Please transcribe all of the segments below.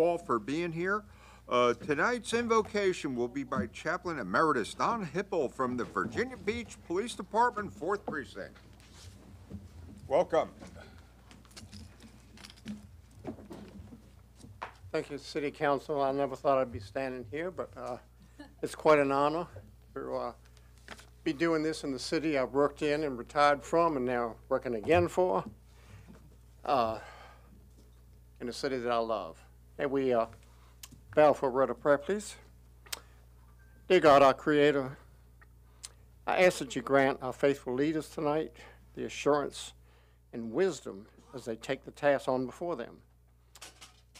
all for being here. Uh, Tonight's invocation will be by Chaplain Emeritus Don Hippel from the Virginia Beach Police Department, 4th Precinct. Welcome. Thank you, City Council. I never thought I'd be standing here, but uh, it's quite an honor to uh, be doing this in the city I've worked in and retired from and now working again for, uh, in a city that I love. May we uh, bow for prayer, please. Dear God, our Creator, I ask that you grant our faithful leaders tonight the assurance and wisdom as they take the task on before them.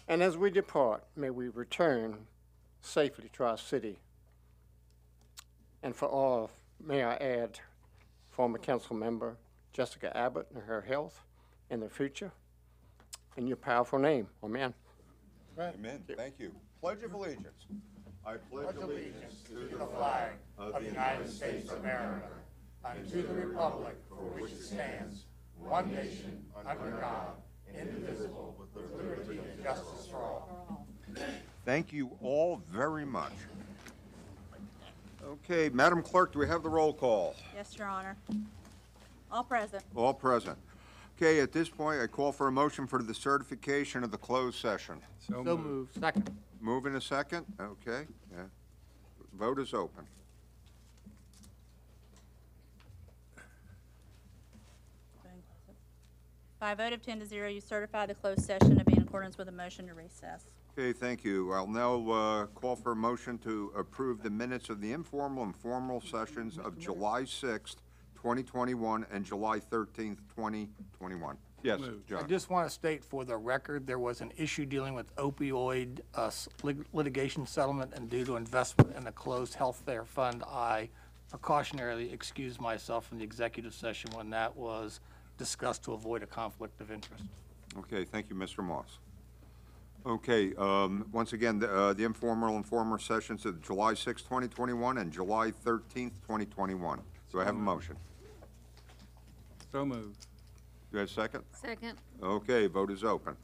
And as we depart, may we return safely to our city. And for all, may I add former council member Jessica Abbott and her health in the future. In your powerful name, amen. Amen. Thank you. Pledge of Allegiance. I pledge allegiance to the flag of the United States of America and to the republic for which it stands, one nation, under God, indivisible, with liberty and justice for all. Thank you all very much. Okay, Madam Clerk, do we have the roll call? Yes, Your Honor. All present. All present. Okay, at this point, I call for a motion for the certification of the closed session. So moved. Second. Move in a second, okay, yeah. Vote is open. By a vote of 10 to 0, you certify the closed session to be in accordance with a motion to recess. Okay, thank you. I'll now uh, call for a motion to approve the minutes of the informal and formal sessions of July 6th, 2021, and July 13th, 2021. Yes, I John. just want to state for the record, there was an issue dealing with opioid uh, s- lit- litigation settlement, and due to investment in a closed health care fund, I precautionarily excused myself from the executive session when that was discussed to avoid a conflict of interest. Okay, thank you, Mr. Moss. Okay, um, once again, the uh, the informal and formal sessions of July 6th, 2021, and July 13th, 2021. Do I have a motion? So moved. Do I have a second? Second. Okay, vote is open.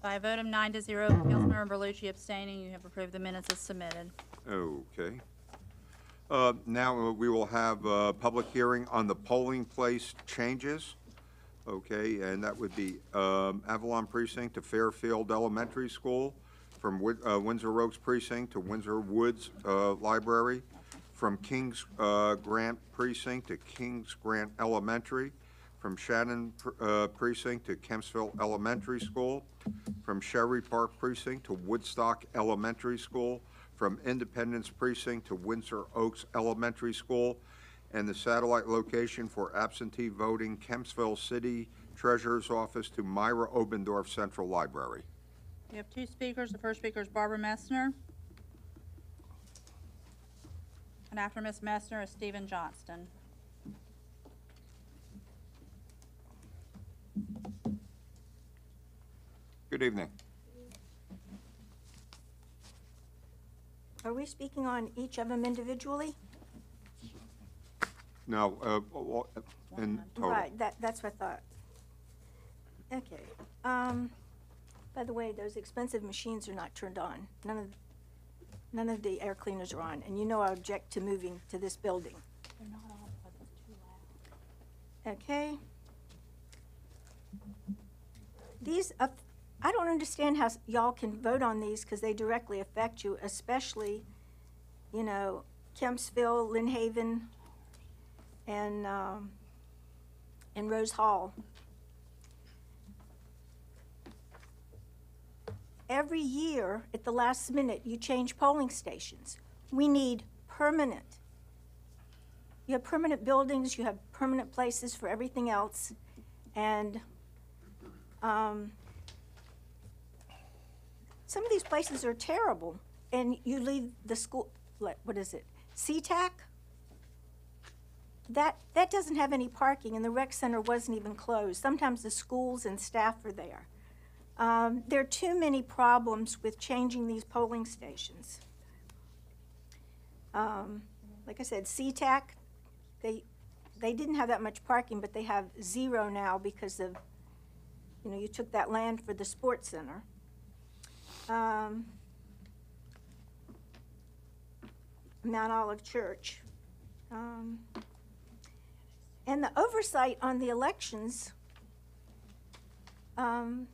By a vote of 9 to 0, Councilmember Berlucchi abstaining, you have approved the minutes as submitted. Okay. Uh, Now, uh, we will have a public hearing on the polling place changes. Okay, and that would be um, Avalon Precinct to Fairfield Elementary School, from uh, Windsor Oaks Precinct to Windsor Woods uh, Library, from Kings uh, Grant Precinct to Kings Grant Elementary, from Shannon uh, Precinct to Kempsville Elementary School, from Sherry Park Precinct to Woodstock Elementary School, from Independence Precinct to Windsor Oaks Elementary School, and the satellite location for absentee voting, Kempsville City Treasurer's Office to Meyera Oberndorf Central Library. You have two speakers. The first speaker is Barbara Messner. And after Ms. Messner is Stephen Johnston. Good evening. Are we speaking on each of them individually? No, uh, in total. Right, that, that's what I thought. Okay. Um, by the way, those expensive machines are not turned on. None of, none of the air cleaners are on, and you know I object to moving to this building. They're not on because it's too loud. Okay? These, I don't understand how y'all can vote on these because they directly affect you, especially, you know, Kempsville, Lynnhaven, and, um, and Rose Hall. Every year, at the last minute, you change polling stations. We need permanent you have permanent buildings, you have permanent places for everything else, and um, some of these places are terrible, and you leave the school, what is it, Seatack? That, that doesn't have any parking, and the rec center wasn't even closed. Sometimes the schools and staff are there. Um, There are too many problems with changing these polling stations. Um, Like I said, Seatack, they, they didn't have that much parking, but they have zero now because of, you know, you took that land for the sports center. Um, Mount Olive Church. Um, and the oversight on the elections, um,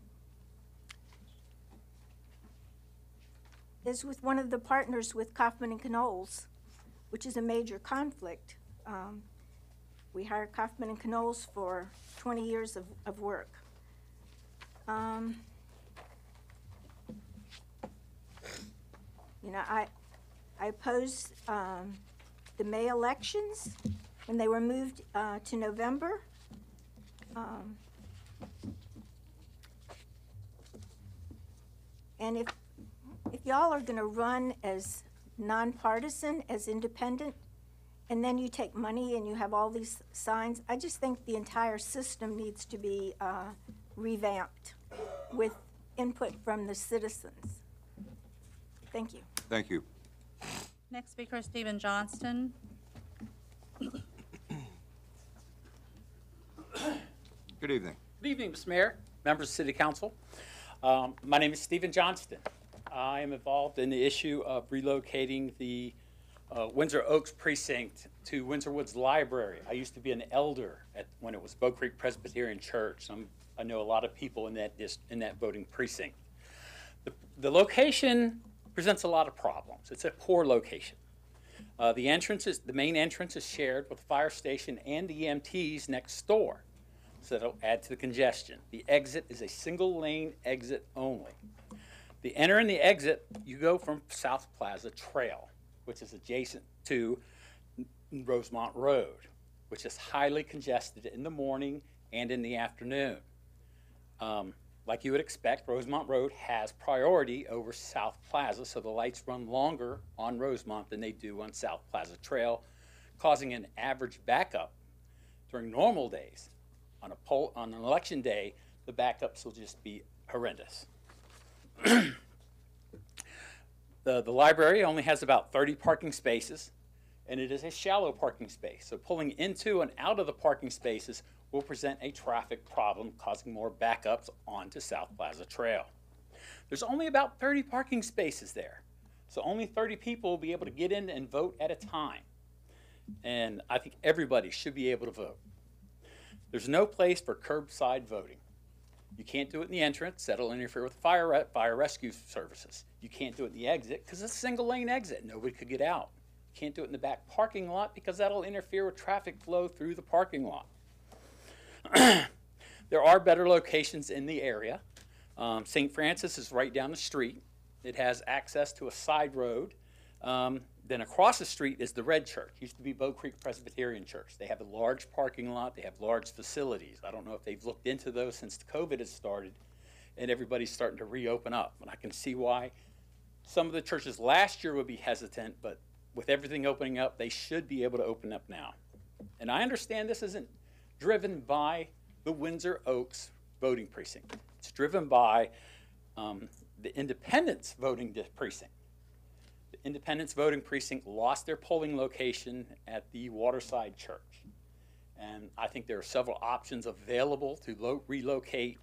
is with one of the partners with Kaufman and Canoles, which is a major conflict. Um, we hired Kaufman and Canoles for 20 years of, of work. Um, you know, I, I opposed um, the May elections when they were moved uh, to November. Um, and if if y'all are gonna run as nonpartisan, as independent, and then you take money and you have all these signs, I just think the entire system needs to be uh, revamped with input from the citizens. Thank you. Thank you. Next speaker Stephen Johnston. Good evening. Good evening, Mr. Mayor, members of City Council. Um, My name is Stephen Johnston. I am involved in the issue of relocating the uh, Windsor Oaks precinct to Windsor Woods Library. I used to be an elder at, when it was Bow Creek Presbyterian Church. I'm- I know a lot of people in that, in that voting precinct. The- The location presents a lot of problems. It's a poor location. Uh, The entrance is, the main entrance is shared with the fire station and the EMTs next door so that'll add to the congestion. The exit is a single lane exit only. The enter and the exit, you go from South Plaza Trail, which is adjacent to Rosemont Road, which is highly congested in the morning and in the afternoon. Um, like you would expect, Rosemont Road has priority over South Plaza, so the lights run longer on Rosemont than they do on South Plaza Trail, causing an average backup during normal days. On a poll, on an election day, the backups will just be horrendous. The, the library only has about 30 parking spaces, and it is a shallow parking space. So pulling into and out of the parking spaces will present a traffic problem, causing more backups onto South Plaza Trail. There's only about 30 parking spaces there, so only 30 people will be able to get in and vote at a time. And I think everybody should be able to vote. There's no place for curbside voting. You can't do it in the entrance, that'll interfere with fire, re- fire rescue services. You can't do it in the exit, because it's a single lane exit, nobody could get out. You Can't do it in the back parking lot, because that'll interfere with traffic flow through the parking lot. There are better locations in the area. Um, St. Francis is right down the street. It has access to a side road. Um, then across the street is the Red Church, used to be Bow Creek Presbyterian Church. They have a large parking lot, they have large facilities. I don't know if they've looked into those since COVID has started, and everybody's starting to reopen up. And I can see why some of the churches last year would be hesitant, but with everything opening up, they should be able to open up now. And I understand this isn't driven by the Windsor Oaks voting precinct. It's driven by um, the Independence voting precinct. The Independence voting precinct lost their polling location at the Waterside Church. And I think there are several options available to lo- relocate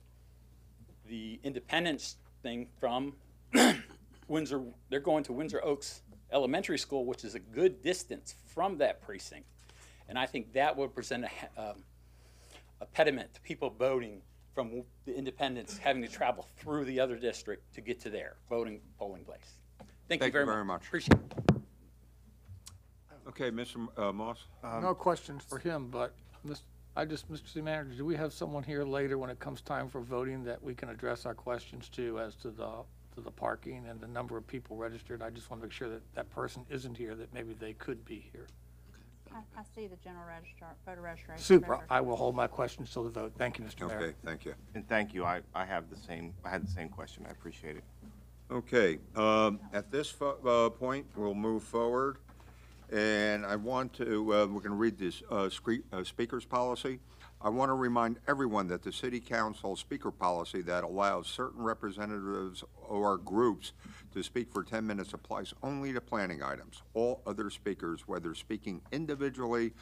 the Independence thing from Windsor, they're going to Windsor Oaks Elementary School, which is a good distance from that precinct. And I think that would present a, um, a pediment to people voting from the independents having to travel through the other district to get to their voting polling place. Thank you Thank you very much. very much. Appreciate it. Okay, Mr. M- uh, Moss? No questions for him, but Mis- I just, Mr. City Manager, do we have someone here later when it comes time for voting that we can address our questions to as to the, to the parking and the number of people registered? I just want to make sure that that person isn't here, that maybe they could be here. I, I see the general registrar, voter registration. Super. record. I will hold my questions till the vote. Thank you, Mr. Mayor. Okay, thank you. And thank you. I, I have the same, I had the same question. I appreciate it. Okay, um, at this fo- uh, point, we'll move forward, and I want to, uh, we're going to read this uh, scre- uh, speaker's policy. I want to remind everyone that the city council speaker policy that allows certain representatives or groups to speak for 10 minutes applies only to planning items. All other speakers, whether speaking individually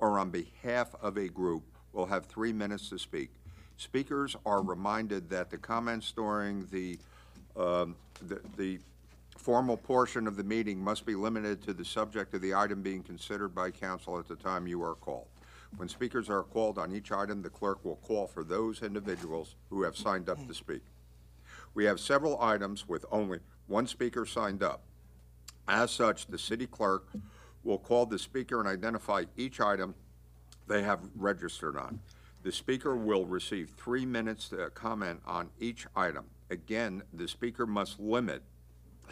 or on behalf of a group will have three minutes to speak. Speakers are reminded that the comments during the, um, the- the formal portion of the meeting must be limited to the subject of the item being considered by council at the time you are called. When speakers are called on each item, the clerk will call for those individuals who have signed up to speak. We have several items with only one speaker signed up. As such, the city clerk will call the speaker and identify each item they have registered on. The speaker will receive three minutes to comment on each item. Again, the speaker must limit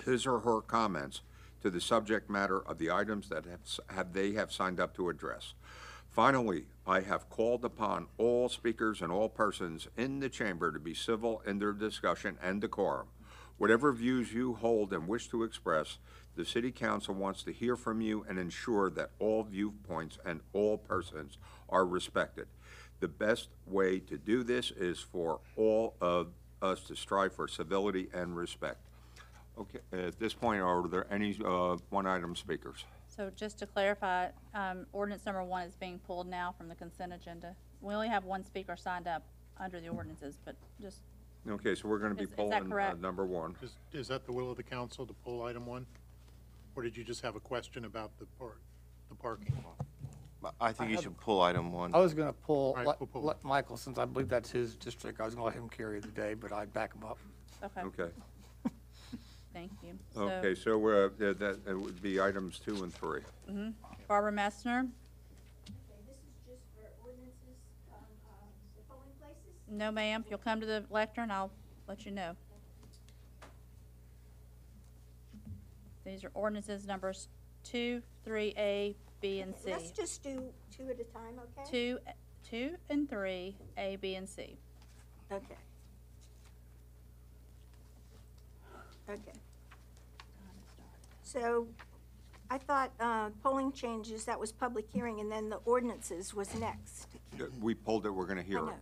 his or her comments to the subject matter of the items that have, have they have signed up to address. Finally, I have called upon all speakers and all persons in the chamber to be civil in their discussion and decorum. Whatever views you hold and wish to express, the city council wants to hear from you and ensure that all viewpoints and all persons are respected. The best way to do this is for all of us to strive for civility and respect. Okay, at this point, are there any uh, one-item speakers? So just to clarify, um, ordinance number one is being pulled now from the consent agenda. We only have one speaker signed up under the ordinances, but just, Okay, so we're going to be Is- is pulling uh, number one. Is, is that the will of the council to pull item one? Or did you just have a question about the park, the parking lot? I think you should pull item one. I was gonna pull, right, let, we'll pull it. let Michael, since I believe that's his district, I was gonna let him carry the day, but I'd back him up. okay, Okay, thank you. So, okay, so uh, that, that it would be items two and three. Barbara Messner, Okay, this is just for ordinances, um, uh, the polling places? no ma'am, if you'll come to the lectern, I'll let you know. These are ordinances numbers two, three, A, B, and C. Let's just do two at a time, okay? Two, two and three, A, B, and C. Okay. Okay. So, I thought, uh, polling changes, that was public hearing, and then the ordinances was next. We pulled it, we're going to I hear know. it.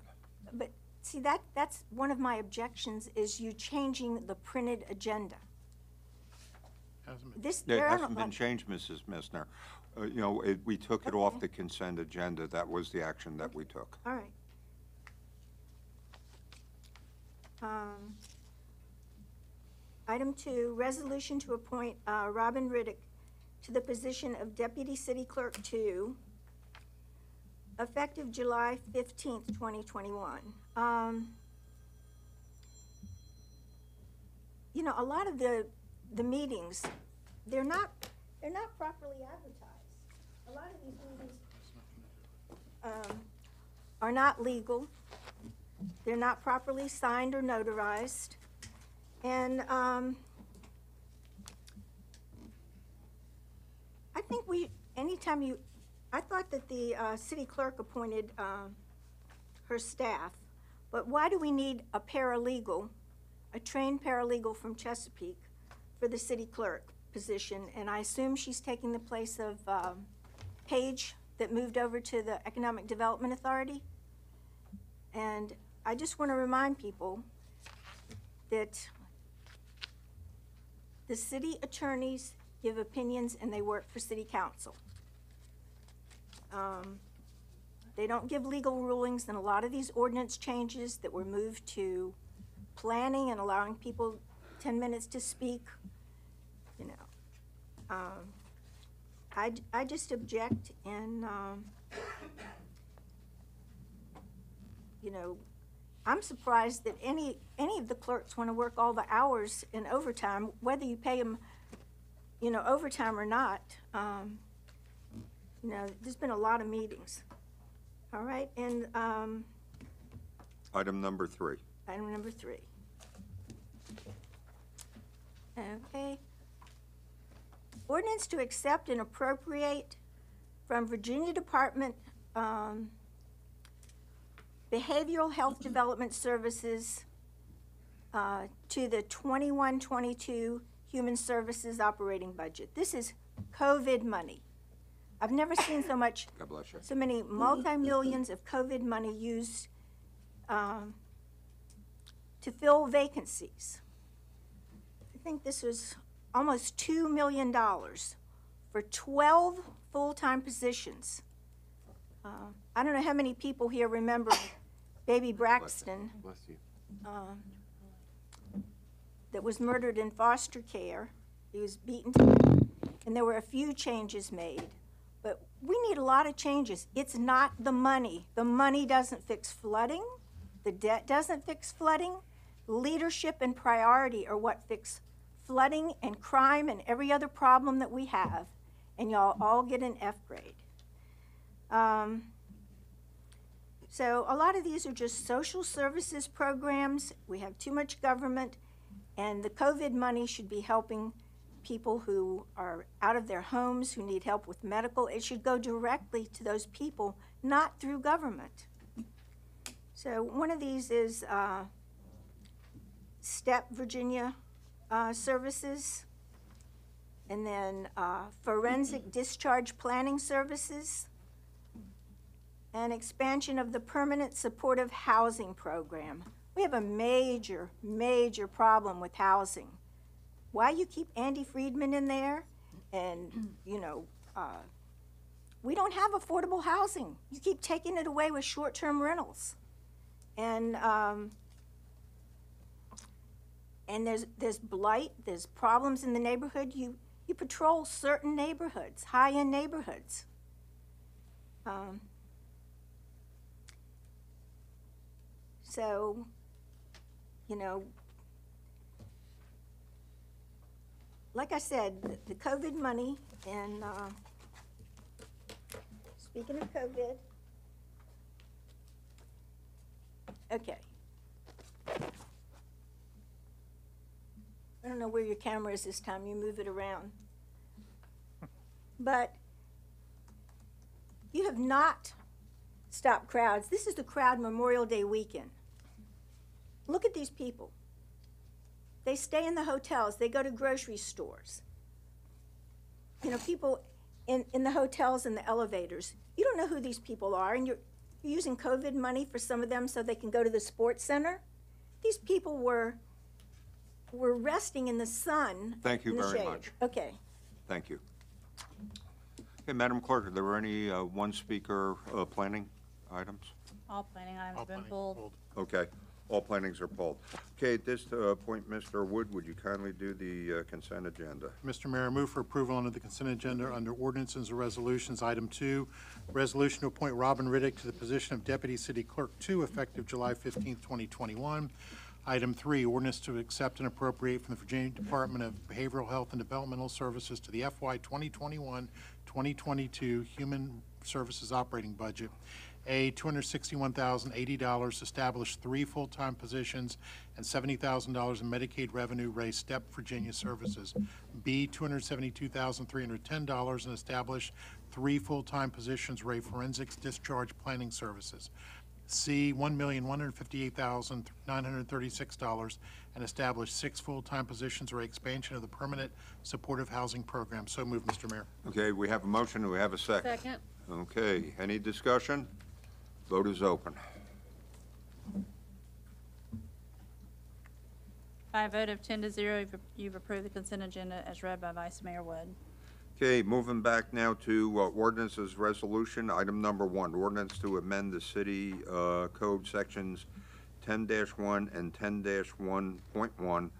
But, see, that, that's one of my objections, is you changing the printed agenda. Hasn't been- This, It there hasn't been changed, Mrs. Messner. Uh, You know, it- we took it off the consent agenda, that was the action that we took. all right. Um, Item two, resolution to appoint uh, Robin Riddick to the position of Deputy City Clerk Two, effective July fifteenth, twenty twenty-one. Um, You know, a lot of the, the meetings, they're not, they're not properly advertised. A lot of these meetings um, are not legal. They're not properly signed or notarized. And um, I think we, anytime you, I thought that the uh, city clerk appointed um, her staff, but why do we need a paralegal, a trained paralegal from Chesapeake for the city clerk position? And I assume she's taking the place of um, Paige that moved over to the Economic Development Authority? And I just want to remind people that the city attorneys give opinions and they work for city council. Um, They don't give legal rulings, and a lot of these ordinance changes that were moved to planning and allowing people ten minutes to speak, you know. um, I, I just object and, um, you know, I'm surprised that any, any of the clerks want to work all the hours in overtime, whether you pay them, you know, overtime or not. Um, You know, there's been a lot of meetings. All right, and, um, Item number three. Item number three. Okay. Ordinance to accept and appropriate from Virginia Department, um, Behavioral Health Development Services, uh, to the 21-22 Human Services Operating Budget. This is COVID money. I've never seen so much God bless you. so many multi-millions of COVID money used um, to fill vacancies. I think this was almost $2 million for 12 full-time positions Uh, I don't know how many people here remember baby Braxton Bless you. um, that was murdered in foster care. He was beaten to death, and there were a few changes made. But we need a lot of changes. It's not the money. The money doesn't fix flooding. The debt doesn't fix flooding. Leadership and priority are what fix flooding and crime and every other problem that we have. And y'all all get an F grade. Um, so a lot of these are just social services programs. We have too much government, and the COVID money should be helping people who are out of their homes, who need help with medical. It should go directly to those people, not through government. So one of these is uh, STEP Virginia uh, Services, and then uh, Forensic Discharge Planning Services and expansion of the permanent supportive housing program. We have a major, major problem with housing. Why you keep Andy Friedman in there? And, you know, uh, we don't have affordable housing. You keep taking it away with short-term rentals. And, um, and there's, there's blight, there's problems in the neighborhood. You, you patrol certain neighborhoods, high-end neighborhoods. Um, So, you know, like I said, the- the COVID money and, uh, speaking of COVID, okay. I don't know where your camera is this time, you move it around. But you have not stopped crowds. This is the crowd Memorial Day weekend. Look at these people. They stay in the hotels, they go to grocery stores. You know, people in, in the hotels and the elevators, you don't know who these people are, and you're, you're using COVID money for some of them so they can go to the sports center. These people were, were resting in the sun. Thank you in the very shade. much. Okay. Thank you. Okay, Madam Clerk, are there any uh, one-speaker uh, planning items? All planning items have been pulled. pulled. Okay, all plannings are pulled. Okay, at this uh, point, Mr. Wood, would you kindly do the uh, consent agenda? Mr. Mayor, move for approval under the consent agenda under ordinances and resolutions. Item two, resolution to appoint Robin Riddick to the position of Deputy City Clerk Two effective July fifteenth, twenty twenty-one. Item three, ordinance to accept and appropriate from the Virginia Department of Behavioral Health and Developmental Services to the FY 2021-2022 Human Services Operating Budget. A, $261,080, establish three full-time positions and $70,000 in Medicaid revenue, raise STEP Virginia services. B, $272,310, and establish three full-time positions, Ray Forensics Discharge Planning Services. C, one million, one hundred fifty-eight thousand, nine hundred thirty-six dollars, and establish six full-time positions or expansion of the permanent supportive housing program. So moved, Mr. Mayor. Okay, we have a motion, do we have a second? Second. Okay, any discussion? Vote is open. By a vote of ten to zero, you've- you've approved the consent agenda as read by Vice Mayor Wood. Okay, moving back now to uh, ordinances resolution, item number one, ordinance to amend the city uh, code sections ten one and ten one point one,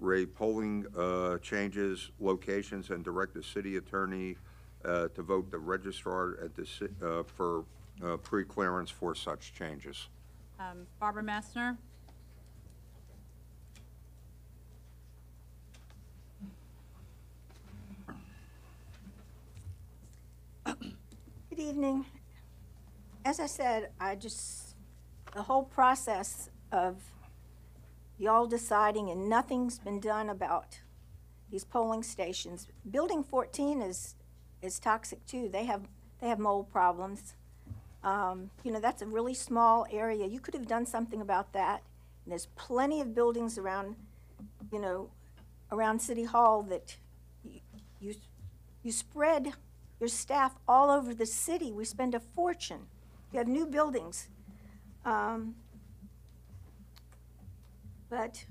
Ray polling uh, changes, locations, and direct the city attorney uh, to vote the registrar at the, uh, for uh, pre-clearance for such changes. Um, Barbara Messner, Good evening. As I said, I just, the whole process of y'all deciding and nothing's been done about these polling stations. Building 14 is, is toxic too. They have, they have mold problems. Um, You know, that's a really small area. You could have done something about that. And there's plenty of buildings around, you know, around City Hall that y- you, you spread your staff all over the city. We spend a fortune. You have new buildings. Um, But,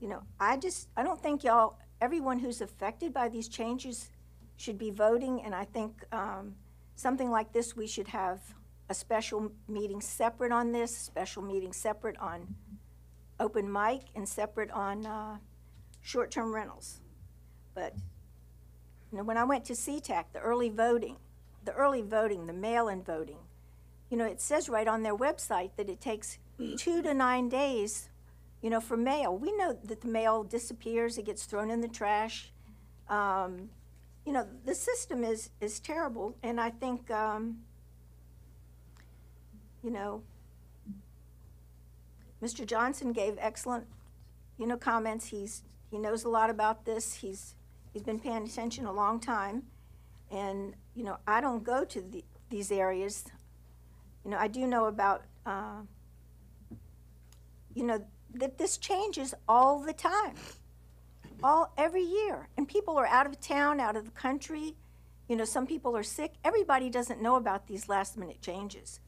you know, I just, I don't think y'all, everyone who's affected by these changes should be voting, and I think um, something like this, we should have a special meeting separate on this, special meeting separate on open mic, and separate on uh, short-term rentals. But, know, when I went to CTAC, the early voting, the early voting, the mail-in voting, you know, it says right on their website that it takes two to nine days, you know, for mail. We know that the mail disappears, it gets thrown in the trash. Um, you know, the system is, is terrible, and I think, um, you know, Mr. Johnson gave excellent, you know, comments. He's, he knows a lot about this. He's, he's been paying attention a long time. And, you know, I don't go to the, these areas. You know, I do know about, uh, you know, that this changes all the time, all, every year. And people are out of town, out of the country. You know, some people are sick. Everybody doesn't know about these last minute changes.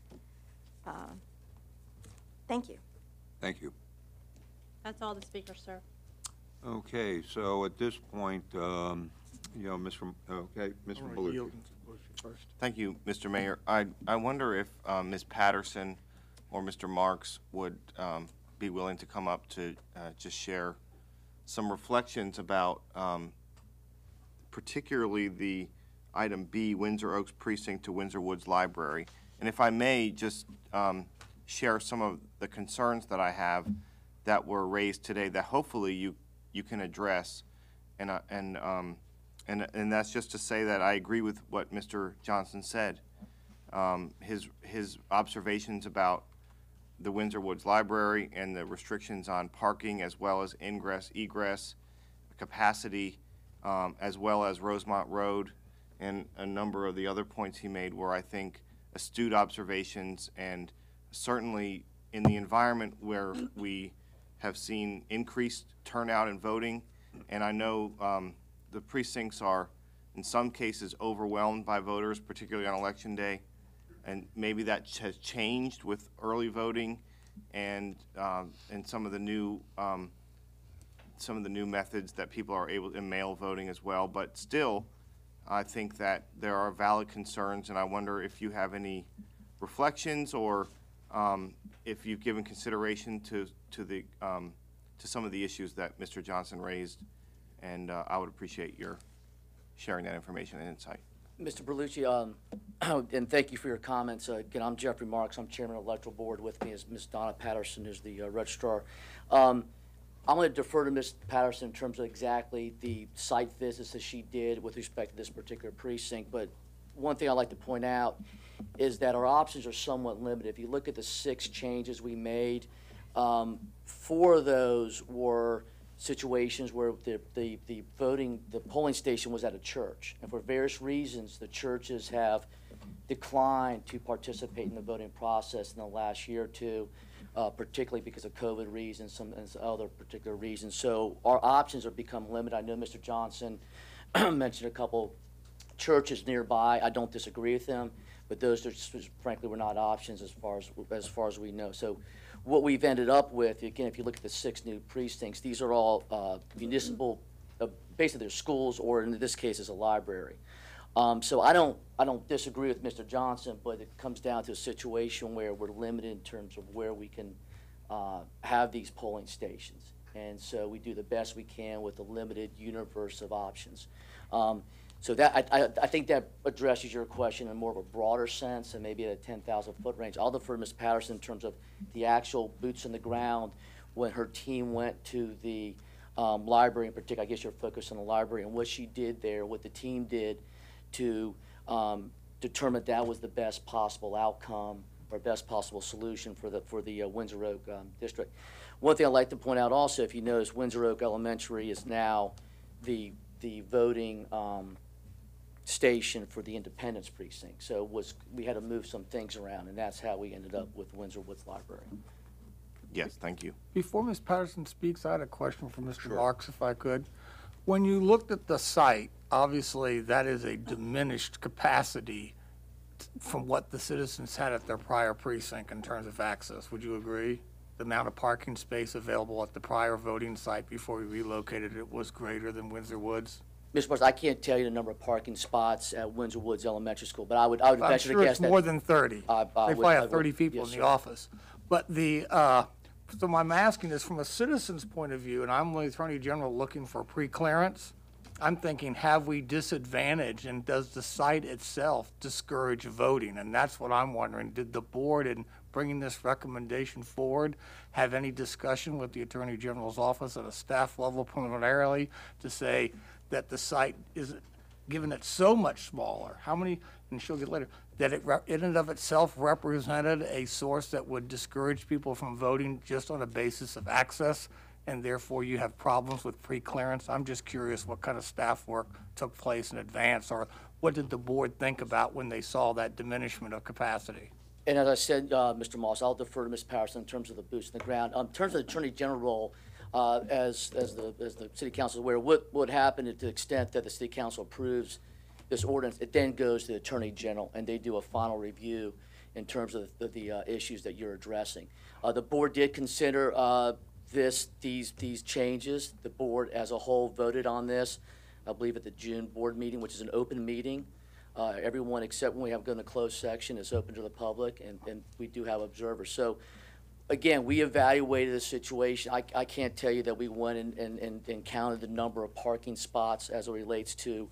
Uh, Thank you. Thank you. That's all the speakers, sir. Okay, so at this point, um, you know, Mr., okay, Mr. All right, Berlucchi. yield to Berlucchi first. Thank you, Mr. Mayor. I, I wonder if um, Ms. Patterson or Mr. Marks would um, be willing to come up to uh, just share some reflections about um, particularly the item B, Windsor Oaks Precinct to Windsor Woods Library. And if I may, just um, share some of the concerns that I have that were raised today that hopefully you, you can address. And, uh, and, um, and, and that's just to say that I agree with what Mr. Johnson said. Um, his, his observations about the Windsor Woods Library and the restrictions on parking as well as ingress, egress, capacity, um, as well as Rosemont Road, and a number of the other points he made were, I think, astute observations, and certainly in the environment where we have seen increased turnout in voting, and I know um, the precincts are, in some cases, overwhelmed by voters, particularly on Election Day, and maybe that has changed with early voting and, um, and some of the new, um, some of the new methods that people are able, in mail voting as well, but still, I think that there are valid concerns, and I wonder if you have any reflections or um, if you've given consideration to, to the, um, to some of the issues that Mr. Johnson raised, and uh, I would appreciate your sharing that information and insight. Mr. Berlucchi, um, and thank you for your comments. Uh, Again, I'm Jeffrey Marks, I'm Chairman of the Electoral Board. With me is Ms. Donna Patterson, who's the uh, registrar. Um, I'm going to defer to Ms. Patterson in terms of exactly the site visits that she did with respect to this particular precinct, but one thing I'd like to point out is that our options are somewhat limited. If you look at the six changes we made, um, four of those were situations where the, the, the voting, the polling station was at a church. And for various reasons, the churches have declined to participate in the voting process in the last year or two, uh, particularly because of COVID reasons, some, and some other particular reasons. So our options have become limited. I know Mr. Johnson mentioned a couple churches nearby. I don't disagree with them, but those just, frankly were not options as far as as far as we know. So, what we've ended up with, again, if you look at the six new precincts, these are all uh, municipal, uh, basically they're schools, or in this case, is a library. Um, so I don't I don't disagree with Mr. Johnson, but it comes down to a situation where we're limited in terms of where we can uh, have these polling stations, and so we do the best we can with a limited universe of options. Um, so that, I, I, I think that addresses your question in more of a broader sense and maybe at a ten thousand foot range. I'll defer Ms. Patterson in terms of the actual boots on the ground when her team went to the, um, library in particular. I guess you're focused on the library and what she did there, what the team did to, um, determine that was the best possible outcome or best possible solution for the, for the uh, Windsor Oak, um, district. One thing I'd like to point out also, if you notice, Windsor Oak Elementary is now the, the voting, um, station for the Independence Precinct. So it was, we had to move some things around, and that's how we ended up with Windsor Woods Library. Yes, thank you. Before Ms. Patterson speaks, I had a question for Mr. Marks, if I could. When you looked at the site, obviously, that is a diminished capacity t- from what the citizens had at their prior precinct in terms of access. Would you agree? The amount of parking space available at the prior voting site before we relocated it was greater than Windsor Woods? Mr. President, I can't tell you the number of parking spots at Windsor Woods Elementary School, but I would, I would I'm venture to sure guess it's that. more than 30. I- I They would- probably I have would- 30 people yes, in the sir. office. But the, uh, so I'm asking this from a citizen's point of view, and I'm the Attorney General looking for pre-clearance. I'm thinking, have we disadvantaged, and does the site itself discourage voting? And that's what I'm wondering. Did the board, in bringing this recommendation forward, have any discussion with the Attorney General's office at a staff level preliminarily to say that the site is, given it's so much smaller, how many, and she'll get later, that it, in and of itself represented a source that would discourage people from voting just on a basis of access, and therefore you have problems with pre-clearance? I'm just curious what kind of staff work took place in advance, or what did the board think about when they saw that diminishment of capacity? And as I said, uh, Mr. Moss, I'll defer to Ms. Patterson in terms of the boots in the ground. Um, In terms of the Attorney General role, uh, as, as the, as the City Council is aware, what would happen to the extent that the City Council approves this ordinance, it then goes to the Attorney General, and they do a final review in terms of the, the uh, issues that you're addressing. Uh, The board did consider uh, this, these, these changes. The board as a whole voted on this, I believe at the June board meeting, which is an open meeting. Uh, Everyone except when we have go in the closed section is open to the public, and, and we do have observers. So, again, we evaluated the situation. I, I can't tell you that we went and, and- and, and counted the number of parking spots as it relates to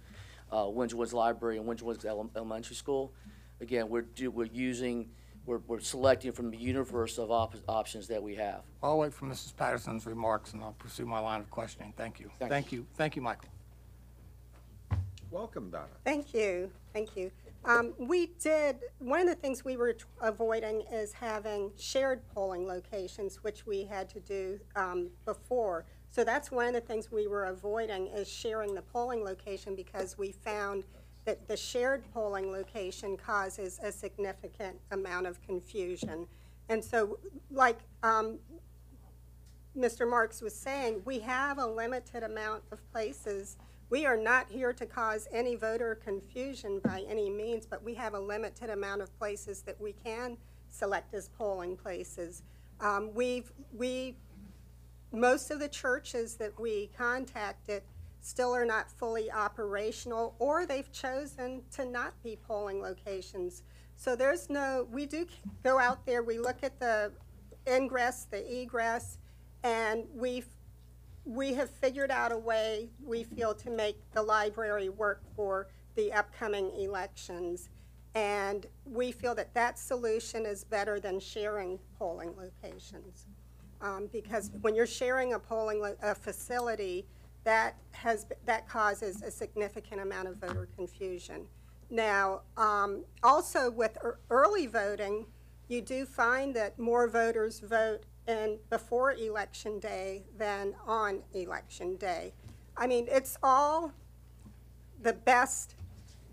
uh, Windsor Woods Library and Windsor Woods Ele- Elementary School. Again, we're, do- we're using, we're, we're selecting from the universe of op- options that we have. I'll wait for Mrs. Patterson's remarks, and I'll pursue my line of questioning. Thank you. Thank Thank you. Thank you, Michael. Welcome, Donna. Thank you, thank you. Um, we did, one of the things we were avoiding is having shared polling locations, which we had to do, um, before. So that's one of the things we were avoiding is sharing the polling location because we found that the shared polling location causes a significant amount of confusion. And so, like, um, Mr. Marks was saying, we have a limited amount of places. We are not here to cause any voter confusion by any means, but we have a limited amount of places that we can select as polling places. Um, we've, we, most of the churches that we contacted still are not fully operational, or they've chosen to not be polling locations. So there's no, we do go out there, we look at the ingress, the egress, and we've, we have figured out a way, we feel, to make the library work for the upcoming elections. And we feel that that solution is better than sharing polling locations. Um, because when you're sharing a polling, a facility, that has, that causes a significant amount of voter confusion. Now, um, also with ear- early voting, you do find that more voters vote in before election day than on election day. I mean, it's all the best,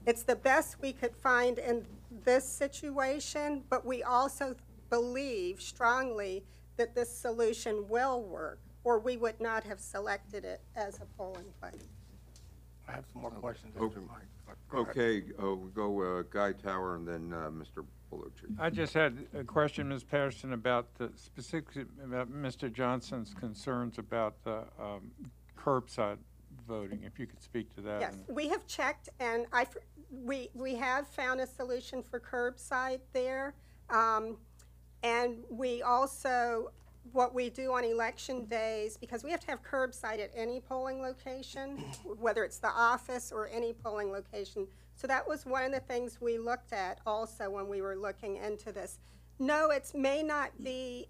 it's the best we could find in this situation, but we also believe strongly that this solution will work, or we would not have selected it as a polling place. I have some more questions Okay. after Mike. but go ahead. Okay, uh, we go uh, Guy Tower and then uh, Mr. Berlucchi. I just had a question, Ms. Patterson, about the specific, about Mr. Johnson's concerns about the um, curbside voting, if you could speak to that. Yes, and- we have checked, and I, f- we, we have found a solution for curbside there. Um, And we also, what we do on election days, because we have to have curbside at any polling location, whether it's the office or any polling location. So that was one of the things we looked at also when we were looking into this. No, it may not be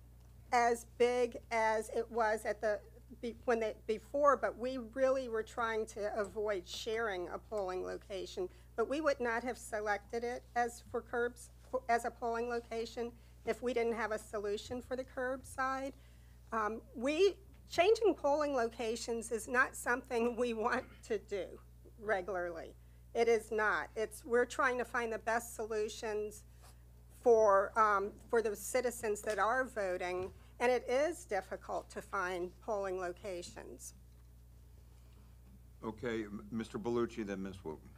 as big as it was at the, be- when they, before, but we really were trying to avoid sharing a polling location. But we would not have selected it as for curbs, as a polling location if we didn't have a solution for the curbside. Um, we, changing polling locations is not something we want to do regularly. It is not. It's, we're trying to find the best solutions for, um, for the citizens that are voting, and it is difficult to find polling locations. Okay, Mr. Berlucchi, then Ms. Wooten.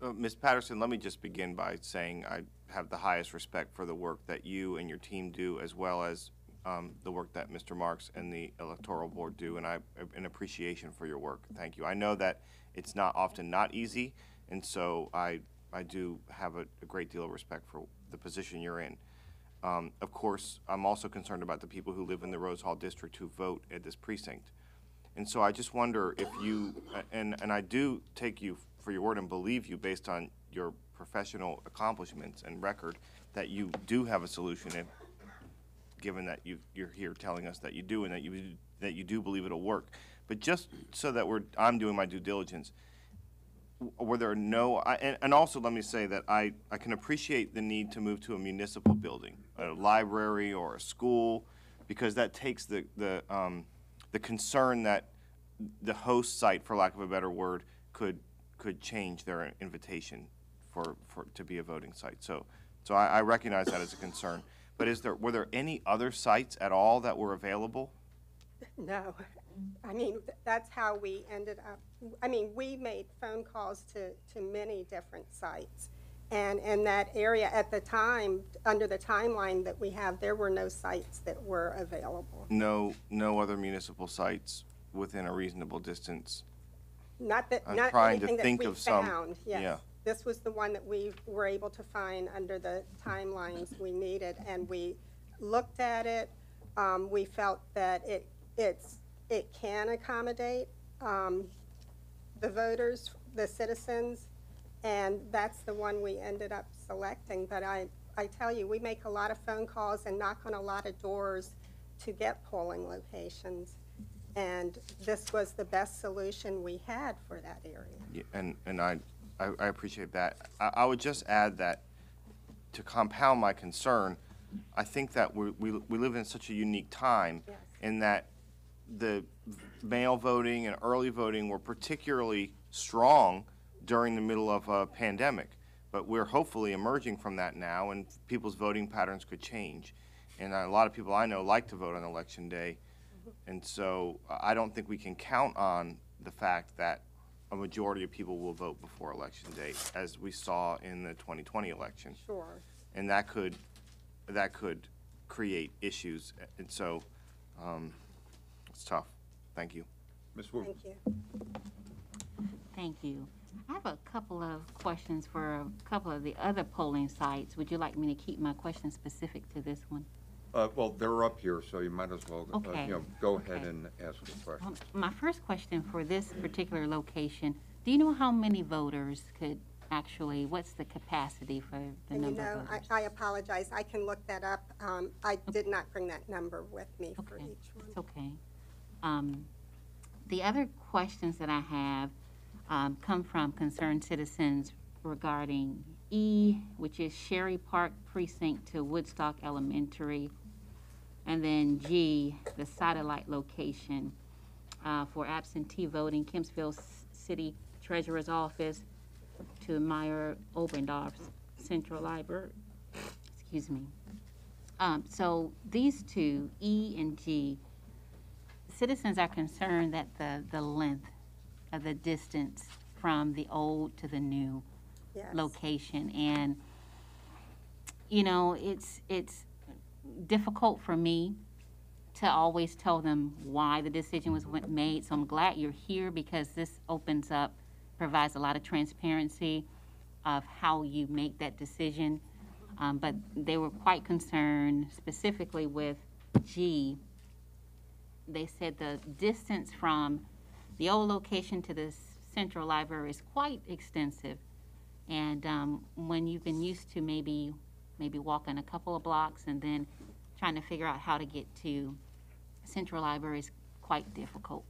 Uh, Ms. Patterson, let me just begin by saying I have the highest respect for the work that you and your team do, as well as um, the work that Mr. Marks and the Electoral Board do, and I, an appreciation for your work. Thank you. I know that it's not often not easy, and so I, I do have a, a great deal of respect for the position you're in. Um, of course, I'm also concerned about the people who live in the Rose Hall District who vote at this precinct. And so I just wonder if you, and, and I do take you for your word and believe you based on your professional accomplishments and record, that you do have a solution, if, given that you, you're here telling us that you do and that you, that you do believe it'll work. But just so that we're, I'm doing my due diligence, were there no, I, and, and also let me say that I, I can appreciate the need to move to a municipal building, a library or a school, because that takes the, the, um, the concern that the host site, for lack of a better word, could, could change their invitation for, for, to be a voting site. So, so I, I recognize that as a concern. But is there, were there any other sites at all that were available? No. I mean, th- that's how we ended up, I mean, we made phone calls to, to many different sites. And in that area, at the time, under the timeline that we have, there were no sites that were available. No, no other municipal sites within a reasonable distance? Not that, I'm not trying to anything that think we of some- found, yeah. This was the one that we were able to find under the timelines we needed, and we looked at it. Um, we felt that it, it's, it can accommodate, um, the voters, the citizens, and that's the one we ended up selecting. But I, I tell you, we make a lot of phone calls and knock on a lot of doors to get polling locations. And this was the best solution we had for that area. Yeah, And, and I, I I appreciate that. I, I would just add that, to compound my concern, I think that we, we, we live in such a unique time Yes. in that the mail voting and early voting were particularly strong during the middle of a pandemic. But we're hopefully emerging from that now, and people's voting patterns could change. And a lot of people I know like to vote on election day. Mm-hmm. And so I don't think we can count on the fact that a majority of people will vote before election day, as we saw in the 2020 election. Sure. And that could, that could create issues. And so um, it's tough. Thank you. Ms. Wu? Thank you. Thank you. I have a couple of questions for a couple of the other polling sites. Would you like me to keep my questions specific to this one? Uh, well, they're up here, so you might as well, uh, Okay. you know, go ahead Okay. and ask the question. Um, My first question for this particular location, do you know how many voters could actually, what's the capacity for the And you number know, of I, voters? I apologize, I can look that up. Um, I did not bring that number with me for Okay. each one. It's okay. Um, The other questions that I have um, come from concerned citizens regarding E, which is Sherry Park Precinct to Woodstock Elementary, and then G, the satellite location uh, for absentee voting, Kempsville S- City Treasurer's Office to Meyera Oberndorf's Central Library. Excuse me. Um, So these two, E and G, citizens are concerned that the, the length of the distance from the old to the new Yes. location. And, you know, it's, it's difficult for me to always tell them why the decision was made. So I'm glad you're here because this opens up, provides a lot of transparency of how you make that decision. Um, but they were quite concerned specifically with G. They said the distance from the old location to the central library is quite extensive. And um, when you've been used to maybe, maybe walking a couple of blocks and then trying to figure out how to get to central library is quite difficult.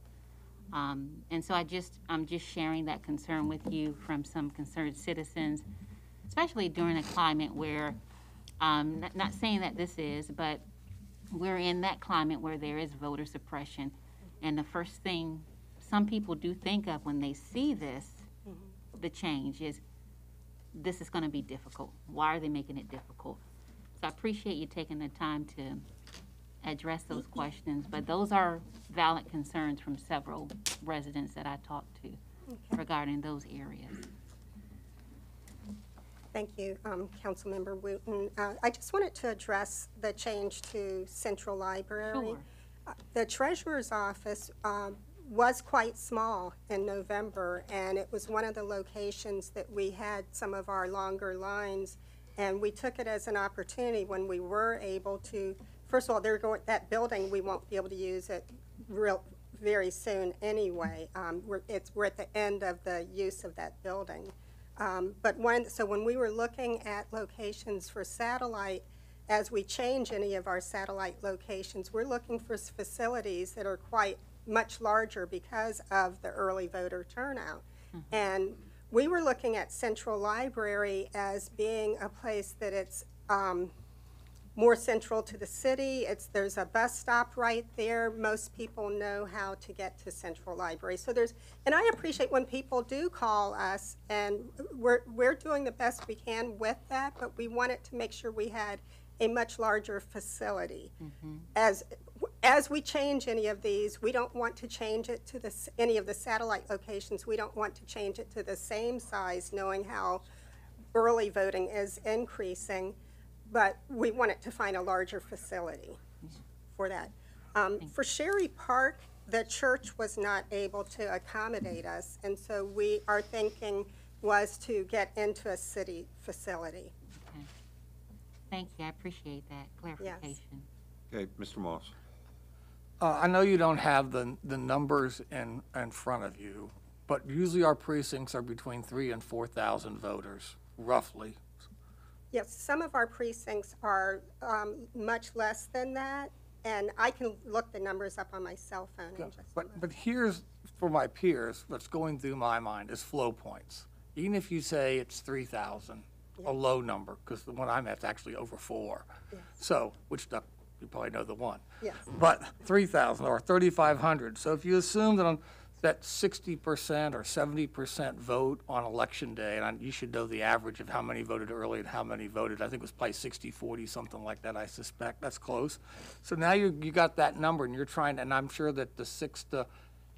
Um, and so I just, I'm just sharing that concern with you from some concerned citizens, especially during a climate where, um, not, not saying that this is, but we're in that climate where there is voter suppression. And the first thing some people do think of when they see this, the change, is this is going to be difficult. Why are they making it difficult? So I appreciate you taking the time to address those questions, but those are valid concerns from several residents that I talked to regarding those areas. Thank you, um, Councilmember Wooten. Uh, I just wanted to address the change to Central Library. Sure. Uh, The treasurer's office um, was quite small in November, and it was one of the locations that we had some of our longer lines. And we took it as an opportunity when we were able to, first of all, they're going, that building, we won't be able to use it real, very soon anyway. Um, We're, it's, we're at the end of the use of that building. Um, But when, so when we were looking at locations for satellite, as we change any of our satellite locations, we're looking for facilities that are quite much larger because of the early voter turnout. And we were looking at Central Library as being a place that it's um, more central to the city. It's, there's a bus stop right there. Most people know how to get to Central Library. So there's, and I appreciate when people do call us, and we're, we're doing the best we can with that, but we wanted to make sure we had a much larger facility. As, as we change any of these, we don't want to change it to the, any of the satellite locations. We don't want to change it to the same size, knowing how early voting is increasing, but we want it to find a larger facility for that. Um, For Sherry Park, the church was not able to accommodate us, and so we, our thinking was to get into a city facility. Okay. Thank you, I appreciate that clarification. Yes. Okay, Mr. Moss. Uh, I know you don't have the, the numbers in, in front of you, but usually our precincts are between three and 4,000 voters, roughly. Yes, some of our precincts are um, much less than that, and I can look the numbers up on my cell phone in just a But, but here's, for my peers, what's going through my mind is flow points. Even if you say it's 3,000, a low number, because the one I'm at's actually over four. So, which, the- you probably know the one. Yes. But 3,000 or 3,500. So if you assume that on, that 60% or 70% vote on election day, and I- you should know the average of how many voted early and how many voted, I think it was probably 60, 40, something like that, I suspect, that's close. So now you, you got that number and you're trying, and I'm sure that the six to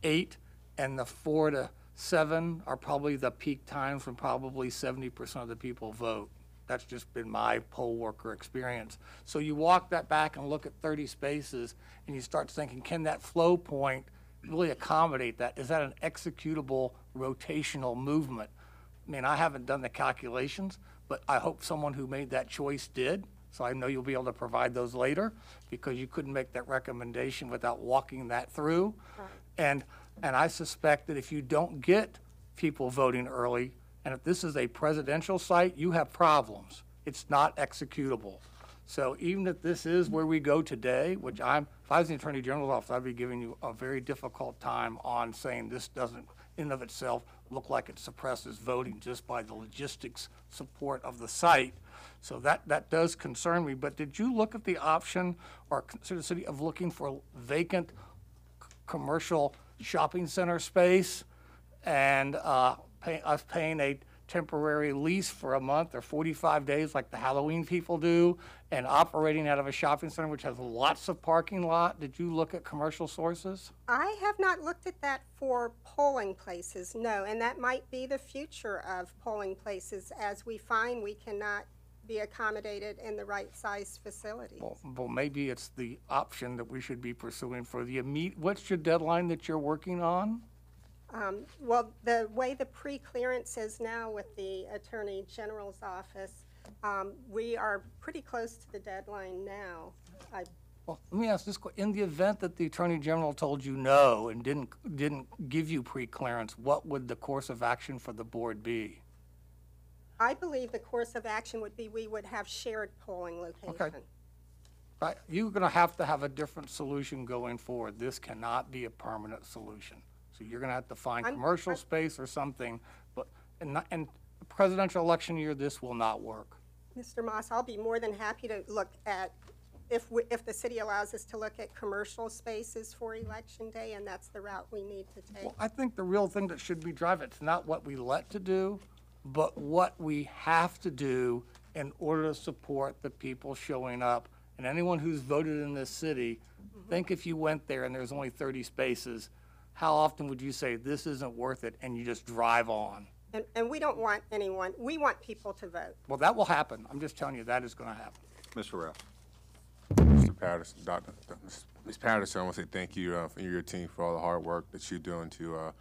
eight and the four to seven are probably the peak times when probably 70% of the people vote. That's just been my poll worker experience. So you walk that back and look at 30 spaces, and you start thinking, can that flow point really accommodate that? Is that an executable rotational movement? I mean, I haven't done the calculations, but I hope someone who made that choice did. So I know you'll be able to provide those later, because you couldn't make that recommendation without walking that through. And, and I suspect that if you don't get people voting early, and if this is a presidential site, you have problems. It's not executable. So even if this is where we go today, which I'm, if I was the Attorney General's office, I'd be giving you a very difficult time on saying this doesn't, in of itself, look like it suppresses voting just by the logistics support of the site. So that, that does concern me. But did you look at the option or consider the city of looking for vacant commercial shopping center space and uh, pay, us paying a temporary lease for a month or 45 days like the Halloween people do and operating out of a shopping center which has lots of parking lot. Did you look at commercial sources? I have not looked at that for polling places, no, and that might be the future of polling places as we find we cannot be accommodated in the right size facilities. Well, well, maybe it's the option that we should be pursuing for the immediate, what's your deadline that you're working on? Um, Well, the way the pre-clearance is now with the Attorney General's office, um, we are pretty close to the deadline now. I Well, let me ask this, que- in the event that the Attorney General told you no and didn't, didn't give you pre-clearance, what would the course of action for the board be? I believe the course of action would be we would have shared polling location. Right, you're gonna have to have a different solution going forward. This cannot be a permanent solution. So you're gonna have to find I'm- commercial space or something, but, and, not- and presidential election year, this will not work. Mr. Moss, I'll be more than happy to look at, if, we- if the city allows us to look at commercial spaces for Election Day, and that's the route we need to take. Well, I think the real thing that should be driving, it's not what we let to do, but what we have to do in order to support the people showing up. And anyone who's voted in this city, mm-hmm. think if you went there and there's only 30 spaces, how often would you say, this isn't worth it, and you just drive on? And, and we don't want anyone, we want people to vote. Well, that will happen. I'm just telling you, that is going to happen. Mr. Ralph? Mr. Patterson, Dr. Ms. Patterson, I want to say thank you uh, for your team for all the hard work that you're doing to uh,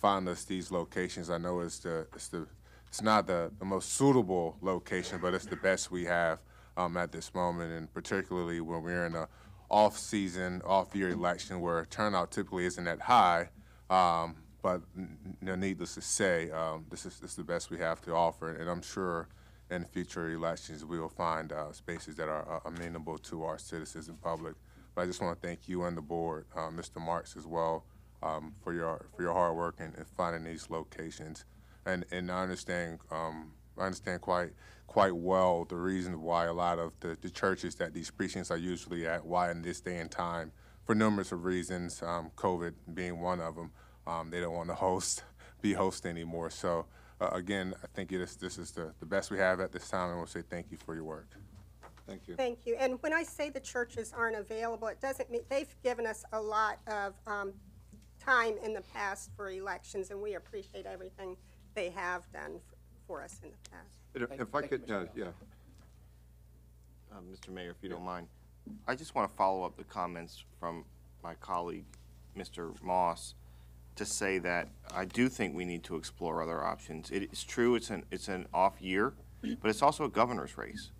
find us these locations. I know it's the it's the it's not the, the most suitable location, but it's the best we have um, at this moment, and particularly when we're in a off-season, off-year election where turnout typically isn't that high. Um, but n- needless to say, um, this is this is the best we have to offer, and I'm sure in future elections we will find uh, spaces that are uh, amenable to our citizens and public. But I just want to thank you and the board, uh, Mr. Marks as well, um, for your for your hard work in, in finding these locations. And and I understand um, understand quite quite well the reason why a lot of the, the churches that these precincts are usually at, why in this day and time, for numerous of reasons, um, COVID being one of them, um, they don't want to host, be host anymore. So uh, again, I think it is, this is the, the best we have at this time, and we'll say thank you for your work. Thank you. Thank you. And when I say the churches aren't available, it doesn't mean, they've given us a lot of um, time in the past for elections, and we appreciate everything they have done for us in the past. If I could, Mr. uh, yeah, Uh, Mr. Mayor, if you don't mind, I just want to follow up the comments from my colleague, Mr. Moss, to say that I do think we need to explore other options. It is true, it's an, it's an off year, but it's also a governor's race.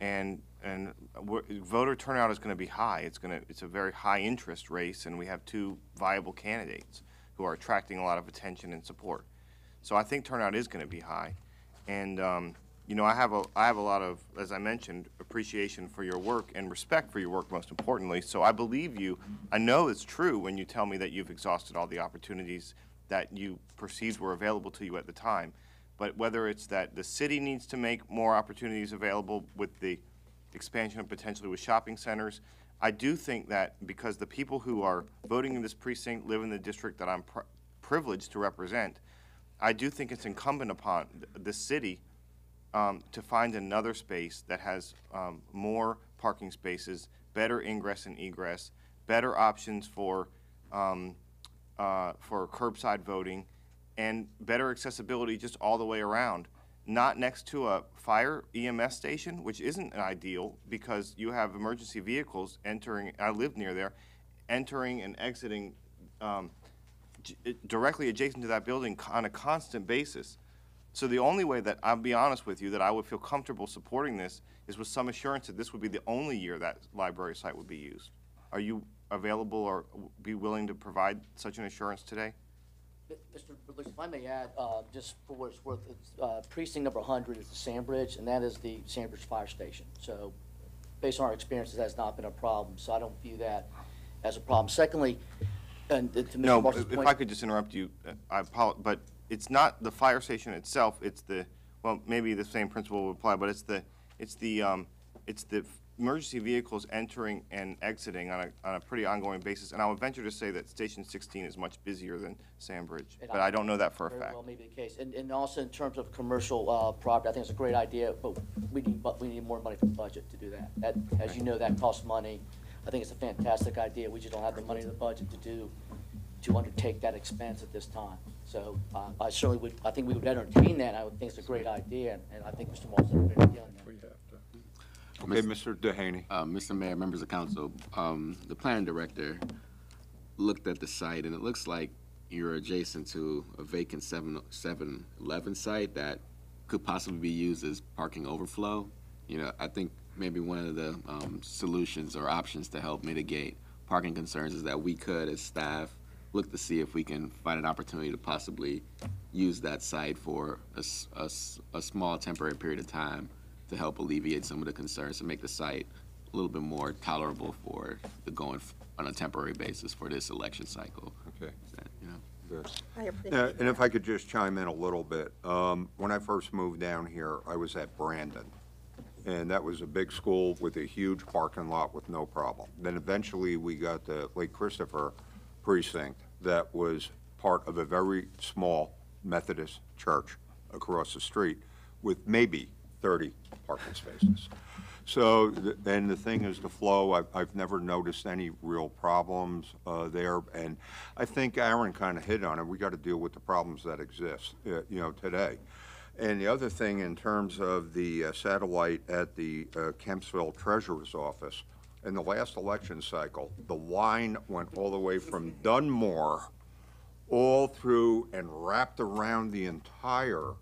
And, and voter turnout is going to be high. It's going to, it's a very high-interest race, and we have two viable candidates who are attracting a lot of attention and support. So I think turnout is going to be high. And, um, you know, I have a, I have a lot of, as I mentioned, appreciation for your work and respect for your work, most importantly. So I believe you. I know it's true when you tell me that you've exhausted all the opportunities that you perceived were available to you at the time. But whether it's that the city needs to make more opportunities available with the expansion of potentially with shopping centers, I do think that because the people who are voting in this precinct live in the district that I'm pri- privileged to represent, I do think it's incumbent upon th- the city um, to find another space that has um, more parking spaces, better ingress and egress, better options for, um, uh, for curbside voting, and better accessibility just all the way around. Not next to a fire EMS station, which isn't ideal because you have emergency vehicles entering, I live near there, entering and exiting um, directly adjacent to that building on a constant basis. So the only way that, I'll be honest with you, that I would feel comfortable supporting this is with some assurance that this would be the only year that library site would be used. Are you available or be willing to provide such an assurance today? Mr. Bruce, if I may add, uh, just for what it's worth, it's, uh, precinct number 100 is the Sandbridge, and that is the Sandbridge Fire Station. So based on our experiences, that's not been a problem, so I don't view that as a problem. Secondly, and to Mr. No, Marshall's if point- I could just interrupt you, uh, I apologize, but it's not the fire station itself, it's the, well, maybe the same principle would apply, but it's the, it's the, um, it's the emergency vehicles entering and exiting on a, on a pretty ongoing basis. And I would venture to say that Station 16 is much busier than Sandbridge, And but I don't know that for a Very fact. well may be the case. And, and also in terms of commercial, uh, property, I think it's a great idea, but we need, but we need more money from the budget to do that. That, as you know, that costs money. I think it's a fantastic idea. We just don't have the money in the budget to do, to undertake that expense at this time. So, uh, I certainly would, I think we would entertain that. I would think it's a great idea, and, and I think Mr. Moss did a great idea on that. okay, Mr. Duhaney. Uh, Mr. Mayor, members of council, um, the planning director looked at the site, and it looks like you're adjacent to a vacant seven, seven eleven site that could possibly be used as parking overflow. You know, I think maybe one of the, um, solutions or options to help mitigate parking concerns is that we could, as staff, look to see if we can find an opportunity to possibly use that site for a, s- a s- a small temporary period of time to help alleviate some of the concerns and make the site a little bit more tolerable for the going f- on a temporary basis for this election cycle. Okay, Is that, you know? good. I Yeah, appreciate And if. I could just chime in a little bit, um, when I first moved down here, I was at Brandon. And that was a big school with a huge parking lot with no problem. Then eventually, we got the Lake Christopher precinct that was part of a very small Methodist church across the street with maybe 30 parking spaces. So, and the thing is the flow, I've, I've never noticed any real problems uh, there. And I think Aaron kind of hit on it. We got to deal with the problems that exist, uh, you know, today. And the other thing, in terms of the uh, satellite at the uh, Kempsville Treasurer's Office, in the last election cycle, the line went all the way from Dunmore all through and wrapped around the entire,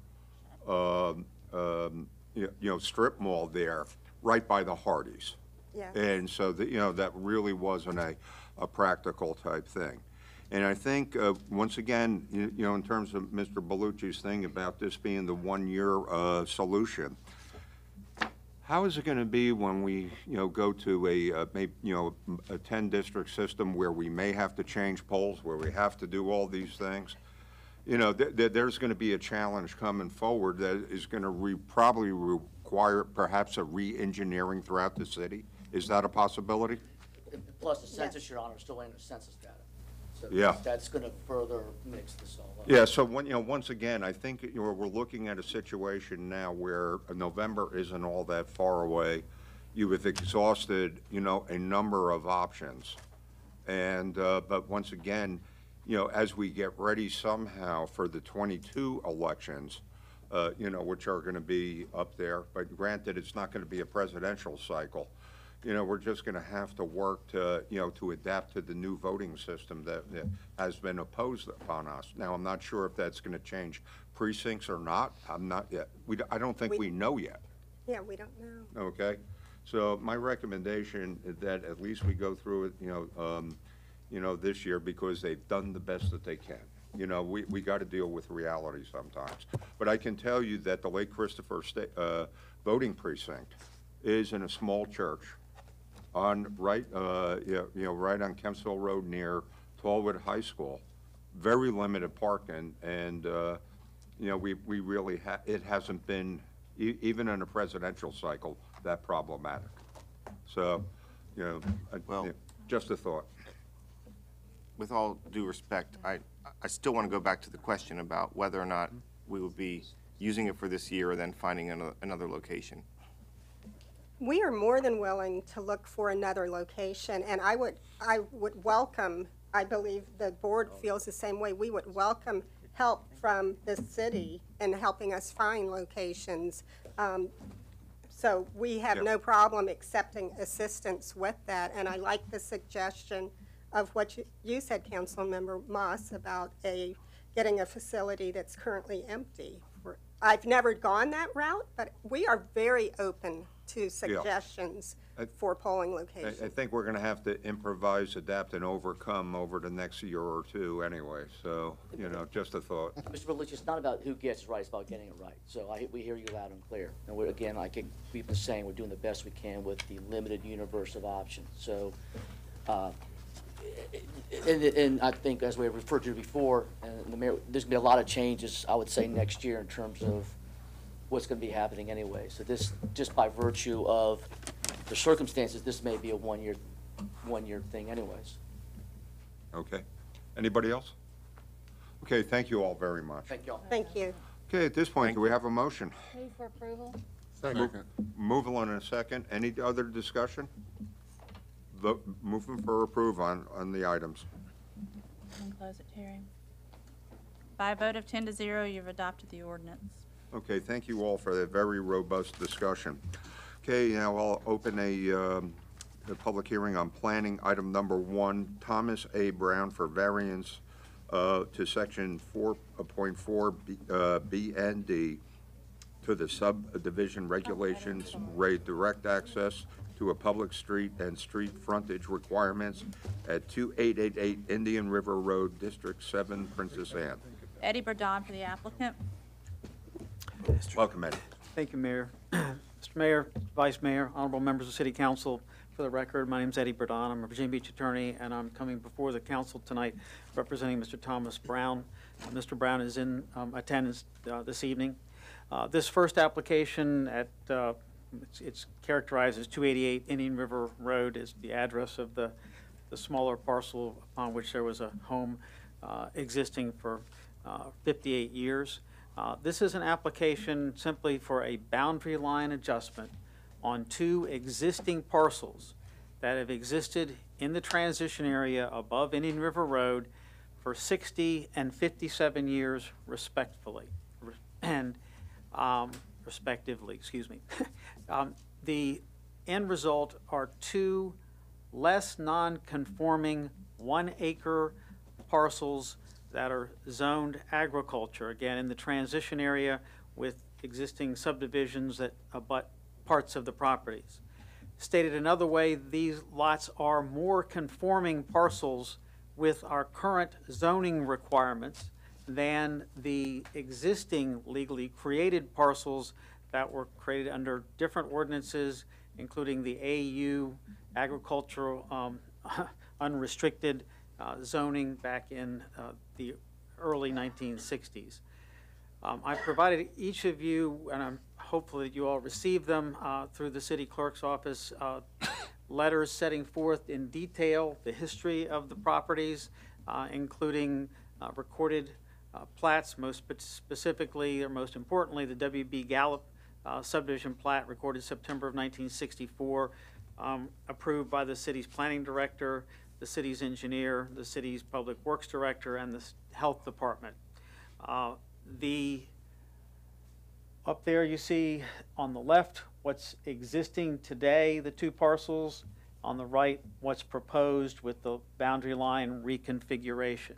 um, um, you you know, strip mall there, right by the Hardee's. Yeah. And so, that, you know, that really wasn't a, a practical type thing. And I think, uh, once again, you you know, in terms of Mr. Berlucchi's thing about this being the one-year uh, solution, how is it going to be when we, you know, go to a, uh, may- you know, a 10-district system where we may have to change polls, where we have to do all these things? You know, th- th- there's going to be a challenge coming forward that is going to re, probably require perhaps a re-engineering throughout the city. Is that a possibility? Plus, the census, Your Honor, is still waiting for census data. So Yeah. That's gonna further mix this all up. Yeah, so when, you know, once again, I think, you know, we're looking at a situation now where November isn't all that far away. You have exhausted, you know, a number of options. And, uh, but once again, you know, as we get ready somehow for the 22 elections, uh, you know, which are going to be up there, but granted, it's not going to be a presidential cycle. You know, we're just going to have to work to, you know, to adapt to the new voting system that that has been imposed upon us. Now, I'm not sure if that's going to change precincts or not. I'm not yet. We, I don't think we know yet Yeah, we don't know. okay? So my recommendation is that at least we go through it, you know, um, you know, this year because they've done the best that they can. You know, we, we got to deal with reality sometimes. But I can tell you that the Lake Christopher uh, voting precinct is in a small church on, right, uh, you know- right on Kempsville Road near Tallwood High School. Very limited parking, and, uh, you know, we, we really ha, it hasn't been, e- even in a presidential cycle, that problematic. So, you know, I- Well- yeah, just a thought. With all due respect, I, I still want to go back to the question about whether or not we would be using it for this year or then finding ano- another location. We are more than willing to look for another location, and I would, I would welcome, I believe the board feels the same way, we would welcome help from the city in helping us find locations. Um, So we have no problem accepting assistance with that, and I like the suggestion of what you, you said, Councilmember Moss, about a, getting a facility that's currently empty. We're- I've never gone that route, but we are very open to suggestions I- for polling I, locations. I think we're gonna have to improvise, adapt, and overcome over the next year or two anyway, so, you know, just a thought. Mr. Berlucchi, it's not about who gets it right, it's about getting it right. So I, we hear you loud and clear. And we're, again, like we've been saying, we're doing the best we can with the limited universe of options. So, uh, and, and I think, as we referred to before, and the mayor, there's gonna be a lot of changes, I would say, next year in terms of what's gonna be happening anyway. So this, just by virtue of the circumstances, this may be a one-year, one-year thing anyways. Okay? Anybody else? Okay, thank you all very much. Thank y'all. Thank you. Okay, at this point, do we have a motion? Move for approval? Second. Move along in a second. Any other discussion? Vote, moving for approval on, on the items. And close it, Terry. By a vote of ten to zero, you've adopted the ordinance. Okay, thank you all for that very robust discussion. Okay, now I'll open a, um, a public hearing on planning, item number one, Thomas A. Brown for variance uh, to section four point four uh, B and D to the subdivision regulations, rate direct access to a public street and street frontage requirements at 2888 Indian River Road, District 7, Princess Anne. Eddie Bourdon for the applicant. Welcome, Eddie. Thank you, Mayor. Mr. Mayor, Vice Mayor, honorable members of City Council, for the record, my name is Eddie Bourdon. I'm a Virginia Beach attorney, and I'm coming before the council tonight representing Mr. Thomas Brown. Mr. Brown is in um, attendance uh, this evening. Uh, This first application at, uh, it's- it's characterized as 288 Indian River Road is the address of the, the smaller parcel upon which there was a home uh, existing for uh, 58 years. Uh, This is an application simply for a boundary line adjustment on two existing parcels that have existed in the transition area above Indian River Road for 60 and 57 years respectfully, Re- and um, respectively, excuse me. Um, The end result are two less non-conforming one-acre parcels that are zoned agriculture, again, in the transition area with existing subdivisions that abut parts of the properties. Stated another way, these lots are more conforming parcels with our current zoning requirements than the existing legally created parcels that were created under different ordinances, including the AU agricultural um, unrestricted uh, zoning back in uh, the early 1960s. Um, I provided each of you, and I'm hopeful that you all received them uh, through the city clerk's office, uh, letters setting forth in detail the history of the properties, uh, including uh, recorded plats, most specifically, or most importantly, the W.B. Gallup subdivision plat recorded September of 1964, um, approved by the city's planning director, the city's engineer, the city's public works director, and the health department. Uh, The, up there you see on the left what's existing today, the two parcels. On the right, what's proposed with the boundary line reconfiguration.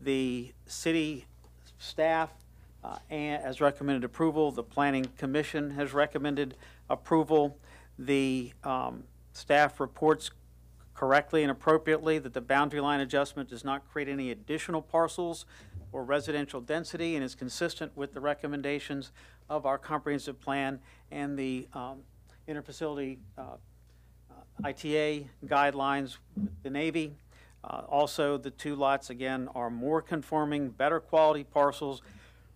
The city staff uh, and has recommended approval. The planning commission has recommended approval. The um, staff reports correctly and appropriately that the boundary line adjustment does not create any additional parcels or residential density and is consistent with the recommendations of our comprehensive plan and the um, interfacility uh, ITA guidelines with the Navy. Uh, Also, the two lots, again, are more conforming, better quality parcels,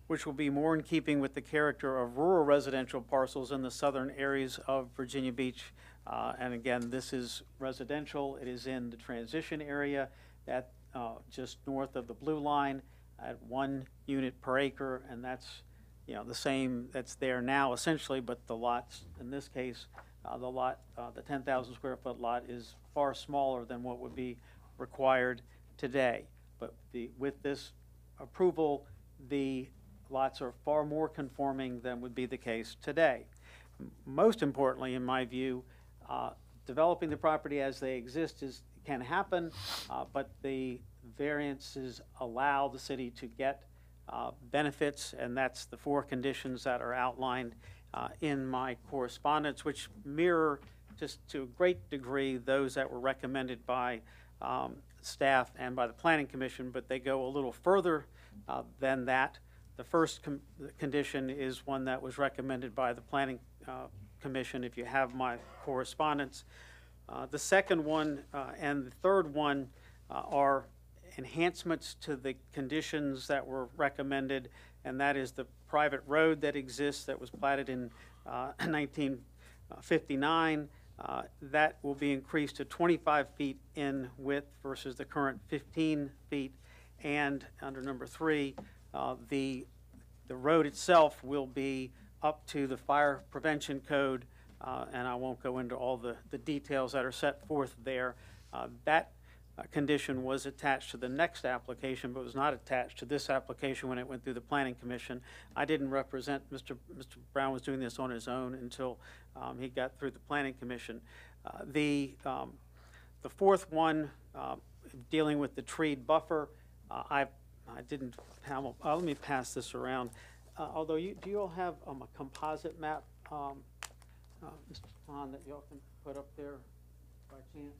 which will be more in keeping with the character of rural residential parcels in the southern areas of Virginia Beach. Uh, And again, this is residential. It is in the transition area at, uh, just north of the blue line at one unit per acre, and that's, you know, the same that's there now essentially, but the lots, in this case, uh, the lot, uh, the 10,000 square foot lot is far smaller than what would be required today. But the, with this approval, the lots are far more conforming than would be the case today. Most importantly, in my view, uh, developing the property as they exist is, can happen, uh, but the variances allow the city to get uh, benefits, and that's the four conditions that are outlined uh, in my correspondence, which mirror just to a great degree those that were recommended by um, staff and by the Planning Commission, but they go a little further uh, than that. The first condition is one that was recommended by the Planning uh, Commission, if you have my correspondence. Uh, The second one uh, and the third one uh, are enhancements to the conditions that were recommended, and that is the private road that exists that was platted in uh, 1959. Uh, That will be increased to 25 feet in width versus the current 15 feet. And under number three, uh, the, the road itself will be up to the fire prevention code, uh, and I won't go into all the, the details that are set forth there. Uh, That uh, condition was attached to the next application, but was not attached to this application when it went through the planning commission. I didn't represent, Mr. Mr. Brown was doing this on his own until um, he got through the planning commission. Uh, The, um, the fourth one, uh, dealing with the treed buffer, uh, I, I didn't uh, let me pass this around. Uh, Although you, do you all have um, a composite map, um, uh, Mr. Khan, that you all can put up there by chance?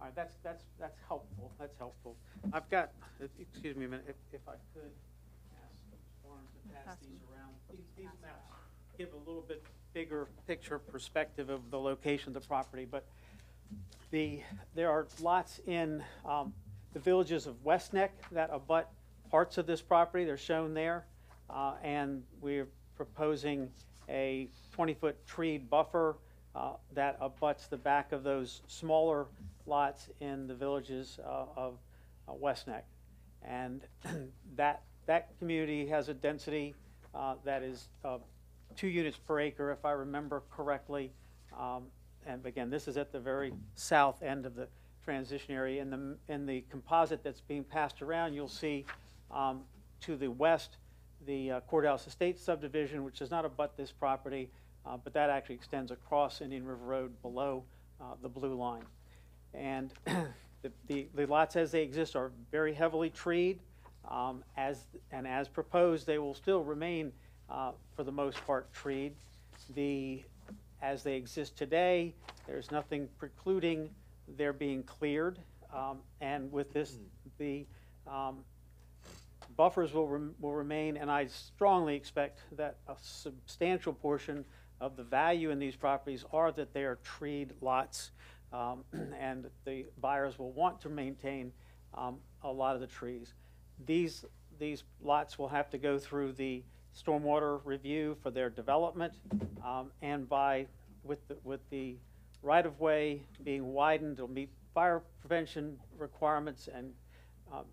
All right, that's, that's, that's helpful, that's helpful. I've got, if- excuse me a minute, if, if I could ask Barnes to pass these around. These, these maps give a little bit bigger picture perspective of the location of the property, but the, there are lots in, um, the villages of West Neck that abut parts of this property, they're shown there. Uh, and we're proposing a twenty-foot tree buffer, uh, that abuts the back of those smaller lots in the villages, uh, of uh, West Neck. And that, that community has a density, uh, that is, uh, two units per acre, if I remember correctly. Um, And again, this is at the very south end of the transition area. In the, in the composite that's being passed around, you'll see um, to the west, the uh, Courthouse Estates subdivision, which does not abut this property, uh, but that actually extends across Indian River Road below uh, the blue line. And the- the, the lots as they exist are very heavily treed. um, As, and as proposed, they will still remain, uh, for the most part, treed. The, as they exist today, there's nothing precluding their being cleared. Um, And with this, the um, buffers will, rem- will remain, and I strongly expect that a substantial portion of the value in these properties are that they are treed lots, um, and the buyers will want to maintain um, a lot of the trees. These, these lots will have to go through the stormwater review for their development, um, and by, with, the with the right-of-way being widened, it'll meet fire prevention requirements, and um,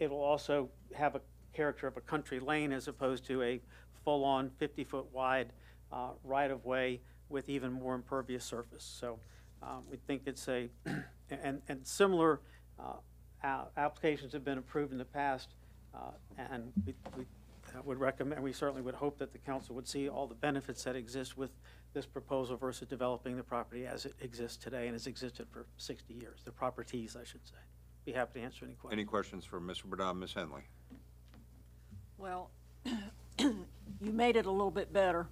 it'll also have a character of a country lane as opposed to a full-on 50-foot wide uh, right-of-way with even more impervious surface. So um, we think it's a, and, and similar uh, applications have been approved in the past, uh, and we we, would recommend, we certainly would hope that the council would see all the benefits that exist with this proposal versus developing the property as it exists today and has existed for 60 years, the properties, I should say. Be happy to answer any questions. Any questions for Mr. Bourdon, Ms. Henley? Well, you made it a little bit better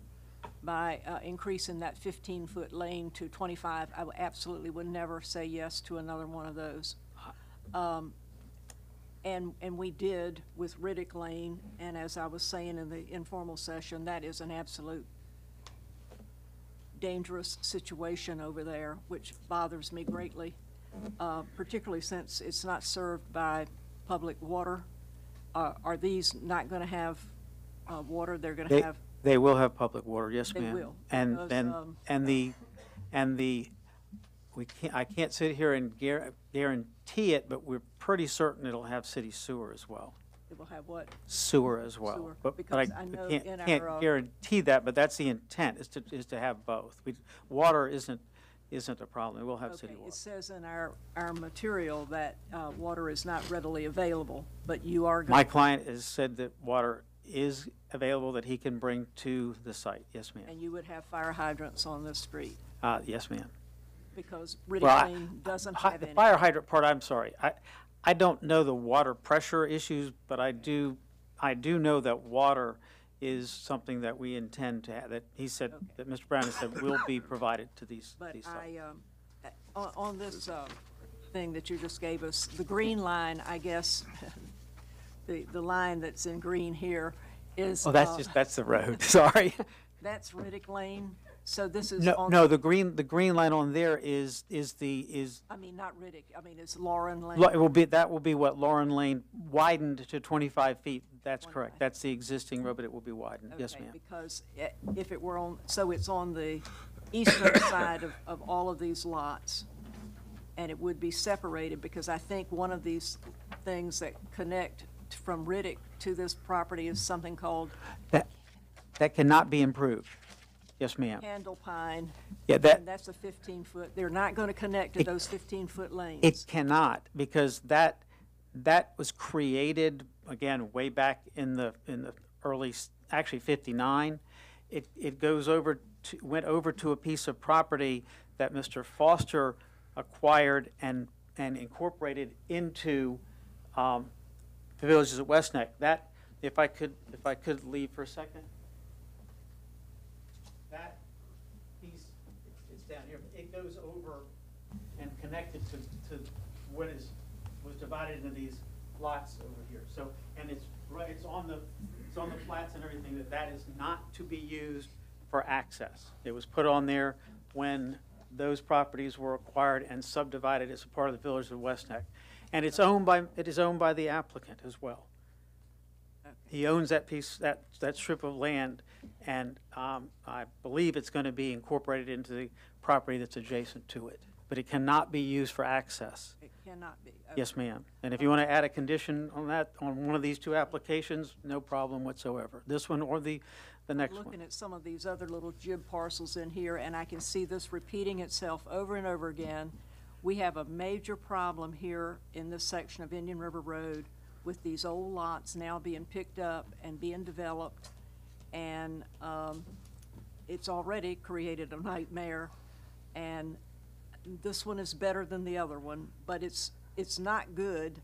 by uh, increasing that 15-foot lane to 25. I absolutely would never say yes to another one of those. Um, And, and we did with Riddick Lane, and as I was saying in the informal session, that is an absolute dangerous situation over there, which bothers me greatly, uh, particularly since it's not served by public water. Uh, Are these not going to have uh, water? They're going to They, have, they will have public water, yes, They ma'am. will, And, because, and, um, and the, and the, we can't, I can't sit here and guar- guarantee it, but we're pretty certain it'll have city sewer as well. it will have what? Sewer as well. Sewer, But, but because I I know can't, in can't uh, guarantee that, but that's the intent, is to, is to have both. We, water isn't, isn't a problem, we'll have city water. it says in our, our material that uh, water is not readily available, but you are going My client has said that water is available that he can bring to the site, yes, ma'am. And you would have fire hydrants on the street, Uh, yes, ma'am. because Well, Riddick I- Lane doesn't Hi- have The any. fire hydrant part, I'm sorry. I, I don't know the water pressure issues, but I do, I do know that water is something that we intend to have, that he said, that Mr. Brown has said will be provided to these, But these sites. I, um, uh, on, on this uh, thing that you just gave us, the green line, I guess, the, the line that's in green here is. Oh, that's uh, just, that's the road, sorry. That's Riddick Lane, so this is No, on. no, the green, the green line on there is, is the, is, I mean, not Riddick, I mean, it's Lauren Lane. Lo- it will be, that will be what Lauren Lane widened to 25 feet. That's correct. That's the existing road, but it will be widened. Yes, Okay, ma'am. Because i- if it were on, so it's on the eastern side of, of all of these lots, and it would be separated, because I think one of these things that connect from Riddick to this property is something called That, that cannot be improved. Yes, ma'am. Candle Pine. Yeah, that- And that's a fifteen-foot, they're not gonna connect to those fifteen-foot lanes. It cannot, because that, that was created, again, way back in the, in the early, actually 59. It, it goes over to, went over to a piece of property that Mr. Foster acquired and, and incorporated into um, the villages of West Neck. That, if I could, if I could leave for a second. That piece, it's down here, it goes over and connected to, to what is, was divided into these lots over here. So, and it's, right, it's on the, it's on the flats and everything, that that is not to be used for access. It was put on there when those properties were acquired and subdivided as a part of the village of West Neck. And it's owned by, it is owned by the applicant as well. He owns that piece, that, that strip of land, and um, I believe it's going to be incorporated into the property that's adjacent to it. But it cannot be used for access. It cannot be. Okay. Yes, ma'am. And if you want to add a condition on that, on one of these two applications, no problem whatsoever. This one or the, the next one. Looking at some of these other little jib parcels in here, and I can see this repeating itself over and over again. We have a major problem here in this section of Indian River Road with these old lots now being picked up and being developed. And, um, it's already created a nightmare. And this one is better than the other one, but it's, it's not good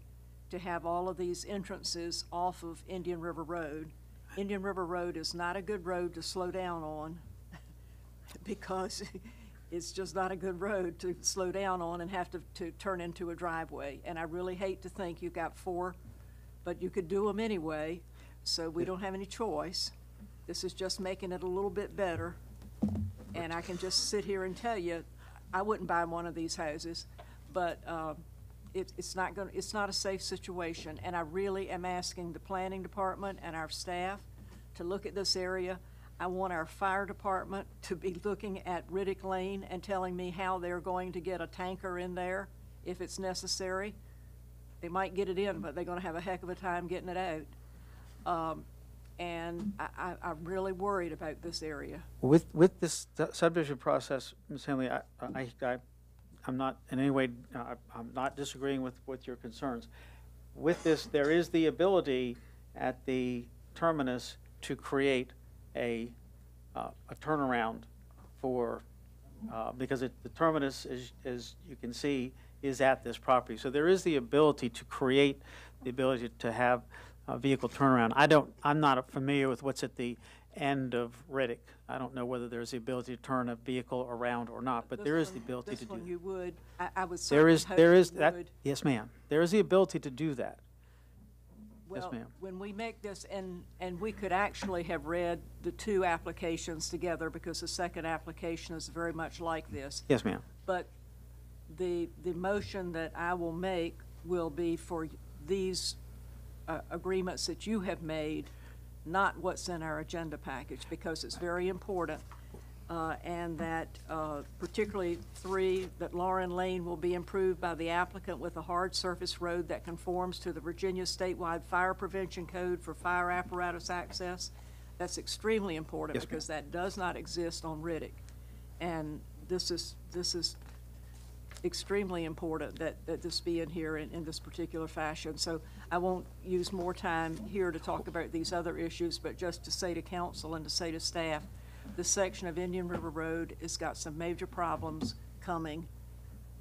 to have all of these entrances off of Indian River Road. Indian River Road is not a good road to slow down on because it's just not a good road to slow down on and have to, to turn into a driveway. And I really hate to think you've got four, but you could do them anyway, so we don't have any choice. This is just making it a little bit better. And I can just sit here and tell you, I wouldn't buy one of these houses, but, uh, it, it's not gonna, it's not a safe situation. And I really am asking the planning department and our staff to look at this area. I want our fire department to be looking at Riddick Lane and telling me how they're going to get a tanker in there if it's necessary. They might get it in, but they're gonna have a heck of a time getting it out. Um, and I, I, I'm really worried about this area. With, with this su- subdivision process, Ms. Henley, I, I, I, I'm not in any way, uh, I'm not disagreeing with, with your concerns. With this, there is the ability at the terminus to create a, uh, a turnaround for, uh, because it, the terminus, as, as you can see, is at this property. So there is the ability to create the ability to have a vehicle turnaround. I don't, I'm not familiar with what's at the end of Riddick. I don't know whether there's the ability to turn a vehicle around or not, but there is the ability to This do. one you would, I, I would There certainly is, there is, that, would. yes, ma'am. There is the ability to do that. Yes, Well, ma'am. when we make this, and, and we could actually have read the two applications together because the second application is very much like this. Yes, ma'am. But the, the motion that I will make will be for these uh, agreements that you have made, not what's in our agenda package, because it's very important. Uh, and that, uh, particularly three, that Lauren Lane will be improved by the applicant with a hard surface road that conforms to the Virginia statewide fire prevention code for fire apparatus access. That's extremely important Yes, because that does not exist on Riddick. And this is, this is extremely important that, that this be in here in, in this particular fashion. So I won't use more time here to talk about these other issues, but just to say to council and to say to staff, this section of Indian River Road has got some major problems coming,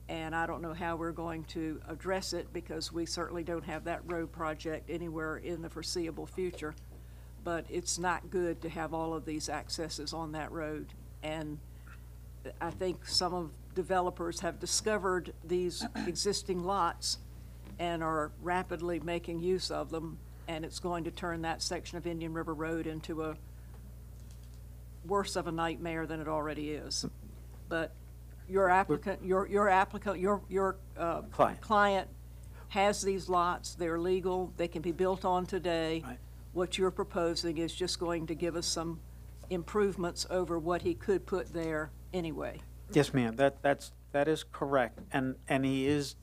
and I don't know how we're going to address it, because we certainly don't have that road project anywhere in the foreseeable future. But it's not good to have all of these accesses on that road. And I think some of developers have discovered these existing lots and are rapidly making use of them, and it's going to turn that section of Indian River Road into a worse of a nightmare than it already is. But your applicant, your, your applicant, your, your, uh, Client. client has these lots, they're legal, they can be built on today. Right. What you're proposing is just going to give us some improvements over what he could put there anyway. Yes, ma'am, that, that's, that is correct, and, and he is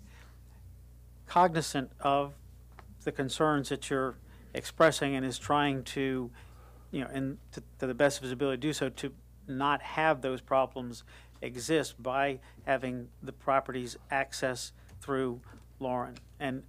cognizant of the concerns that you're expressing and is trying to, you know, and to, to the best of his ability to do so, to not have those problems exist by having the properties access through Lauren. And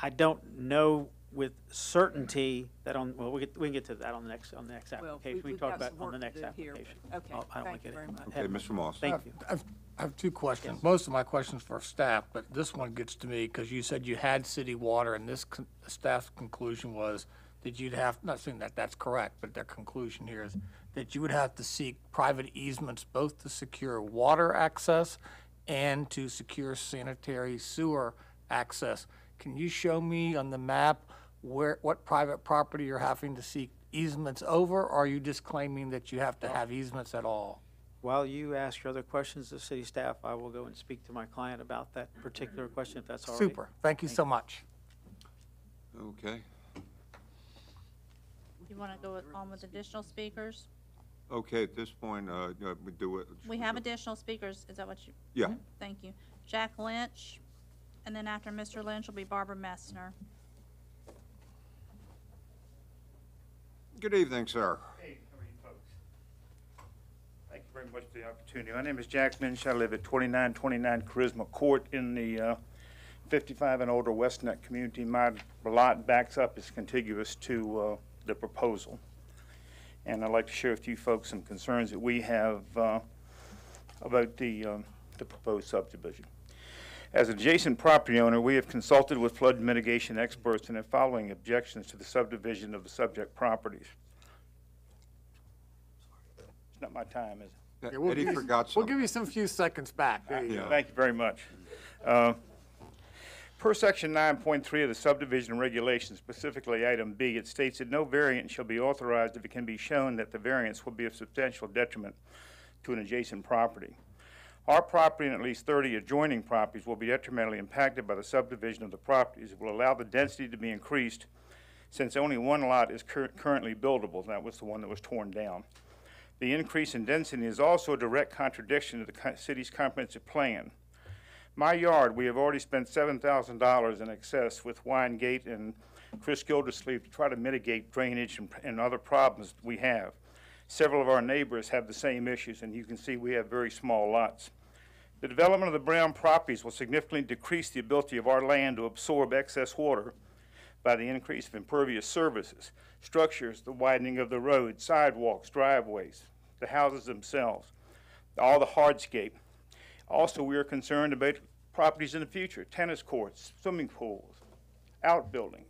I don't know with certainty that on, well, we get, we can get to that on the next, on the next Well, application. we- We can we've talk got about some on the work to next do here, application. but- okay, I'll- I don't wanna thank you get very it much. Okay, Mr. Moss. Thank you. I've, I have two questions. Most of my questions for staff, but this one gets to me because you said you had city water and this con- staff's conclusion was that you'd have, not saying that that's correct, but their conclusion here is that you would have to seek private easements both to secure water access and to secure sanitary sewer access. Can you show me on the map where, what private property you're having to seek easements over? Or are you just claiming that you have to have easements at all? While you ask your other questions of city staff, I will go and speak to my client about that particular question, if that's all right. Super. Thank you so much. Okay. You want to go with- on with additional speakers? Okay, at this point, uh, uh, we do it. We have additional speakers, is that what you? Yeah. Thank you. Jack Lynch, And then after Mr. Lynch will be Barbara Messner. Good evening, sir. Hey, how are you folks? Thank you very much for the opportunity. My name is Jack Lynch. I live at 2929 Charisma Court in the uh, 55 and older West Neck community. My lot backs up is contiguous to uh, the proposal. And I'd like to share with you folks some concerns that we have uh, about the, um, the proposed subdivision. As an adjacent property owner, we have consulted with flood mitigation experts and have following objections to the subdivision of the subject properties. It's not my time, is it? Yeah, we'll Eddie give you- forgot We'll give you some few seconds back. There you go. Thank you very much. Uh, Per section nine point three of the subdivision regulations, specifically item B, it states that no variance shall be authorized if it can be shown that the variance will be of substantial detriment to an adjacent property. Our property and at least thirty adjoining properties will be detrimentally impacted by the subdivision of the properties. It will allow the density to be increased since only one lot is cur- currently buildable, that was the one that was torn down. The increase in density is also a direct contradiction to the city's comprehensive plan. My yard, we have already spent seven thousand dollars in excess with Wine and Chris Gildersleeve to try to mitigate drainage and, and other problems we have. Several of our neighbors have the same issues, and you can see we have very small lots. The development of the Brown properties will significantly decrease the ability of our land to absorb excess water by the increase of impervious services, structures, the widening of the roads, sidewalks, driveways, the houses themselves, all the hardscape. Also, we are concerned about properties in the future, tennis courts, swimming pools, outbuildings.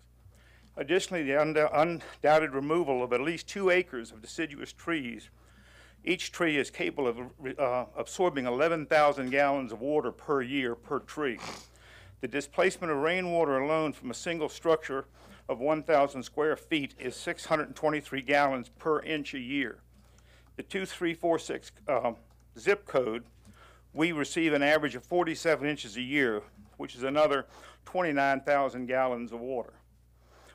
Additionally, the undoubted removal of at least two acres of deciduous trees. Each tree is capable of uh, absorbing 11,000 gallons of water per year per tree. The displacement of rainwater alone from a single structure of 1,000 square feet is 623 gallons per inch a year. The 2346 um, zip code, we receive an average of 47 inches a year, which is another 29,000 gallons of water.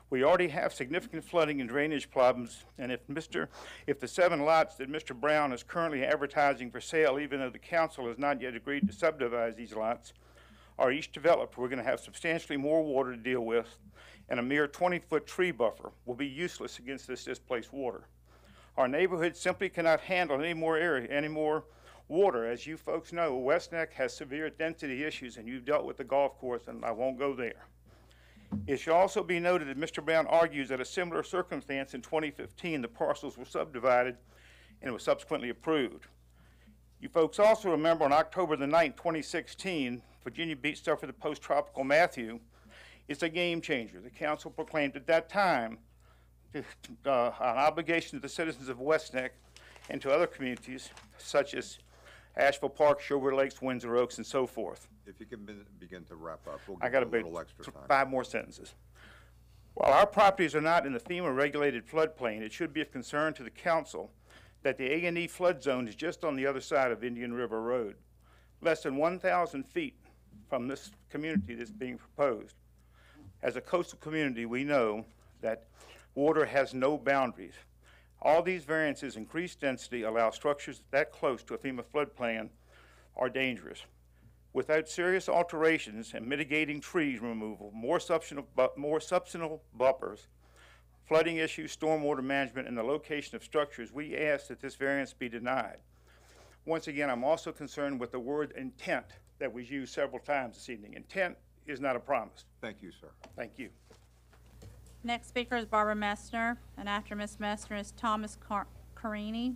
We already have significant flooding and drainage problems, and if Mr., if the seven lots that Mr. Brown is currently advertising for sale, even though the council has not yet agreed to subdivide these lots, are each developed, we're gonna have substantially more water to deal with, and a mere twenty-foot tree buffer will be useless against this displaced water. Our neighborhood simply cannot handle any more area, any more water. As you folks know, West Neck has severe density issues, and you've dealt with the golf course, and I won't go there. It should also be noted that Mr. Brown argues that a similar circumstance in 2015, the parcels were subdivided and it was subsequently approved. You folks also remember on October the 9th, 2016, Virginia Beach suffered the post-tropical Matthew. It's a game changer. The council proclaimed at that time uh, an obligation to the citizens of West Neck and to other communities such as Ashville Park, Sherwood Lakes, Windsor Oaks, and so forth. If you can be- begin to wrap up, we'll I give got you a about little extra time. five more sentences. While our properties are not in the FEMA-regulated floodplain, it should be of concern to the council that the A and E flood zone is just on the other side of Indian River Road, less than 1,000 feet from this community that's being proposed. As a coastal community, we know that water has no boundaries. All these variances, increased density, allow structures that close to a FEMA floodplain are dangerous. Without serious alterations and mitigating trees removal, more substantial, more substantial buffers, flooding issues, stormwater management, and the location of structures, we ask that this variance be denied. Once again, I'm also concerned with the word intent that was used several times this evening. Intent is not a promise. Thank you, sir. Thank you. Next speaker is Barbara Messner, and after Ms. Messner is Thomas Car- Carini.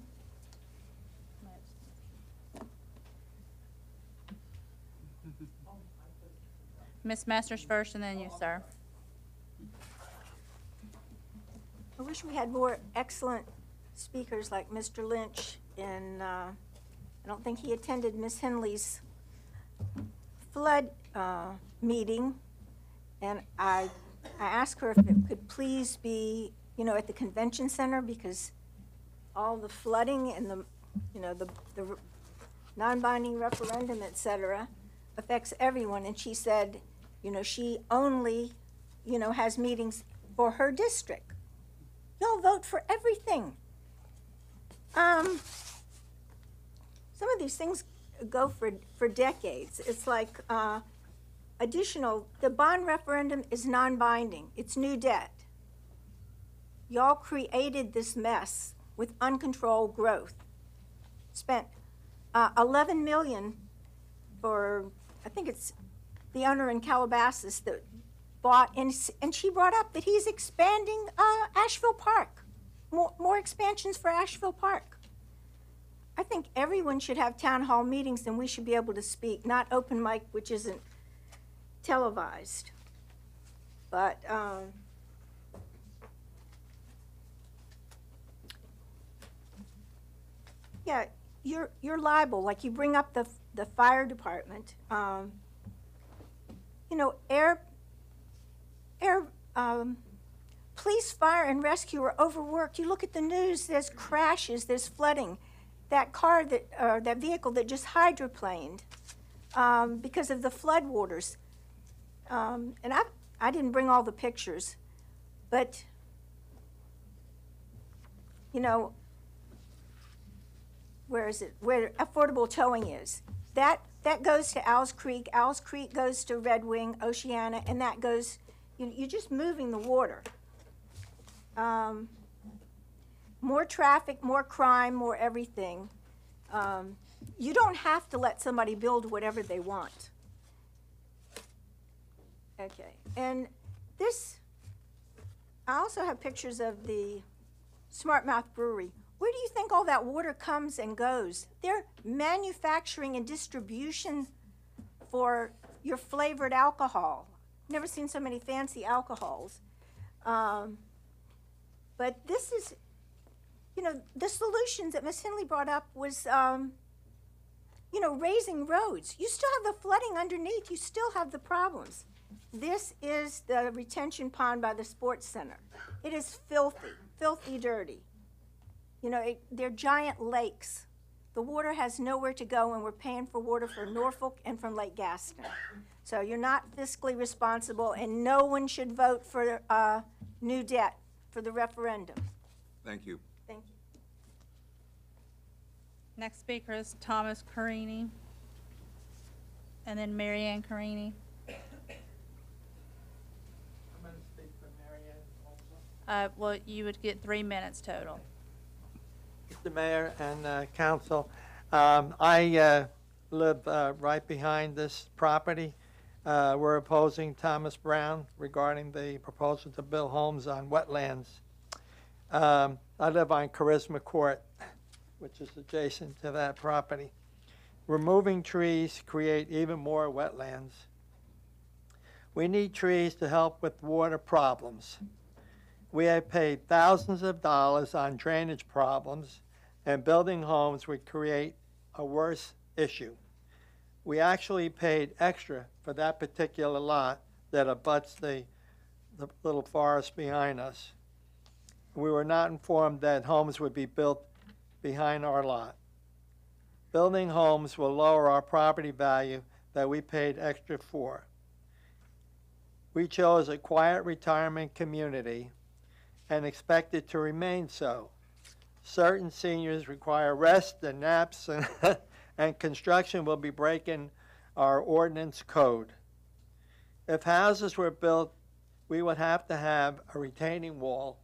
Ms. Messner's first, and then you, sir. I wish we had more excellent speakers like Mr. Lynch, and uh, I don't think he attended Miss Henley's flood uh, meeting, and I, I asked her if it could please be, you know, at the convention center, because all the flooding and the, you know, the, the non-binding referendum, et cetera, affects everyone, and she said, you know, she only, you know, has meetings for her district. Y'all vote for everything. Um, some of these things go for, for decades. It's like, uh, additional, the bond referendum is non-binding. It's new debt. Y'all created this mess with uncontrolled growth. Spent uh, 11 million for, I think it's the owner in Calabasas that bought, and, and she brought up that he's expanding uh, Ashville Park. More, more expansions for Ashville Park. I think everyone should have town hall meetings and we should be able to speak, not open mic, which isn't televised. But, um, yeah, you're, you're liable, like you bring up the, the fire department. Um, you know, air, air, um, police, fire, and rescue are overworked. You look at the news, there's crashes, there's flooding. That car that, or that vehicle that just hydroplaned um, because of the flood waters. Um, and I, I didn't bring all the pictures, but, you know, where is it? Where affordable towing is. That, that goes to Owls Creek. Owls Creek goes to Red Wing, Oceana, and that goes, you, you're just moving the water. Um, more traffic, more crime, more everything. Um, you don't have to let somebody build whatever they want. Okay, and this, I also have pictures of the Smart Mouth Brewery. Where do you think all that water comes and goes? They're manufacturing and distribution for your flavored alcohol. Never seen so many fancy alcohols. Um, but this is, you know, the solutions that Ms. Henley brought up was, um, you know, raising roads. You still have the flooding underneath. You still have the problems. This is the retention pond by the sports center. It is filthy, filthy dirty. You know, it, they're giant lakes. The water has nowhere to go, and we're paying for water from Norfolk and from Lake Gaston. So you're not fiscally responsible, and no one should vote for uh, new debt for the referendum. Thank you. Thank you. Next speaker is Thomas Carini. And then Mary Ann Carini. Uh, well, you would get three minutes total. Mr. Mayor and uh, council, um, I uh, live uh, right behind this property. Uh, We're opposing Thomas Brown regarding the proposal to build homes on wetlands. Um, I live on Charisma Court, which is adjacent to that property. Removing trees create even more wetlands. We need trees to help with water problems. We have paid thousands of dollars on drainage problems, and building homes would create a worse issue. We actually paid extra for that particular lot that abuts the, the little forest behind us. We were not informed that homes would be built behind our lot. Building homes will lower our property value that we paid extra for. We chose a quiet retirement community and expect it to remain so. Certain seniors require rest and naps, and, and construction will be breaking our ordinance code. If houses were built, we would have to have a retaining wall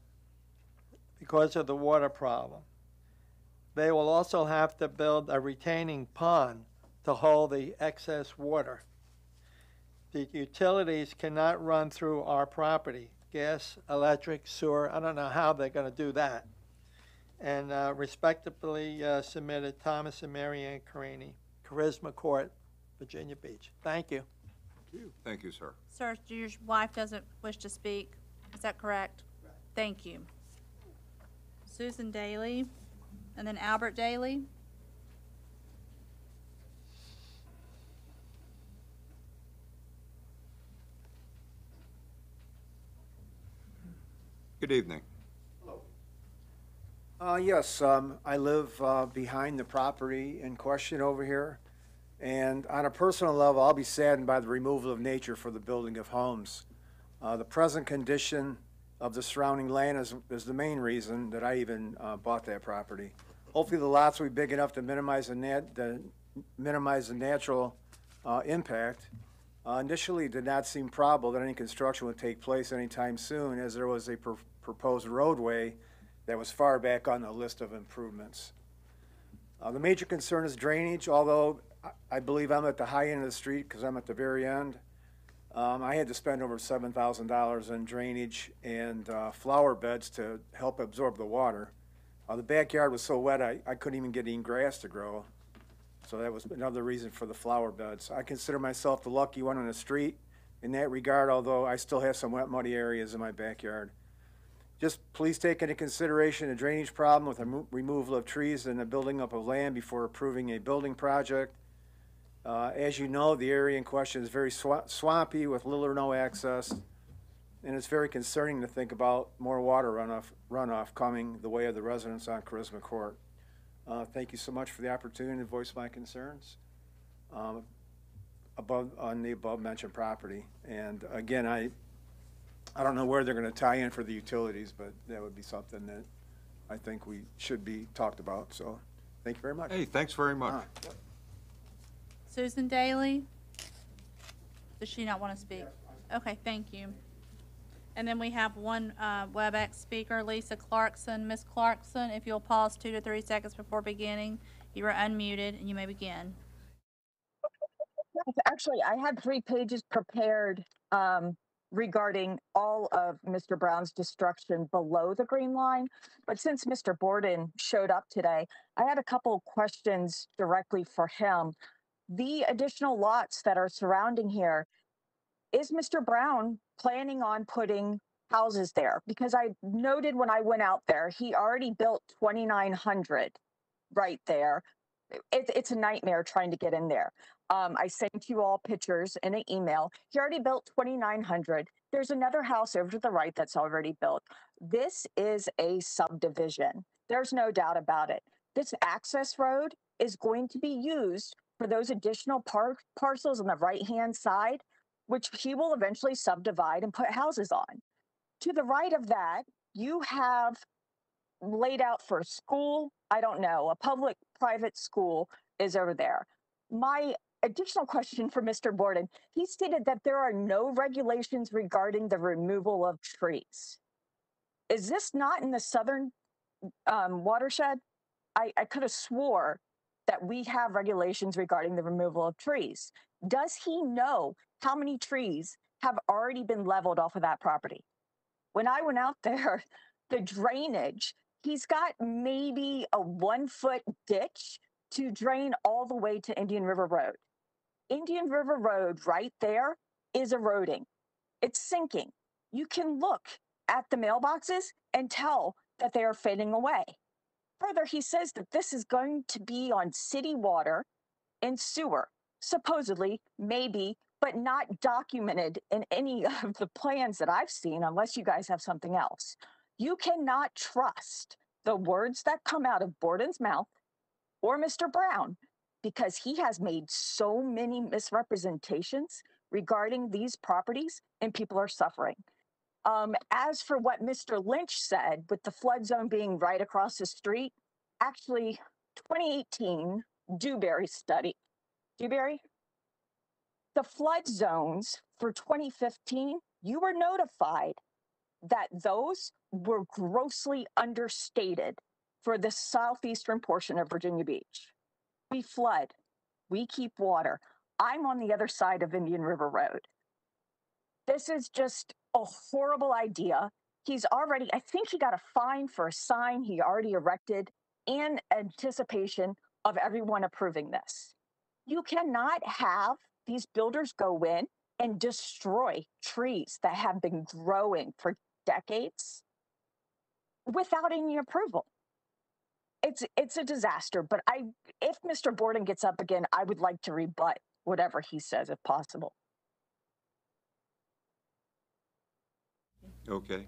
because of the water problem. They will also have to build a retaining pond to hold the excess water. The utilities cannot run through our property gas, electric, sewer. I don't know how they're going to do that. And uh, respectably uh, submitted Thomas and Mary Ann Carini, Charisma Court, Virginia Beach. Thank you. Thank you, sir. Sir, your wife doesn't wish to speak. Is that correct? Thank you. Susan Daly, and then Albert Daly. Good evening. Uh, yes, um, I live, uh, behind the property in question over here. And on a personal level, I'll be saddened by the removal of nature for the building of homes. Uh, the present condition of the surrounding land is, is the main reason that I even, uh, bought that property. Hopefully the lots will be big enough to minimize the nat, the, minimize the natural, uh, impact. Uh, Initially, it did not seem probable that any construction would take place anytime soon, as there was a pr- proposed roadway that was far back on the list of improvements. Uh, The major concern is drainage, although I- I believe I'm at the high end of the street because I'm at the very end. Um, I had to spend over seven thousand dollars in drainage and uh, flower beds to help absorb the water. Uh, the backyard was so wet, I, I couldn't even get any grass to grow. So that was another reason for the flower beds. I consider myself the lucky one on the street in that regard, although I still have some wet, muddy areas in my backyard. Just please take into consideration the drainage problem with the remo- removal of trees and the building up of land before approving a building project. Uh, As you know, the area in question is very swa- swampy with little or no access, and it's very concerning to think about more water runoff, runoff coming the way of the residents on Charisma Court. Uh, Thank you so much for the opportunity to voice my concerns um, above, on the above-mentioned property. And again, I, I don't know where they're gonna tie in for the utilities, but that would be something that I think we should be talked about, so, thank you very much. Hey, thanks very much. Ah. Susan Daly? Does she not want to speak? Okay, thank you. And then we have one uh, WebEx speaker, Lisa Clarkson. Ms. Clarkson, if you'll pause two to three seconds before beginning, you are unmuted and you may begin. Actually, I had three pages prepared um, regarding all of Mr. Brown's destruction below the green line. But since Mr. Bourdon showed up today, I had a couple questions directly for him. The additional lots that are surrounding here, is Mr. Brown planning on putting houses there? Because I noted when I went out there, he already built 2,900 right there. It's, it's a nightmare trying to get in there. Um, I sent you all pictures in an email. He already built 2,900. There's another house over to the right that's already built. This is a subdivision. There's no doubt about it. This access road is going to be used for those additional par- parcels on the right-hand side, which he will eventually subdivide and put houses on. To the right of that, you have laid out for a school. I don't know, a public private school is over there. My additional question for Mr. Bourdon, he stated that there are no regulations regarding the removal of trees. Is this not in the southern um, watershed? I, I could have swore that we have regulations regarding the removal of trees. Does he know how many trees have already been leveled off of that property? When I went out there, the drainage, he's got maybe a one foot ditch to drain all the way to Indian River Road. Indian River Road right there is eroding. It's sinking. You can look at the mailboxes and tell that they are fading away. Further, he says that this is going to be on city water and sewer, supposedly, maybe, but not documented in any of the plans that I've seen, unless you guys have something else. You cannot trust the words that come out of Bourdon's mouth or Mr. Brown because he has made so many misrepresentations regarding these properties and people are suffering. Um, as for what Mr. Lynch said with the flood zone being right across the street, actually, 2018 Dewberry study, Dewberry, the flood zones for 2015, you were notified that those were grossly understated for the southeastern portion of Virginia Beach. We flood, we keep water. I'm on the other side of Indian River Road. This is just a horrible idea. He's already, I think he got a fine for a sign he already erected in anticipation of everyone approving this. You cannot have these builders go in and destroy trees that have been growing for decades without any approval. It's it's a disaster, but I if Mr. Bourdon gets up again, I would like to rebut whatever he says if possible. Okay,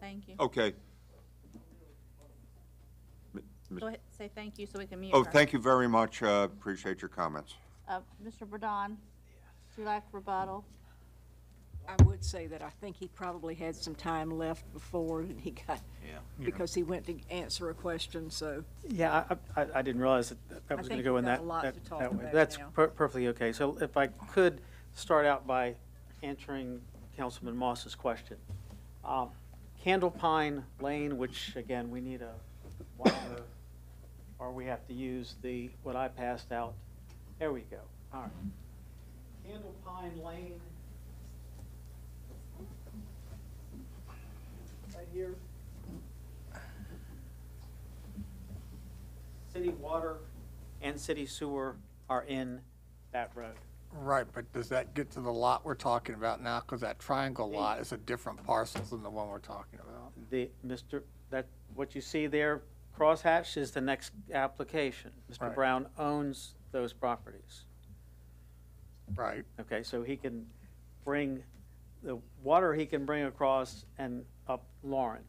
Thank you. okay. M- m- Go ahead, say thank you so we can mute Oh, her. thank you very much, uh, appreciate your comments. Uh, Mr. Bourdon, would you like rebuttal? I would say that I think he probably had some time left before and he got, Yeah. because he went to answer a question, so. Yeah, I, I, I didn't realize that that I was going think to go we've in got that, a lot that, to talk that way. about That's now. per- perfectly okay. So if I could start out by answering Councilman Moss's question. Um, Candle Pine Lane, which again, we need a wider, or we have to use the, what I passed out. There we go. All right. Candle Pine Lane. Right here. City water and city sewer are in that road. Right, but does that get to the lot we're talking about now? Because that triangle lot is a different parcel than the one we're talking about. The, Mr., that, what you see there, crosshatched is the next application. Mr. Right. Brown owns those properties. Right. Okay, so he can bring, the water he can bring across and up Lauren.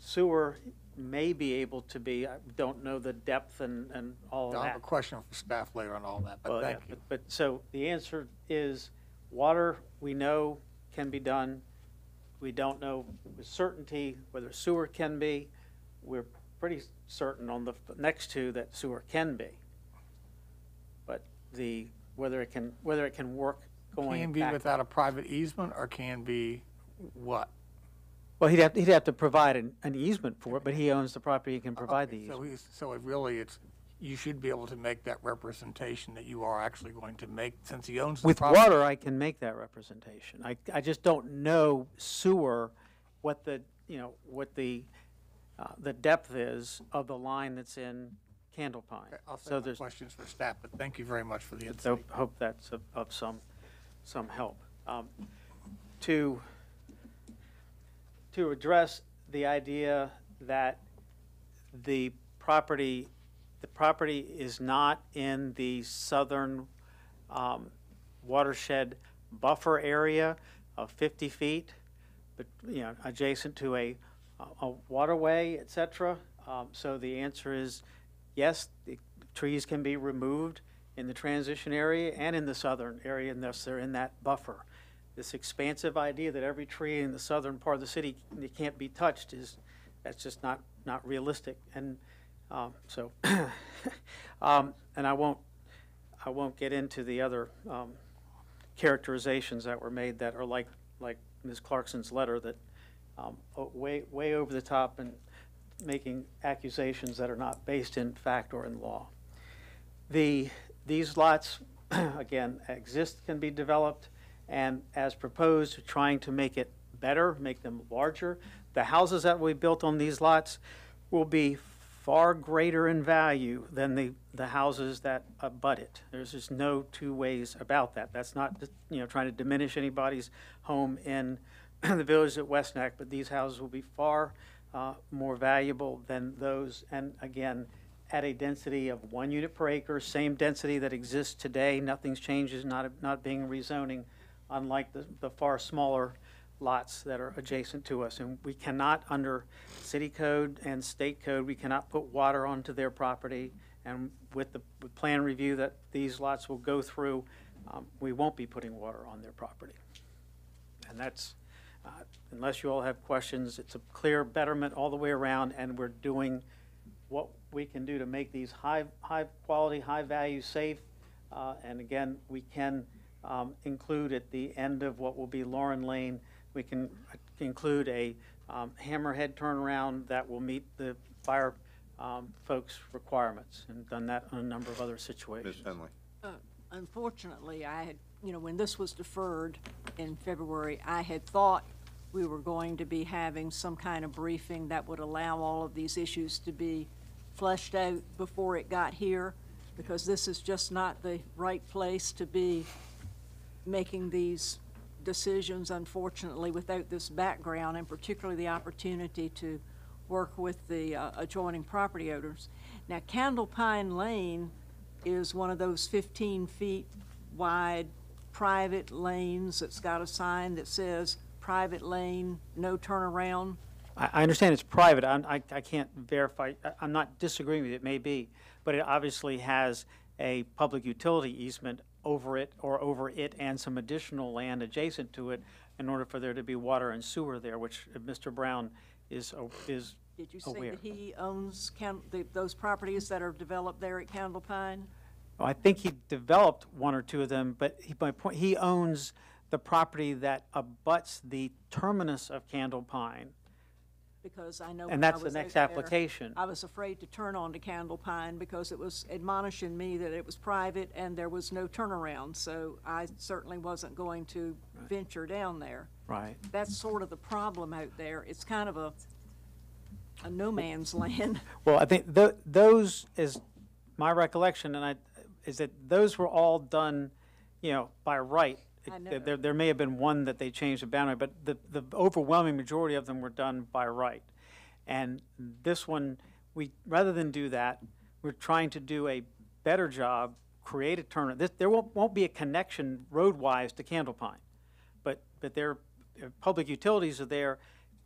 Sewer may be able to be, I don't know the depth and, and all of I'll that. have a question for staff later on all that, Well, but yeah, thank you. but- But, so the answer is, water, we know can be done. We don't know with certainty whether sewer can be. We're pretty certain on the next two that sewer can be. But the, whether it can, whether it can work going Can be back. without a private easement or can be what? Well, he'd have, he'd have to provide an, an easement for it, but he owns the property, he can provide the Okay, easement. So he's, so it really, it's, you should be able to make that representation that you are actually going to make, since he owns the With property. water, I can make that representation. I, I just don't know sewer, what the, you know, what the, uh, the depth is of the line that's in Candle Pine. I'll So save my there's, questions for staff, but thank you very much for the so insight. hope that's of, of some, some help. Um, To, to address the idea that the property, the property is not in the southern um, watershed buffer area of 50 feet, but, you know, adjacent to a, a waterway, et cetera. Um, So the answer is, yes, the trees can be removed in the transition area and in the southern area unless they're in that buffer. This expansive idea that every tree in the southern part of the city can't be touched is, that's just not, not realistic. And um, so, um, and I won't, I won't get into the other um, characterizations that were made that are like, like Ms. Clarkson's letter that um, way, way over the top and making accusations that are not based in fact or in law. The, these lots, again, exist, can be developed, and as proposed, trying to make it better, make them larger. The houses that we built on these lots will be far greater in value than the, the houses that abut it. There's just no two ways about that. That's not, you know, trying to diminish anybody's home in the village at West Neck, but these houses will be far uh, more valuable than those, and again, at a density of one unit per acre, same density that exists today. Nothing's changes, not, not being rezoning, unlike the, the far smaller lots that are adjacent to us. And we cannot, under city code and state code, we cannot put water onto their property. And with the with plan review that these lots will go through, um, we won't be putting water on their property. And that's, uh, unless you all have questions, it's a clear betterment all the way around, and we're doing what we can do to make these high, high quality, high value, safe. Uh, and again, we can um, include at the end of what will be Lauren Lane, we can include a um, hammerhead turnaround that will meet the fire um, folks' requirements, and done that on a number of other situations. Ms. Henley. Uh, Unfortunately, I had, you know, when this was deferred in February, I had thought we were going to be having some kind of briefing that would allow all of these issues to be fleshed out before it got here, because this is just not the right place to be making these decisions, unfortunately, without this background, and particularly the opportunity to work with the uh, adjoining property owners. Now, Candle Pine Lane is one of those 15 feet wide private lanes that's got a sign that says private lane, no turnaround. I, I understand it's private, I'm, I, I can't verify, I- I'm not disagreeing with it, it may be, but it obviously has a public utility easement over it, or over it and some additional land adjacent to it in order for there to be water and sewer there, which uh, Mr. Brown is, is Did you say aware. that he owns Can- the- those properties that are developed there at Candle Pine? Well, I think he developed one or two of them, but he, my point, he owns the property that abuts the terminus of Candle Pine. because I know. And I that's the was next out there, application. I was afraid to turn onto Candle Pine because it was admonishing me that it was private and there was no turnaround. So I certainly wasn't going to venture down there. Right. That's sort of the problem out there. It's kind of a, a no man's land. Well, I think tho- those is my recollection, and I, is that those were all done, you know, by right. I There- know. There, there may have been one that they changed the boundary, but the, the overwhelming majority of them were done by right. And this one, we, rather than do that, we're trying to do a better job, create a turn. This, there won't, won't be a connection road-wise to Candle Pine. But, but their, uh, public utilities are there.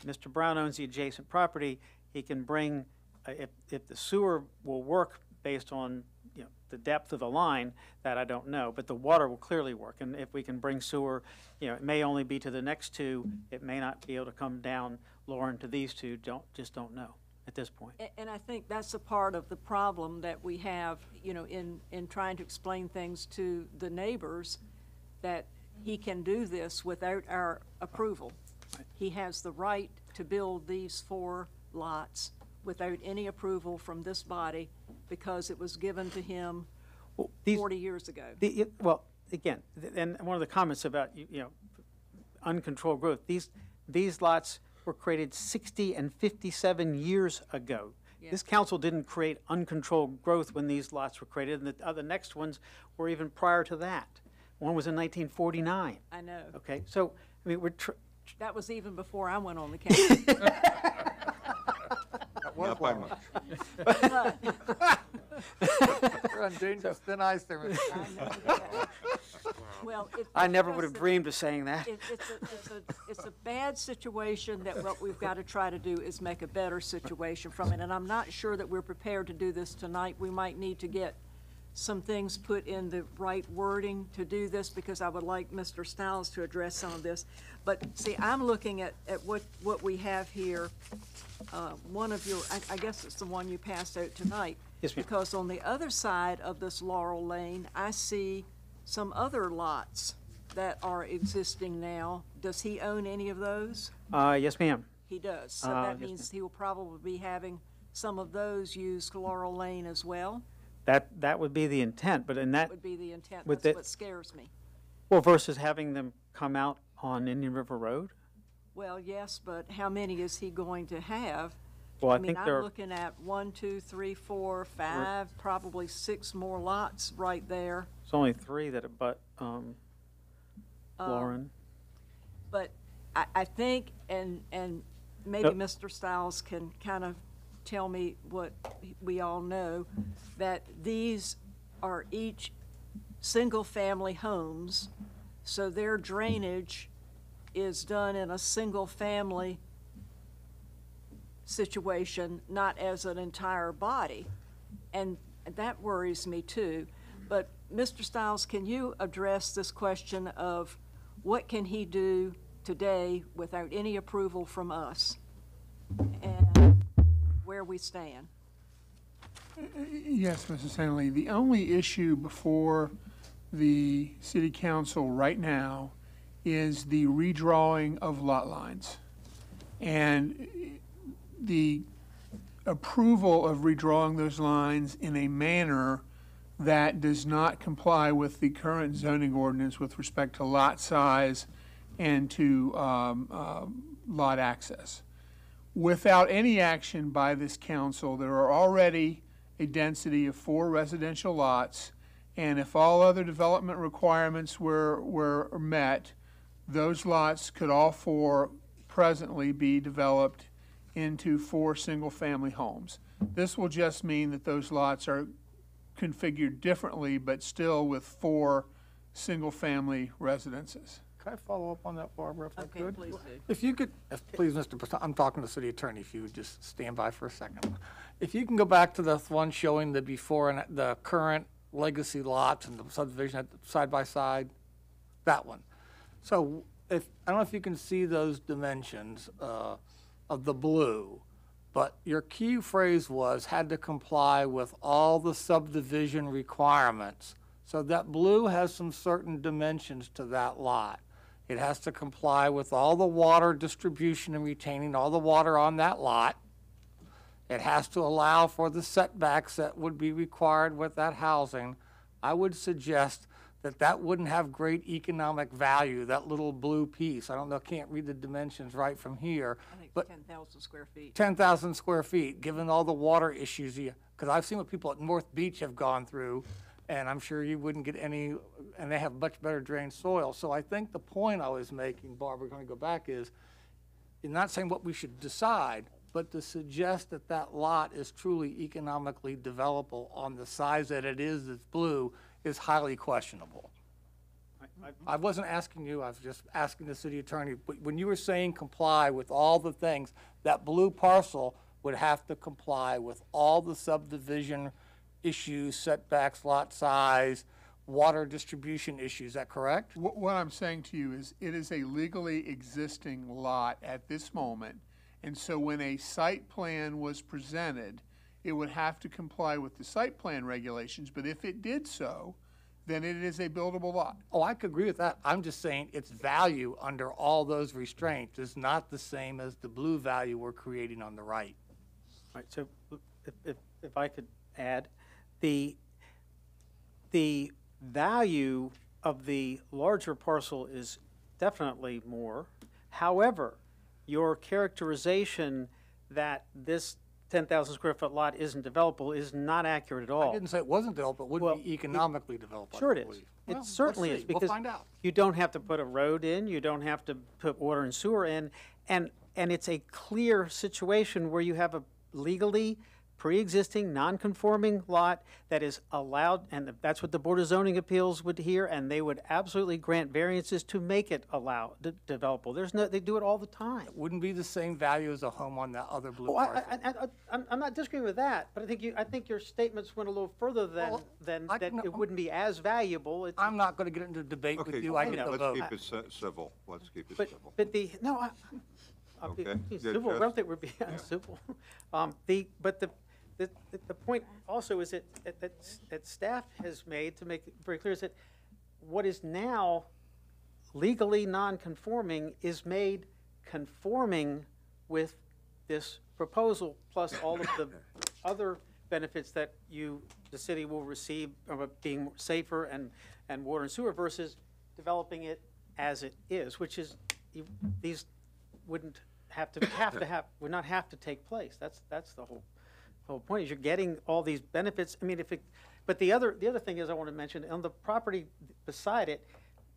Mr. Brown owns the adjacent property. He can bring, uh, if, if the sewer will work based on, you know, the depth of the line, that I don't know, but the water will clearly work. And if we can bring sewer, you know, it may only be to the next two, it may not be able to come down Lauren to these two, don't, just don't know at this point. A- And I think that's a part of the problem that we have, you know, in, in trying to explain things to the neighbors, that he can do this without our approval. He has the right to build these four lots without any approval from this body because it was given to him these- forty years ago. The, it- well, again, th- and one of the comments about, you you know, uncontrolled growth, these, these lots were created 60 and 57 years ago. This council didn't create uncontrolled growth when these lots were created, and the uh, other next ones were even prior to that. One was in 1949, I know. okay? So, I mean, we're, tr- That was even before I went on the council. Not by much. You're on dangerous thin ice there, Mr. Well, it- I never would have that- dreamed of saying that. It, it's a, it's a, it's a bad situation that what we've got to try to do is make a better situation from it. And I'm not sure that we're prepared to do this tonight. We might need to get some things put in the right wording to do this because I would like Mr. Stiles to address some of this. But see, I'm looking at, at what, what we have here. Uh, one of your, I, I guess it's the one you passed out tonight. Yes, ma'am. Because on the other side of this Laurel Lane, I see some other lots that are existing now. Does he own any of those? Uh, yes, ma'am. He does. So Uh, that yes, means he will probably be having some of those use Laurel Lane as well. That, that would be the intent, but in that, Would be the intent. with That's it- what scares me. well, versus having them come out on Indian River Road? Well, yes, but how many is he going to have? Well, I mean, think I'm there, looking at one, two, three, four, five, probably six more lots right there. it's only three that abut, um, Um, Lauren. But I, I think, and, and maybe. Mr. Stiles can kind of tell me what we all know, that these are each single-family homes, so their drainage is done in a single-family situation, not as an entire body. And that worries me too. But Mr. Stiles, can you address this question of what can he do today without any approval from us? And where we stand? Yes, Mrs. Henley. The only issue before the city council right now is the redrawing of lot lines. And the approval of redrawing those lines in a manner that does not comply with the current zoning ordinance with respect to lot size and to um, um, lot access. Without any action by this council, there are already a density of four residential lots, and if all other development requirements were, were met, those lots could all four presently be developed into four single-family homes. This will just mean that those lots are configured differently, but still with four single-family residences. Could I follow up on that, Barbara, if I Okay, could? please do. If you could, if, please, Mr. Pasta- I'm talking to the city attorney, if you would just stand by for a second. If you can go back to the one showing the before and the current legacy lots and the subdivision at- side by side, that one. So if, I don't know if you can see those dimensions uh, of the blue, But your key phrase was, had to comply with all the subdivision requirements. So that blue has some certain dimensions to that lot. It has to comply with all the water distribution and retaining all the water on that lot. It has to allow for the setbacks that would be required with that housing. I would suggest that that wouldn't have great economic value, that little blue piece. I don't know, can't read the dimensions right from here, I think but ten thousand square feet. 10,000 square feet, given all the water issues, because I've seen what people at North Beach have gone through, and I'm sure you wouldn't get any, and they have much better drained soil. So I think the point I was making, Barbara, going to go back, is, you're not saying what we should decide, but to suggest that that lot is truly economically developable on the size that it is, that's blue, is highly questionable. I wasn't asking you, I was just asking the city attorney, but when you were saying comply with all the things, that blue parcel would have to comply with all the subdivision issues, setbacks, lot size, water distribution issues, is that correct? What, what I'm saying to you is, it is a legally existing lot at this moment. And so when a site plan was presented, it would have to comply with the site plan regulations, but if it did so, then it is a buildable lot. Oh, I could agree with that. I'm just saying its value under all those restraints is not the same as the blue value we're creating on the right. Right, so if, if, if I could add, the, the value of the larger parcel is definitely more. However, your characterization that this ten thousand square foot lot isn't developable is not accurate at all. I didn't say it wasn't developed, but Well, would be economically developed, I Sure it is. Well, It certainly is. We'll because find out. you don't have to put a road in, you don't have to put water and sewer in, and, and it's a clear situation where you have a legally pre-existing, non-conforming lot that is allowed, and that's what the Board of Zoning Appeals would hear, and they would absolutely grant variances to make it allow, de- developable. There's no, they do it all the time. Wouldn't be the same value as a home on that other blue Oh, I, parcel. I, I, I'm, I'm not disagreeing with that, but I think you, I think your statements went a little further than, Well, than, I that can- it wouldn't be as valuable. It's- I'm not going to get into a debate with Okay, you. I get the let's vote. keep it ci- civil. Let's keep it But, civil. but the, no, I, I'll be, Okay, be good, civil, I don't think we're being uncivil. Um, the, but the, the, the point also is that, that- that, that staff has made, to make it very clear, is that what is now legally non-conforming is made conforming with this proposal, plus all of the other benefits that you, the city will receive of being safer and, and water and sewer versus developing it as it is, which is, you- these wouldn't have to, have to have, would not have to take place. That's, that's the whole, the whole point, is you're getting all these benefits. I mean, if it, but the other, the other thing is I want to mention, on the property beside it,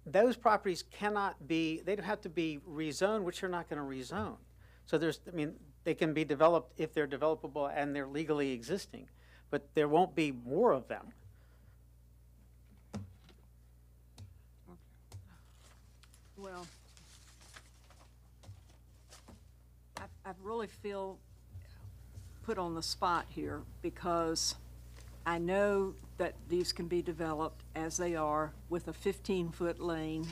those properties cannot be, they'd have to be rezoned, which they're not going to rezone. So there's, I mean, they can be developed if they're developable and they're legally existing, but there won't be more of them. Well, I, I really feel put on the spot here because I know that these can be developed as they are with a fifteen-foot lane,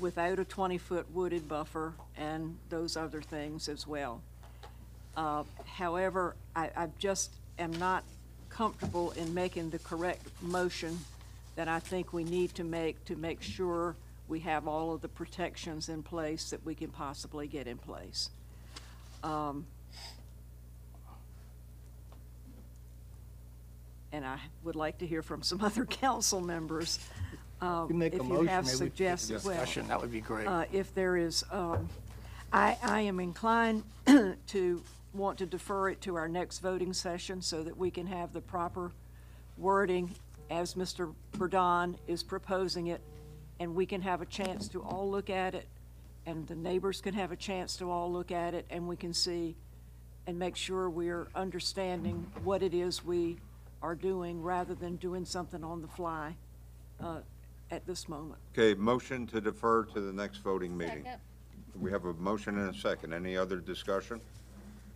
without a twenty-foot wooded buffer and those other things as well. Uh, However, I, I just am not comfortable in making the correct motion that I think we need to make to make sure we have all of the protections in place that we can possibly get in place. Um, And I would like to hear from some other council members. uh, You make a If you motion, have maybe we take a suggested, well, discussion. That would be great. uh, if there is, um, I, I am inclined to want to defer it to our next voting session so that we can have the proper wording as Mr. Bourdon is proposing it, and we can have a chance to all look at it, and the neighbors can have a chance to all look at it, and we can see and make sure we're understanding what it is we are doing rather than doing something on the fly uh, at this moment. Okay, motion to defer to the next voting meeting. We have a motion and a second. Any other discussion?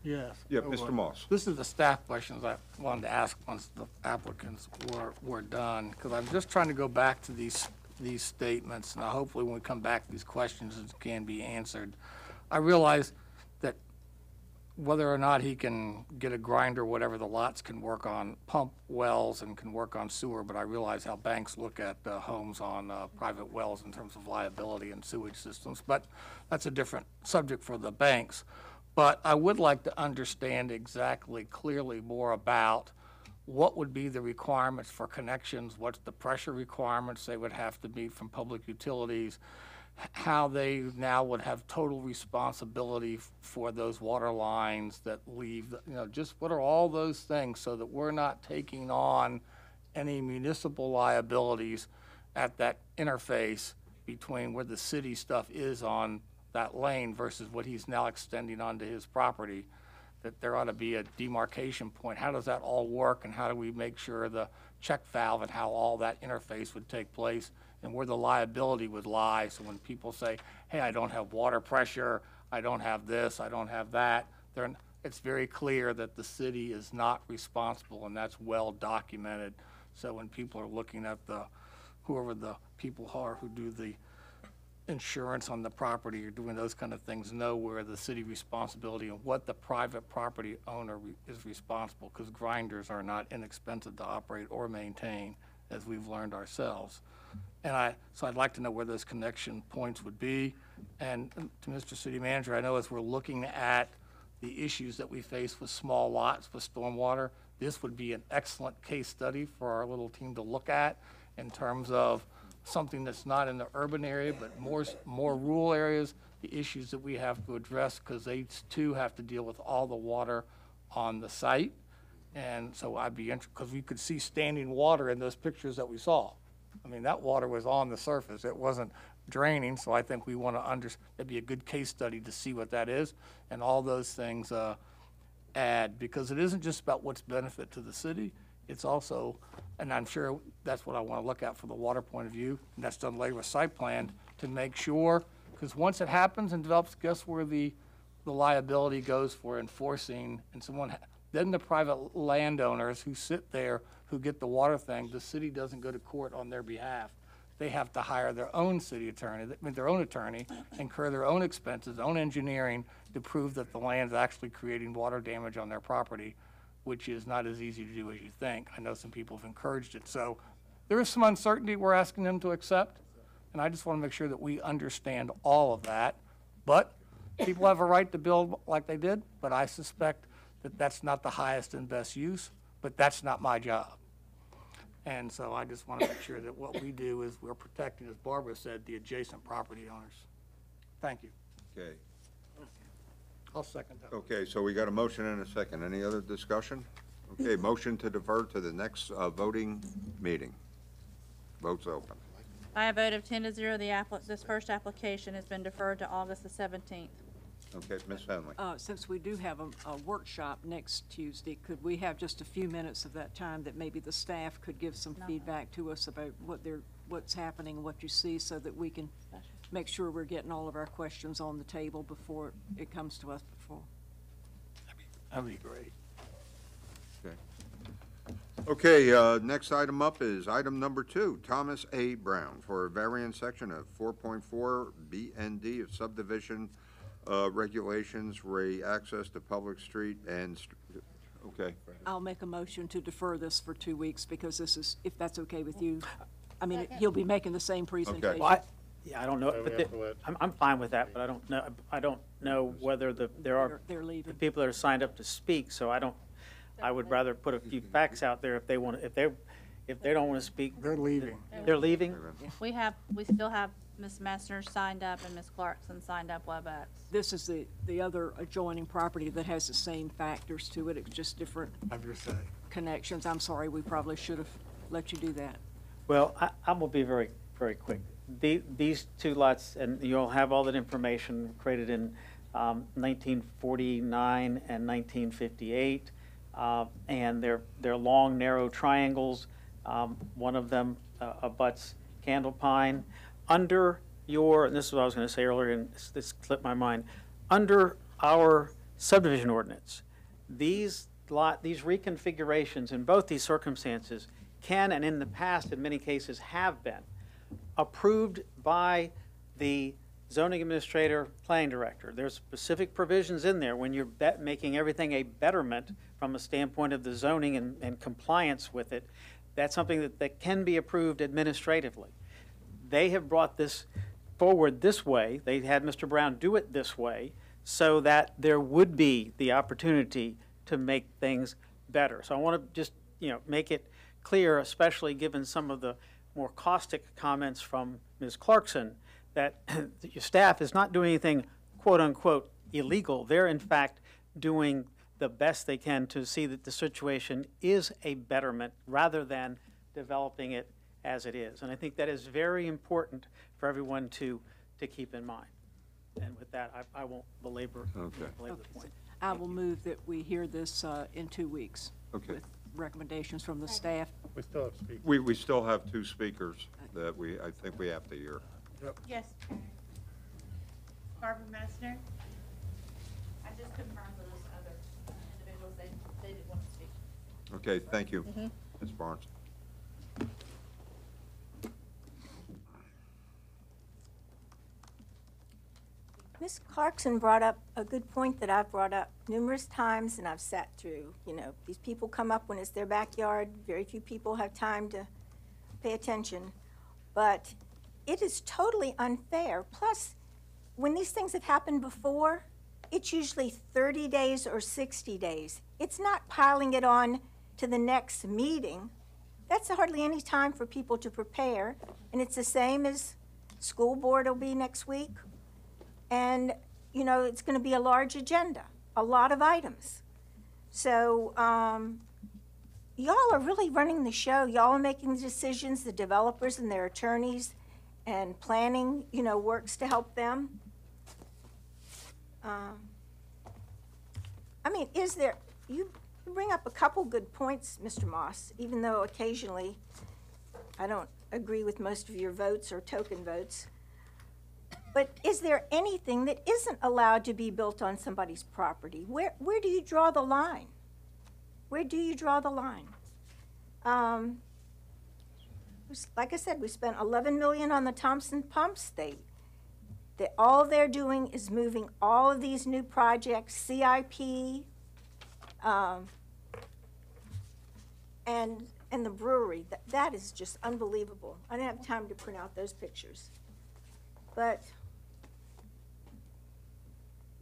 Yes. Yeah, Mr. Moss. This is the staff questions I wanted to ask once the applicants were, were done, because I'm just trying to go back to these, these statements, and hopefully when we come back, these questions can be answered. I realize that whether or not he can get a grinder, whatever the lots can work on pump wells and can work on sewer, but I realize how banks look at uh, homes on uh, private wells in terms of liability and sewage systems, but that's a different subject for the banks. But I would like to understand exactly clearly more about what would be the requirements for connections, what's the pressure requirements they would have to meet from public utilities, how they now would have total responsibility for those water lines that leave, you know, just what are all those things so that we're not taking on any municipal liabilities at that interface between where the city stuff is on that lane versus what he's now extending onto his property, that there ought to be a demarcation point. How does that all work, and how do we make sure the check valve and how all that interface would take place, and where the liability would lie, so when people say, hey, I don't have water pressure, I don't have this, I don't have that, they're, it's very clear that the city is not responsible, and that's well documented. So when people are looking at the, whoever the people are who do the insurance on the property or doing those kind of things know where the city responsibility and what the private property owner re- is responsible, because grinders are not inexpensive to operate or maintain, as we've learned ourselves. And I, so I'd like to know where those connection points would be. And um, to Mr. City Manager, I know as we're looking at the issues that we face with small lots with stormwater, this would be an excellent case study for our little team to look at in terms of something that's not in the urban area, but more, more rural areas, the issues that we have to address, because they too have to deal with all the water on the site. And so I'd be interested, because we could see standing water in those pictures that we saw. I mean, that water was on the surface, it wasn't draining, so I think we want to under, it'd be a good case study to see what that is, and all those things, uh, add, because it isn't just about what's benefit to the city, it's also, and I'm sure that's what I want to look at from the water point of view, and that's done later with site plan, to make sure, because once it happens and develops, guess where the, the liability goes for enforcing, and someone, then the private landowners who sit there, who get the water thing, the city doesn't go to court on their behalf. They have to hire their own city attorney, their own attorney, incur their own expenses, own engineering to prove that the land's actually creating water damage on their property, which is not as easy to do as you think. I know some people have encouraged it, so there is some uncertainty we're asking them to accept, and I just want to make sure that we understand all of that. But people have a right to build like they did, but I suspect that that's not the highest and best use, but that's not my job. And so I just want to make sure that what we do is we're protecting, as Barbara said, the adjacent property owners. Thank you. Okay, I'll second that. okay, so we got a motion and a second. Any other discussion? Okay, motion to defer to the next uh, voting meeting. Votes open. By a vote of ten to zero, the appli- this first application has been deferred to August the seventeenth. Okay, Ms. Henley. Uh, Since we do have a, a workshop next Tuesday, could we have just a few minutes of that time that maybe the staff could give some feedback to us about what they're, what's happening and what you see so that we can make sure we're getting all of our questions on the table before it comes to us before? That'd be great. Okay. Okay, uh, next item up is item number two, Thomas A. Brown for a variance section of four point four B and D of subdivision, uh, regulations, re access to public street and, st- okay. I'll make a motion to defer this for two weeks because this is, if that's okay with you. I mean, he'll be making the same presentation. Well, I, yeah, I don't know, So we but have the- let- I'm, I'm fine with that, but I don't know, I don't know whether the, there are They're- They're leaving. people that are signed up to speak, so I don't, I would rather put a few facts out there if they want, if they, if they don't want to speak. They're leaving. They're leaving? We have, we still have Ms. Messner signed up and Ms. Clarkson signed up WebEx. This is the, the other adjoining property that has the same factors to it. It's just different Have your say. connections. I'm sorry, we probably should have let you do that. Well, I, I'm gonna be very, very quick. The, these two lots, and you'll have all that information created in, um, nineteen forty-nine and nineteen fifty-eight. Uh, and they're, they're long, narrow triangles. Um, one of them, uh, abuts Candle Pine. Under your, and this is what I was gonna say earlier, and this- this slipped my mind. Under our subdivision ordinance, these lot, these reconfigurations in both these circumstances can, and in the past, in many cases, have been approved by the zoning administrator, planning director. There's specific provisions in there when you're making everything a betterment from a standpoint of the zoning and, and compliance with it. That's something that, that can be approved administratively. They have brought this forward this way. They had Mr. Brown do it this way so that there would be the opportunity to make things better. So I want to just, you know, make it clear, especially given some of the more caustic comments from Ms. Clarkson, that your staff is not doing anything quote-unquote illegal. They're in fact doing the best they can to see that the situation is a betterment rather than developing it as it is. And I think that is very important for everyone to, to keep in mind. And with that, I, I won't belabor, Okay. belabor the point. I will move that we hear this uh, in two weeks. Okay. With recommendations from the staff. We still have speakers. We, we still have two speakers that we, I think we have to hear. Yes. Barbara Messner? I just confirmed with those other individuals, they, they didn't want to speak. Okay, thank you. Ms. Barnes. Ms. Clarkson brought up a good point that I've brought up numerous times and I've sat through. You know, these people come up when it's their backyard. Very few people have time to pay attention. But it is totally unfair. Plus, when these things have happened before, it's usually 30 days or 60 days. It's not piling it on to the next meeting. That's hardly any time for people to prepare. And it's the same as school board will be next week. And, you know, it's going to be a large agenda, a lot of items. So, um, y'all are really running the show. Y'all are making the decisions, the developers and their attorneys, and planning, you know, works to help them. Um, I mean, is there, you you bring up a couple good points, Mr. Moss, even though occasionally I don't agree with most of your votes or token votes. But is there anything that isn't allowed to be built on somebody's property? Where, where do you draw the line? Where do you draw the line? Um, like I said, we spent 11 million on the Thompson pumps. They, they, all they're doing is moving all of these new projects, CIP, um, and, and the brewery. That, that is just unbelievable. I didn't have time to print out those pictures. But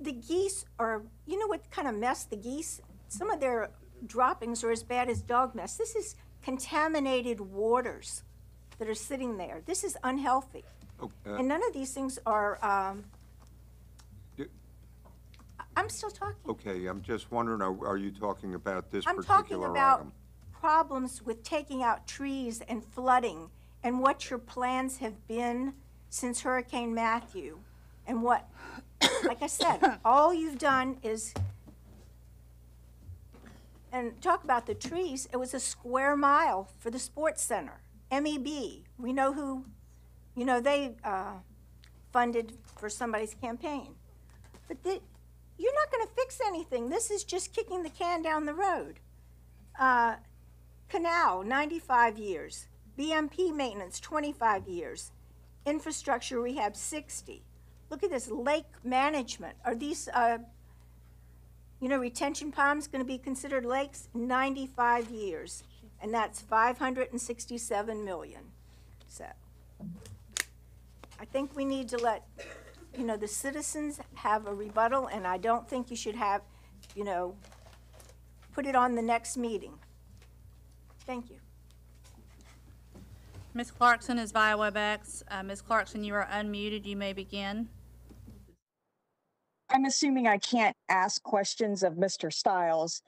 the geese are, you know what kind of mess the geese, some of their droppings are as bad as dog mess. This is contaminated waters that are sitting there. This is unhealthy. Oh, uh, And none of these things are, um, I'm still talking. Okay, I'm just wondering, are are you talking about this I'm talking particular about item? problems with taking out trees and flooding and what your plans have been since Hurricane Matthew. And what, like I said, all you've done is, and talk about the trees, it was a square mile for the sports center, MEB. We know who, you know, they uh, funded for somebody's campaign. But the, you're not going to fix anything. This is just kicking the can down the road. Uh, canal, 95 years. BMP maintenance, 25 years. Infrastructure rehab, 60. Look at this lake management. Are these, uh, you know, retention ponds going to be considered lakes? 95 years. And that's 567 million. So I think we need to let, you know, the citizens have a rebuttal, and I don't think you should have, you know, put it on the next meeting. Thank you. Ms. Clarkson is via WebEx. Uh, Ms. Clarkson, you are unmuted. You may begin. I'm assuming I can't ask questions of Mr. Stiles,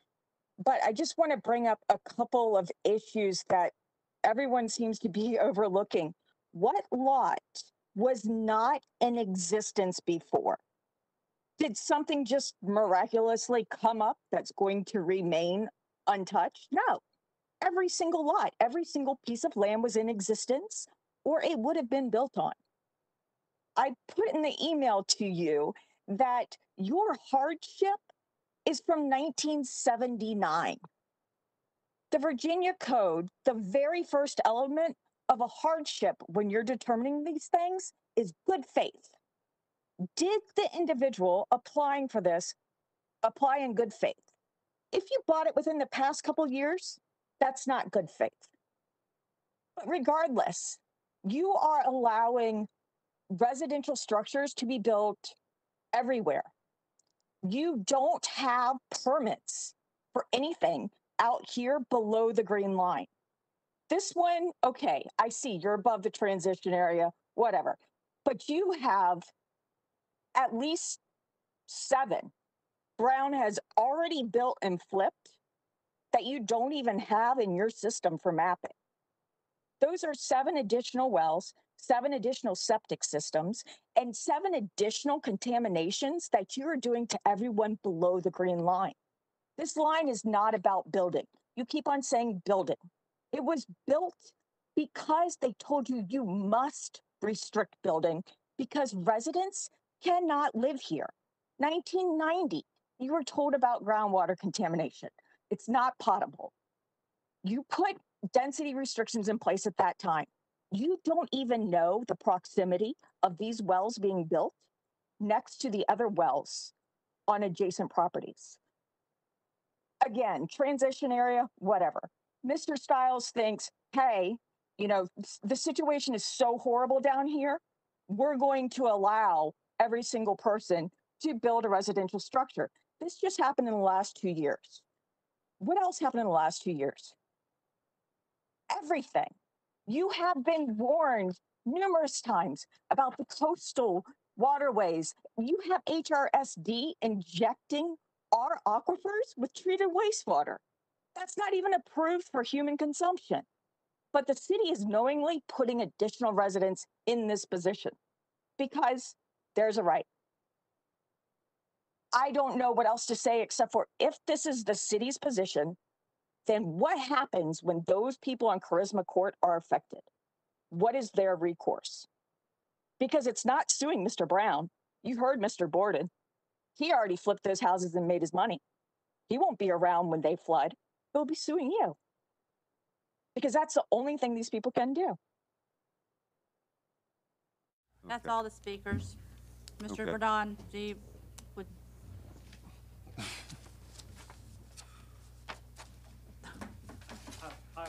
but I just want to bring up a couple of issues that everyone seems to be overlooking. What lot was not in existence before? Did something just miraculously come up that's going to remain untouched? No. Every single lot, every single piece of land was in existence or it would have been built on. I put in the email to you that your hardship is from 1979. The Virginia Code, the very first element of a hardship when you're determining these things is good faith. did the individual applying for this apply in good faith? If you bought it within the past couple years, that's not good faith. But regardless, you are allowing residential structures to be built everywhere. You don't have permits for anything out here below the green line. This one, okay, I see you're above the transition area, whatever. But you have at least seven. Brown has already built and flipped that you don't even have in your system for mapping. Those are seven additional wells, seven additional septic systems, and seven additional contaminations that you are doing to everyone below the green line. This line is not about building. You keep on saying building. It was built because they told you you must restrict building because residents cannot live here. 1990, you were told about groundwater contamination. It's not potable. You put density restrictions in place at that time. You don't even know the proximity of these wells being built next to the other wells on adjacent properties. Again, transition area, whatever. Mr. Stiles thinks, hey, you know, the situation is so horrible down here. We're going to allow every single person to build a residential structure. This just happened in the last two years. What else happened in the last two years? Everything. You have been warned numerous times about the coastal waterways. You have HRSD injecting our aquifers with treated wastewater. That's not even approved for human consumption. But the city is knowingly putting additional residents in this position because there's a right. I don't know what else to say except for if this is the city's position, then what happens when those people on Charisma Court are affected? What is their recourse? Because it's not suing Mr. Brown. You heard Mr. Bourdon. He already flipped those houses and made his money. He won't be around when they flood. He'll be suing you. Because that's the only thing these people can do. That's all the speakers. Mr. Okay. Bourdon, do you, would, I- I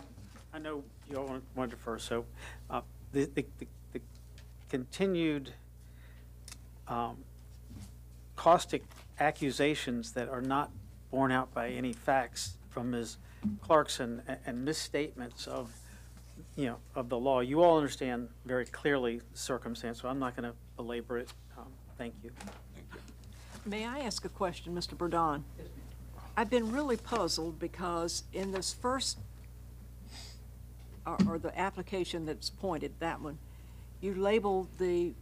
know you all want- want to defer, so uh, the the the- the continued um, caustic accusations that are not borne out by any facts from Ms. Clarkson a- and misstatements of, you know, of the law, you all understand very clearly the circumstance, so I'm not going to belabor it. Um, Thank you. May I ask a question, Mr. Bourdon? Yes, I've been really puzzled because in this first, or, or the application that's pointed, that one, you labeled the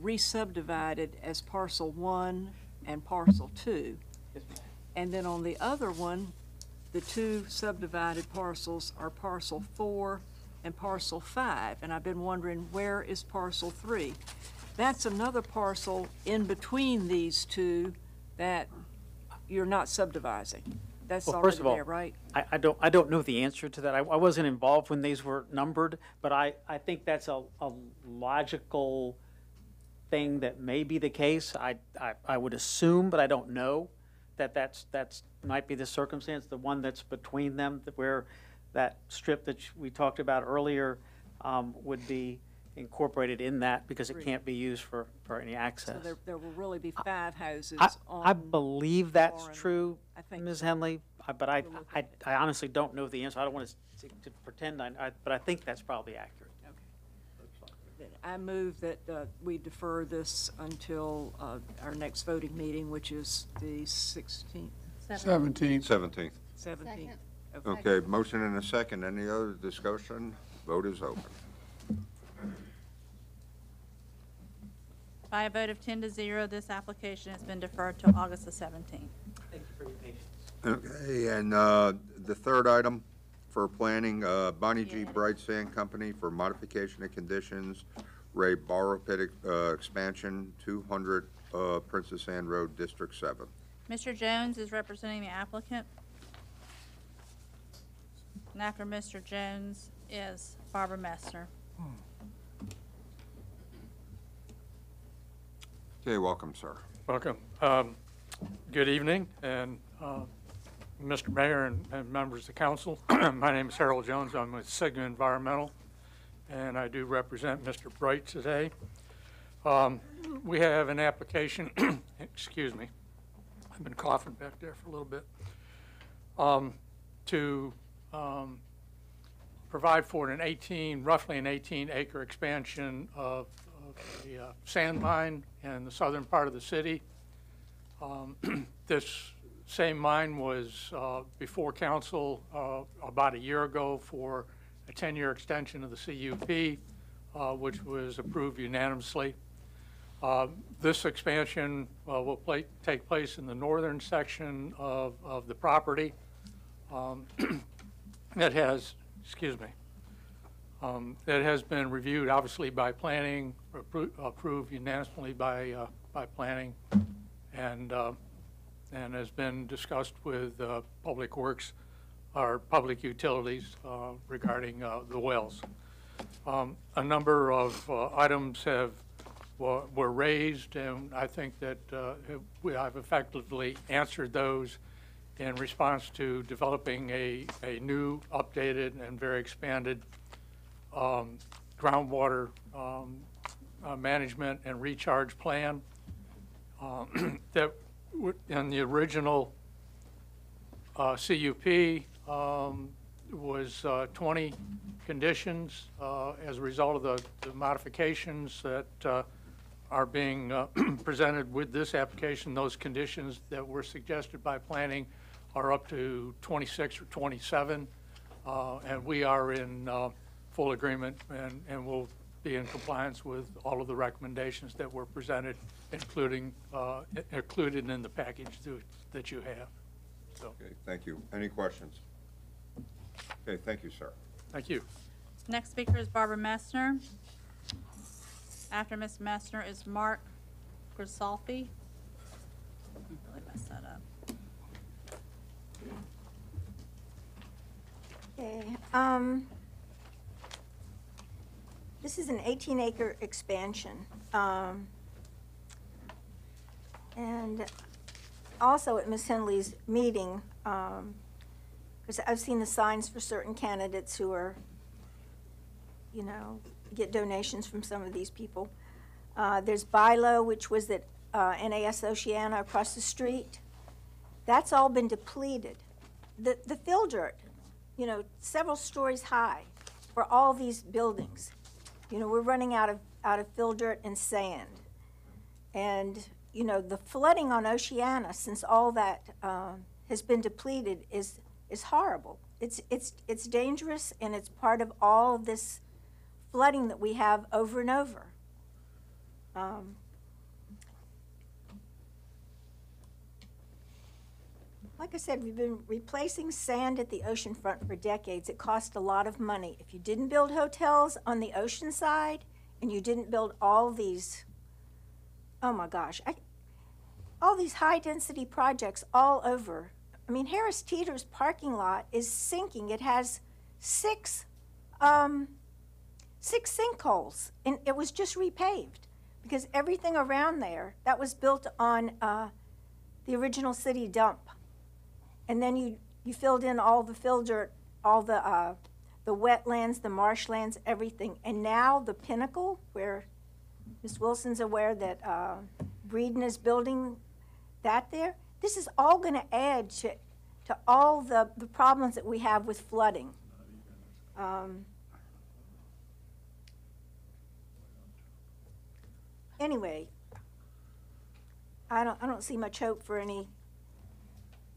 re-subdivided as parcel one and parcel two. And then on the other one, the two subdivided parcels are parcel four and parcel five. And I've been wondering, where is parcel three? That's another parcel in between these two that you're not subdividing. That's Well, already first of all, there, right? I, I don't, I don't know the answer to that. I, I wasn't involved when these were numbered, but I, I think that's a, a logical thing that may be the case. I, I, I would assume, but I don't know, that that's, that's, might be the circumstance, the one that's between them, that where that strip that we talked about earlier, um, would be incorporated in that because it can't be used for, for any So access. there, there will really be five houses I, I believe that's Warren. true, I think Ms. Henley, I- but I, We'll look I, I honestly don't know the answer. I don't want to, to pretend I, I, but I think that's probably accurate. Okay. I move that uh, we defer this until uh, our next voting meeting, which is the 16th, Seventeenth. Seventeenth. 17th. Okay, motion and a second. Any other discussion? Vote is open. By a vote of ten to zero, this application has been deferred till August the seventeenth. Thank you for your patience. Okay, and uh, the third item for planning, uh, Bonnie G. Bright Sand Company for modification of conditions, Ray Borrow Pit uh, expansion, 200 uh, Princess Anne Road, District 7. Mr. Jones is representing the applicant. And after Mr. Jones is Barbara Messner. Okay, welcome, sir. Welcome. Um, Good evening, and uh, Mr. Mayor and and members of the council. My name is Harold Jones. I'm with Sigma Environmental, and I do represent Mr. Bright today. Um, We have an application, excuse me, I've been coughing back there for a little bit, um, to um, provide for an 18, roughly an 18-acre expansion of the uh, sand mine in the southern part of the city. Um, This same mine was uh, before council uh, about a year ago for a 10-year extension of the CUP, uh, which was approved unanimously. Uh, This expansion uh, will take place in the northern section of of the property. Um, That has, excuse me, um, that has been reviewed obviously by planning, appro- approved unanimously by, uh, by planning, and, uh, and has been discussed with uh, Public Works, our Public Utilities uh, regarding uh, the wells. Um, A number of uh, items have, were were raised, and I think that uh, we have effectively answered those in response to developing a, a new, updated, and very expanded um, groundwater um, uh, management and recharge plan um, that in the original uh, CUP um, was uh, 20 conditions. Uh, As a result of the the modifications that uh, are being uh, presented with this application, those conditions that were suggested by planning are up to 26 or 27. Uh, And we are in full agreement and, and will be in compliance with all of the recommendations that were presented, including, uh, included in the package that- that you have. So, Okay, thank you. Any questions? Okay, thank you, sir. thank you. Next speaker is Barbara Messner. After Ms. Messner is Mark Grisalfi. Really messed that up. Okay, um, this is an eighteen acre expansion. Um, and also at Ms. Henley's meeting, um, because I've seen the signs for certain candidates who are, you know, get donations from some of these people. Uh, there's Bilo, which was at, uh, NAS Oceana across the street. That's all been depleted. The, the fill dirt, you know, several stories high for all these buildings. You know, we're running out of, out of fill dirt and sand. And, you know, the flooding on Oceana, since all that um, has been depleted, is, is horrible. It's, it's, it's dangerous, and it's part of all this flooding that we have over and over. Um, Like I said, we've been replacing sand at the ocean front for decades. It cost a lot of money. If you didn't build hotels on the ocean side and you didn't build all these, oh my gosh, I, all these high density projects all over. I mean, Harris Teeter's parking lot is sinking. It has six, um, six sinkholes, and it was just repaved because everything around there that was built on uh, the original city dump and then you, you filled in all the fill dirt, all the, uh, the wetlands, the marshlands, everything. And now the pinnacle, where Ms. Wilson's aware that, uh, Breeden is building that there, this is all gonna add to, to all the, the problems that we have with flooding. Um, Anyway, I don't, I don't see much hope for any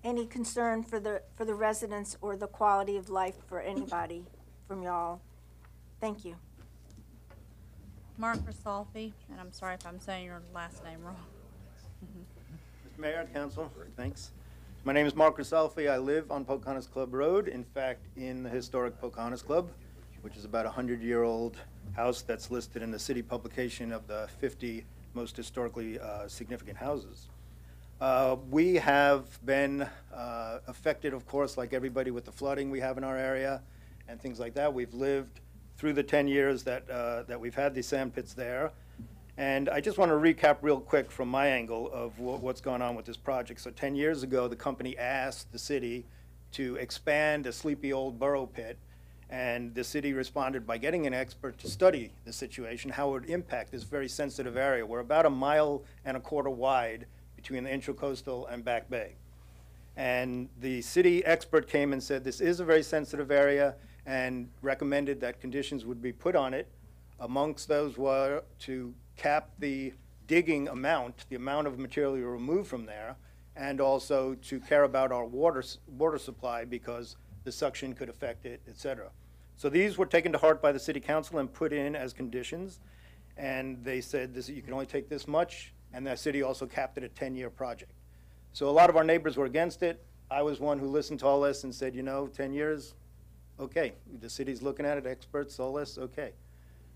any concern for the, for the residents or the quality of life for anybody from y'all. Thank you. Mark Grisalfi, and I'm sorry if I'm saying your last name wrong. Mr. Mayor and Council, thanks. My name is Mark Rosalfi. I live on Pocahontas Club Road, in fact, in the historic Pocahontas Club, which is about a hundred-year-old house that's listed in the city publication of the 50 most historically uh, significant houses. Uh, We have been uh, affected, of course, like everybody with the flooding we have in our area and things like that. We've lived through the 10 years that, uh, that we've had these sand pits there. And I just want to recap real quick from my angle of wha- what's going on with this project. So 10 years ago, the company asked the city to expand a sleepy old borrow pit, and the city responded by getting an expert to study the situation, how it would impact this very sensitive area. We're about a mile and a quarter wide between the intracoastal and Back Bay. And the city expert came and said, this is a very sensitive area, and recommended that conditions would be put on it. Amongst those were to cap the digging amount, the amount of material you remove from there, and also to care about our water, water supply because the suction could affect it, et cetera. So these were taken to heart by the city council and put in as conditions. And they said this, you can only take this much, and the city also capped it at ten-year project. So a lot of our neighbors were against it. I was one who listened to all this and said, you know, ten years, okay. The city's looking at it, experts, all this, okay.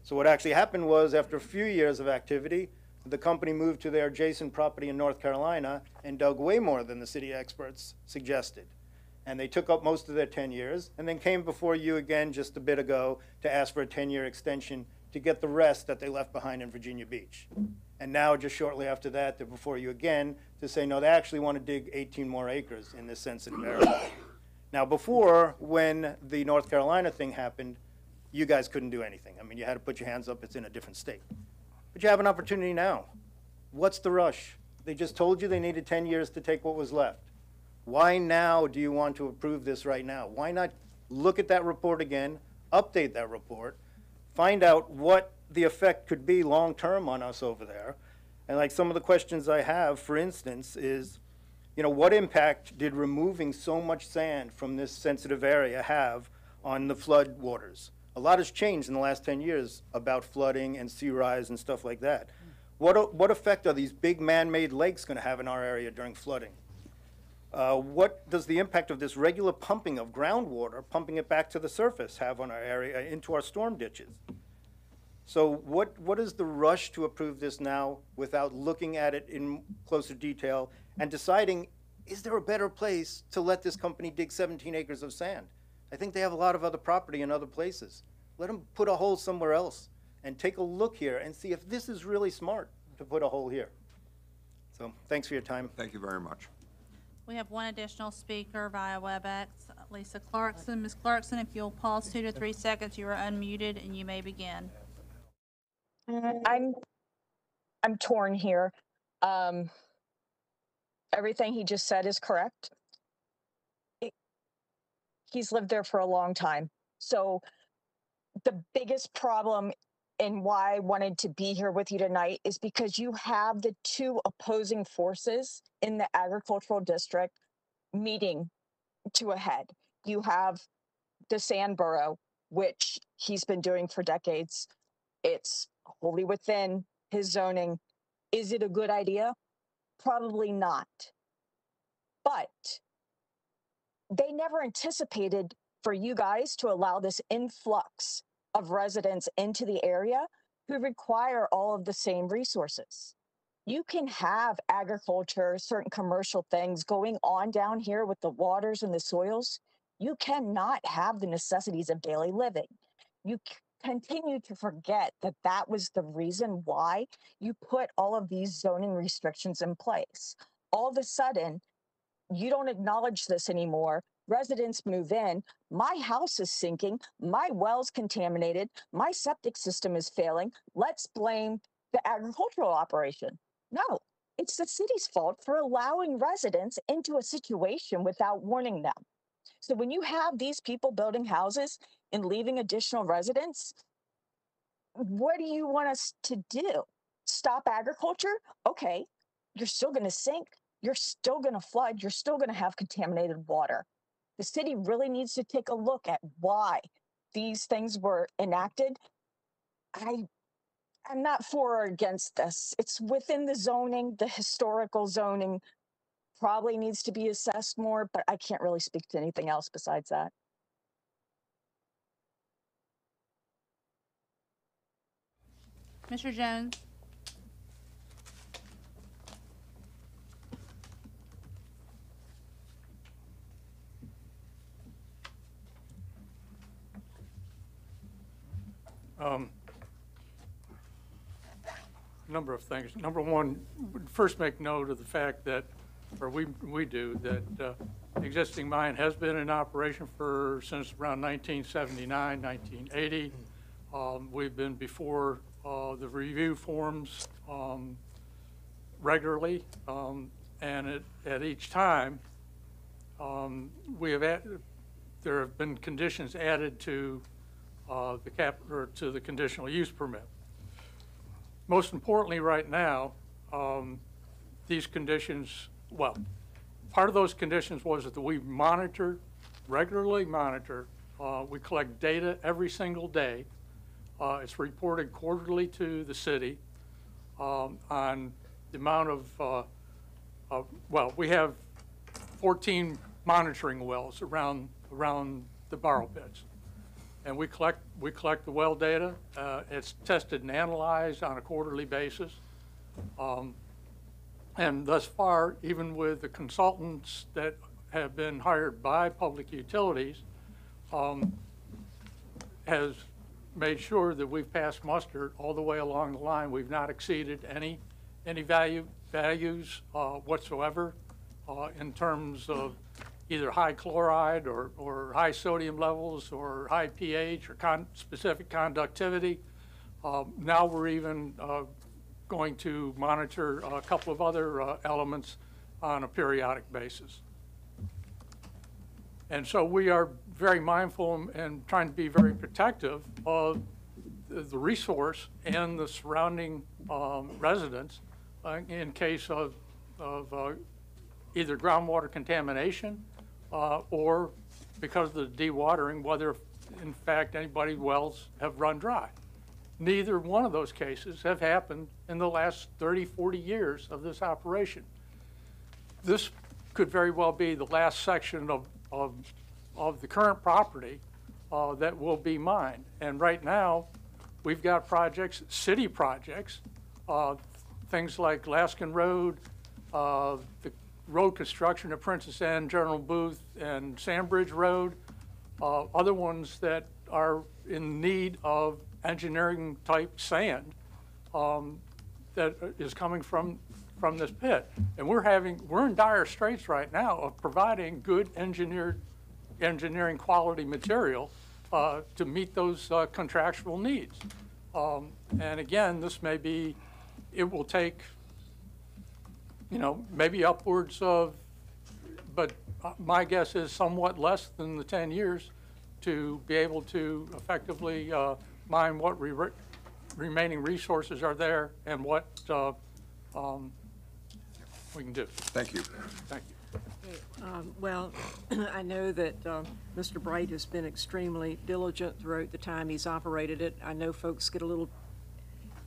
So what actually happened was, after a few years of activity, the company moved to their adjacent property in North Carolina and dug way more than the city experts suggested. And they took up most of their ten years, and then came before you again just a bit ago to ask for a ten-year extension to get the rest that they left behind in Virginia Beach. And now, just shortly after that, they're before you again to say, no, they actually want to dig eighteen more acres in this sensitive area. Now, before, when the North Carolina thing happened, you guys couldn't do anything. I mean, you had to put your hands up, it's in a different state. But you have an opportunity now. What's the rush? They just told you they needed 10 years to take what was left. Why now do you want to approve this right now? Why not look at that report again, update that report, find out what the effect could be long-term on us over there? And like some of the questions I have, for instance, is, you know, what impact did removing so much sand from this sensitive area have on the flood waters? A lot has changed in the last 10 years about flooding and sea rise and stuff like that. What, what effect are these big man-made lakes going to have in our area during flooding? Uh, what does the impact of this regular pumping of groundwater, pumping it back to the surface, have on our area, into our storm ditches? So what, what is the rush to approve this now without looking at it in closer detail and deciding, is there a better place to let this company dig 17 acres of sand? I think they have a lot of other property in other places. Let them put a hole somewhere else and take a look here and see if this is really smart to put a hole here. So thanks for your time. Thank you very much. We have one additional speaker via WebEx, Lisa Clarkson. Ms. Clarkson, if you'll pause two to three seconds, you are unmuted and you may begin. I'm, I'm torn here. Um, everything he just said is correct. It- He's lived there for a long time. So the biggest problem and why I wanted to be here with you tonight is because you have the two opposing forces in the agricultural district meeting to a head. You have the sand borrow, which he's been doing for decades. It's wholly within his zoning. Is it a good idea? Probably not. But they never anticipated for you guys to allow this influx of residents into the area who require all of the same resources. You can have agriculture, certain commercial things going on down here with the waters and the soils. You cannot have the necessities of daily living. You continue to forget that that was the reason why you put all of these zoning restrictions in place. All of a sudden, you don't acknowledge this anymore. Residents move in. My house is sinking. My well's contaminated. My septic system is failing. Let's blame the agricultural operation. No, it's the city's fault for allowing residents into a situation without warning them. So when you have these people building houses and leaving additional residents, what do you want us to do? Stop agriculture? Okay, you're still going to sink. You're still going to flood. You're still going to have contaminated water. The city really needs to take a look at why these things were enacted. I I'm not for or against this. It's within the zoning, the historical zoning probably needs to be assessed more, but I can't really speak to anything else besides that. Mr. Jones? Um, number of things. Number one, first make note of the fact that, or we, we do, that uh, the existing mine has been in operation for, since around 1979, 1980. Um, We've been before uh, the review forms um, regularly, um, and at, at each time, um, we have, add- there have been conditions added to uh, the cap, or to the conditional use permit. Most importantly, right now, um, these conditions, well, part of those conditions was that we monitor, regularly monitor, uh, we collect data every single day. Uh, It's reported quarterly to the city um, on the amount of, uh, of- well, we have 14 monitoring wells around, around the borrow pits. And we collect, we collect the well data. Uh, It's tested and analyzed on a quarterly basis. Um, And thus far, even with the consultants that have been hired by public utilities, um, has made sure that we've passed muster all the way along the line. We've not exceeded any, any value, values uh, whatsoever uh, in terms of either high chloride or, or high sodium levels or high pH or con, specific conductivity. Um, Now we're even uh, going to monitor a couple of other uh, elements on a periodic basis. And so we are very mindful and- trying to be very protective of the the resource and the surrounding um, residents uh, in case of, of uh, either groundwater contamination uh, or because of the dewatering, whether in fact anybody's wells have run dry. Neither one of those cases have happened in the last 30, 40 years of this operation. This could very well be the last section of, of, of the current property uh, that will be mined. And right now, we've got projects, city projects, uh, things like Laskin Road, uh, the road construction at Princess Anne, General Booth, and Sandbridge Road, uh, other ones that are in need of engineering-type sand um, that is coming from, from this pit. And we're having, we're in dire straits right now of providing good engineered, engineering quality material uh, to meet those uh, contractual needs. Um, And again, this may be, it will take, you know, maybe upwards of, but uh, my guess is somewhat less than the 10 years to be able to effectively uh, mine what re- remaining resources are there and what uh, um, we can do. Thank you. Thank you. Um, Well, I know that um, Mr. Bright has been extremely diligent throughout the time he's operated it. I know folks get a little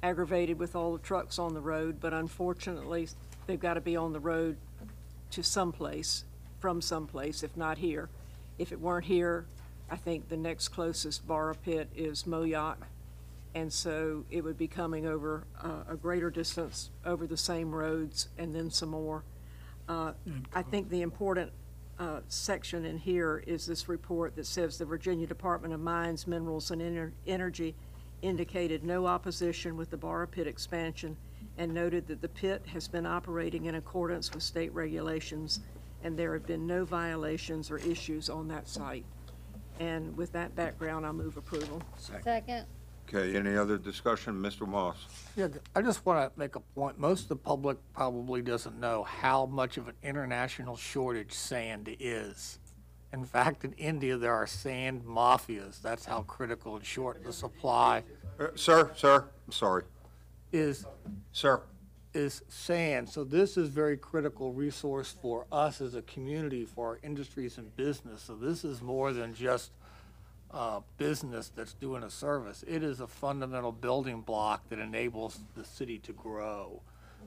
aggravated with all the trucks on the road, but unfortunately, they've got to be on the road to someplace, from someplace, if not here. If it weren't here, I think the next closest borrow pit is Moyock, and so it would be coming over uh, a greater distance over the same roads and then some more. Uh, I think the important uh, section in here is this report that says the Virginia Department of Mines, Minerals, and Ener- Energy indicated no opposition with the Borrow Pit expansion and noted that the pit has been operating in accordance with state regulations and there have been no violations or issues on that site. And with that background, I move approval. Second. Okay, any other discussion? Mr. Moss? Yeah, I just want to make a point. Most of the public probably doesn't know how much of an international shortage sand is. In fact, in India, there are sand mafias. That's how critical and short the supply Uh, Sir, sir, I'm sorry. is. Sir. Is sand. So this is very critical resource for us as a community, for our industries and business. So this is more than just uh, business that's doing a service. It is a fundamental building block that enables the city to grow.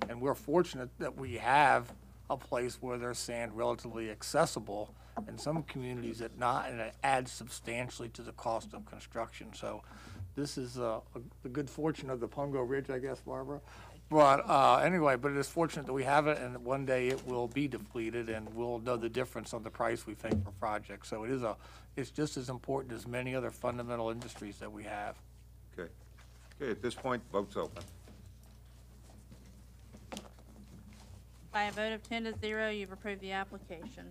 And we're fortunate that we have a place where there's sand relatively accessible. In some communities it not, and it adds substantially to the cost of construction. So this is uh, a- the good fortune of the Pungo Ridge, I guess, Barbara. But uh, anyway, but it is fortunate that we have it, and one day it will be depleted, and we'll know the difference on the price we pay for projects. So it is a, it's just as important as many other fundamental industries that we have. Okay. Okay, at this point, vote's open. By a vote of ten to zero, you've approved the application.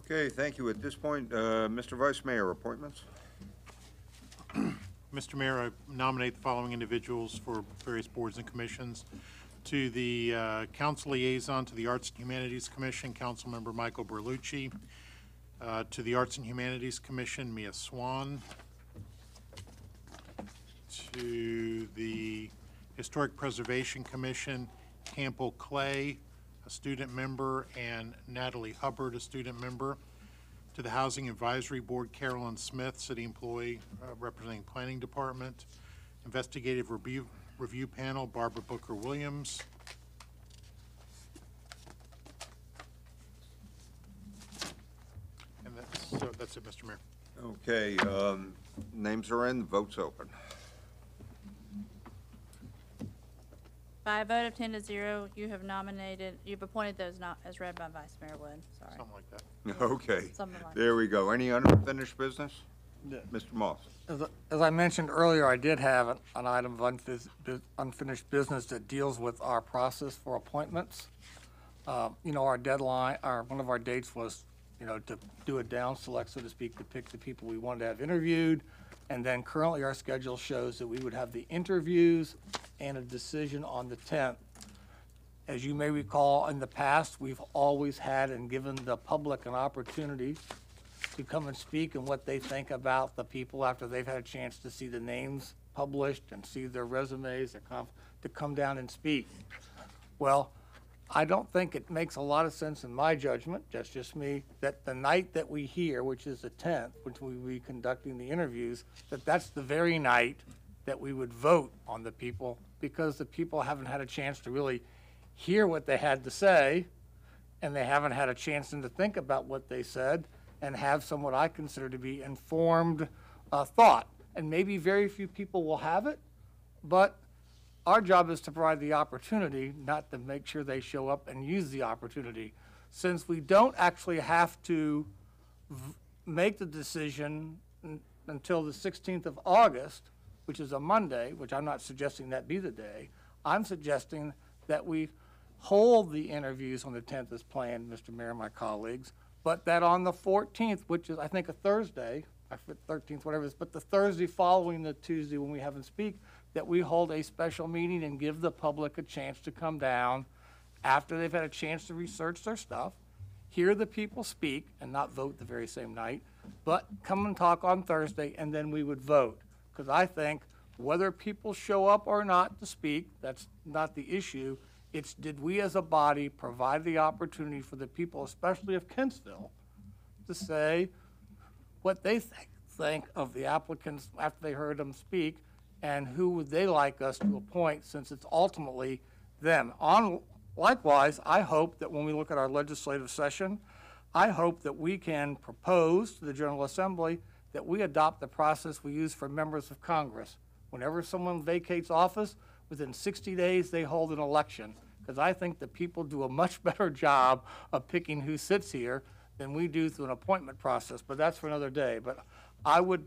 Okay, thank you. At this point, uh, Mr. Vice Mayor, appointments? Mr. Mayor, I nominate the following individuals for various boards and commissions. To the uh, Council Liaison to the Arts and Humanities Commission, Councilmember Michael Berlucchi. Uh, To the Arts and Humanities Commission, Mia Swan. To the Historic Preservation Commission, Campbell Clay, a student member, and Natalie Hubbard, a student member. To the Housing Advisory Board, Carolyn Smith, city employee uh, representing Planning Department. Investigative Review, Review Panel, Barbara Booker Williams. And that's, so that's it, Mr. Mayor. Okay, um, names are in, votes open. By a vote of ten to zero, you have nominated, you've appointed those not, as read by Vice Mayor Wood, sorry. Something like that. Okay, Something like there we go. Any unfinished business? Yeah. Mr. Moss? As, I- as I mentioned earlier, I did have an, an item of unfis- bu- unfinished business that deals with our process for appointments. Uh, you know, our deadline, our, one of our dates was, you know, to do a down select, so to speak, to pick the people we wanted to have interviewed. And then currently, our schedule shows that we would have the interviews and a decision on the tenth. As you may recall, in the past, we've always had and given the public an opportunity to come and speak and what they think about the people after they've had a chance to see the names published and see their resumes, their conf- to come down and speak. Well, I don't think it makes a lot of sense in my judgment, that's just me, that the night that we hear, which is the tenth, which we will be conducting the interviews, that that's the very night that we would vote on the people, because the people haven't had a chance to really hear what they had to say, and they haven't had a chance to think about what they said and have some what I consider to be informed uh, thought. And maybe very few people will have it, but our job is to provide the opportunity, not to make sure they show up and use the opportunity. Since we don't actually have to make the decision until the 16th of August, which is a Monday, which I'm not suggesting that be the day, I'm suggesting that we hold the interviews on the 10th as planned, Mr. Mayor and my colleagues, but that on the 14th, which is, I think, a Thursday, I forget 13th, whatever it is, but the Thursday following the Tuesday when we have them speak, that we hold a special meeting and give the public a chance to come down after they've had a chance to research their stuff, hear the people speak and not vote the very same night, but come and talk on Thursday and then we would vote. Because I think whether people show up or not to speak, that's not the issue. It's did we as a body provide the opportunity for the people, especially of Kempsville, to say what they think, think of the applicants after they heard them speak, and who would they like us to appoint, since it's ultimately them. On, likewise, I hope that when we look at our legislative session, I hope that we can propose to the General Assembly that we adopt the process we use for members of Congress. Whenever someone vacates office, within 60 days, they hold an election. Because I think the people do a much better job of picking who sits here than we do through an appointment process, but that's for another day. But I would,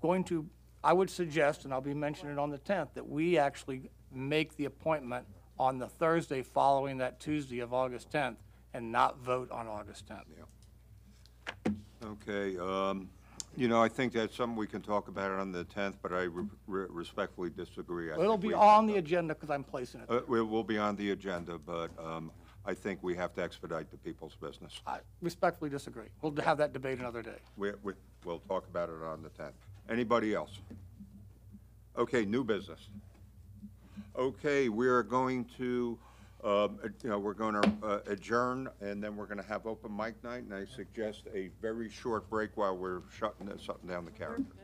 going to, I would suggest, and I'll be mentioning it on the 10th, that we actually make the appointment on the Thursday following that Tuesday of August 10th and not vote on August 10th. Okay, um, you know, I think that's something we can talk about it on the 10th, but I re- re- respectfully disagree. I It'll think be we- on the agenda because I'm placing it. Uh, It will be on the agenda, but um, I think we have to expedite the people's business. I respectfully disagree. We'll have that debate another day. We, we, we'll talk about it on the 10th. Anybody else? Okay, new business. Okay, we're going to, um, uh, you know, we're going to adjourn, and then we're going to have open mic night, and I suggest a very short break while we're shutting, shutting down the character.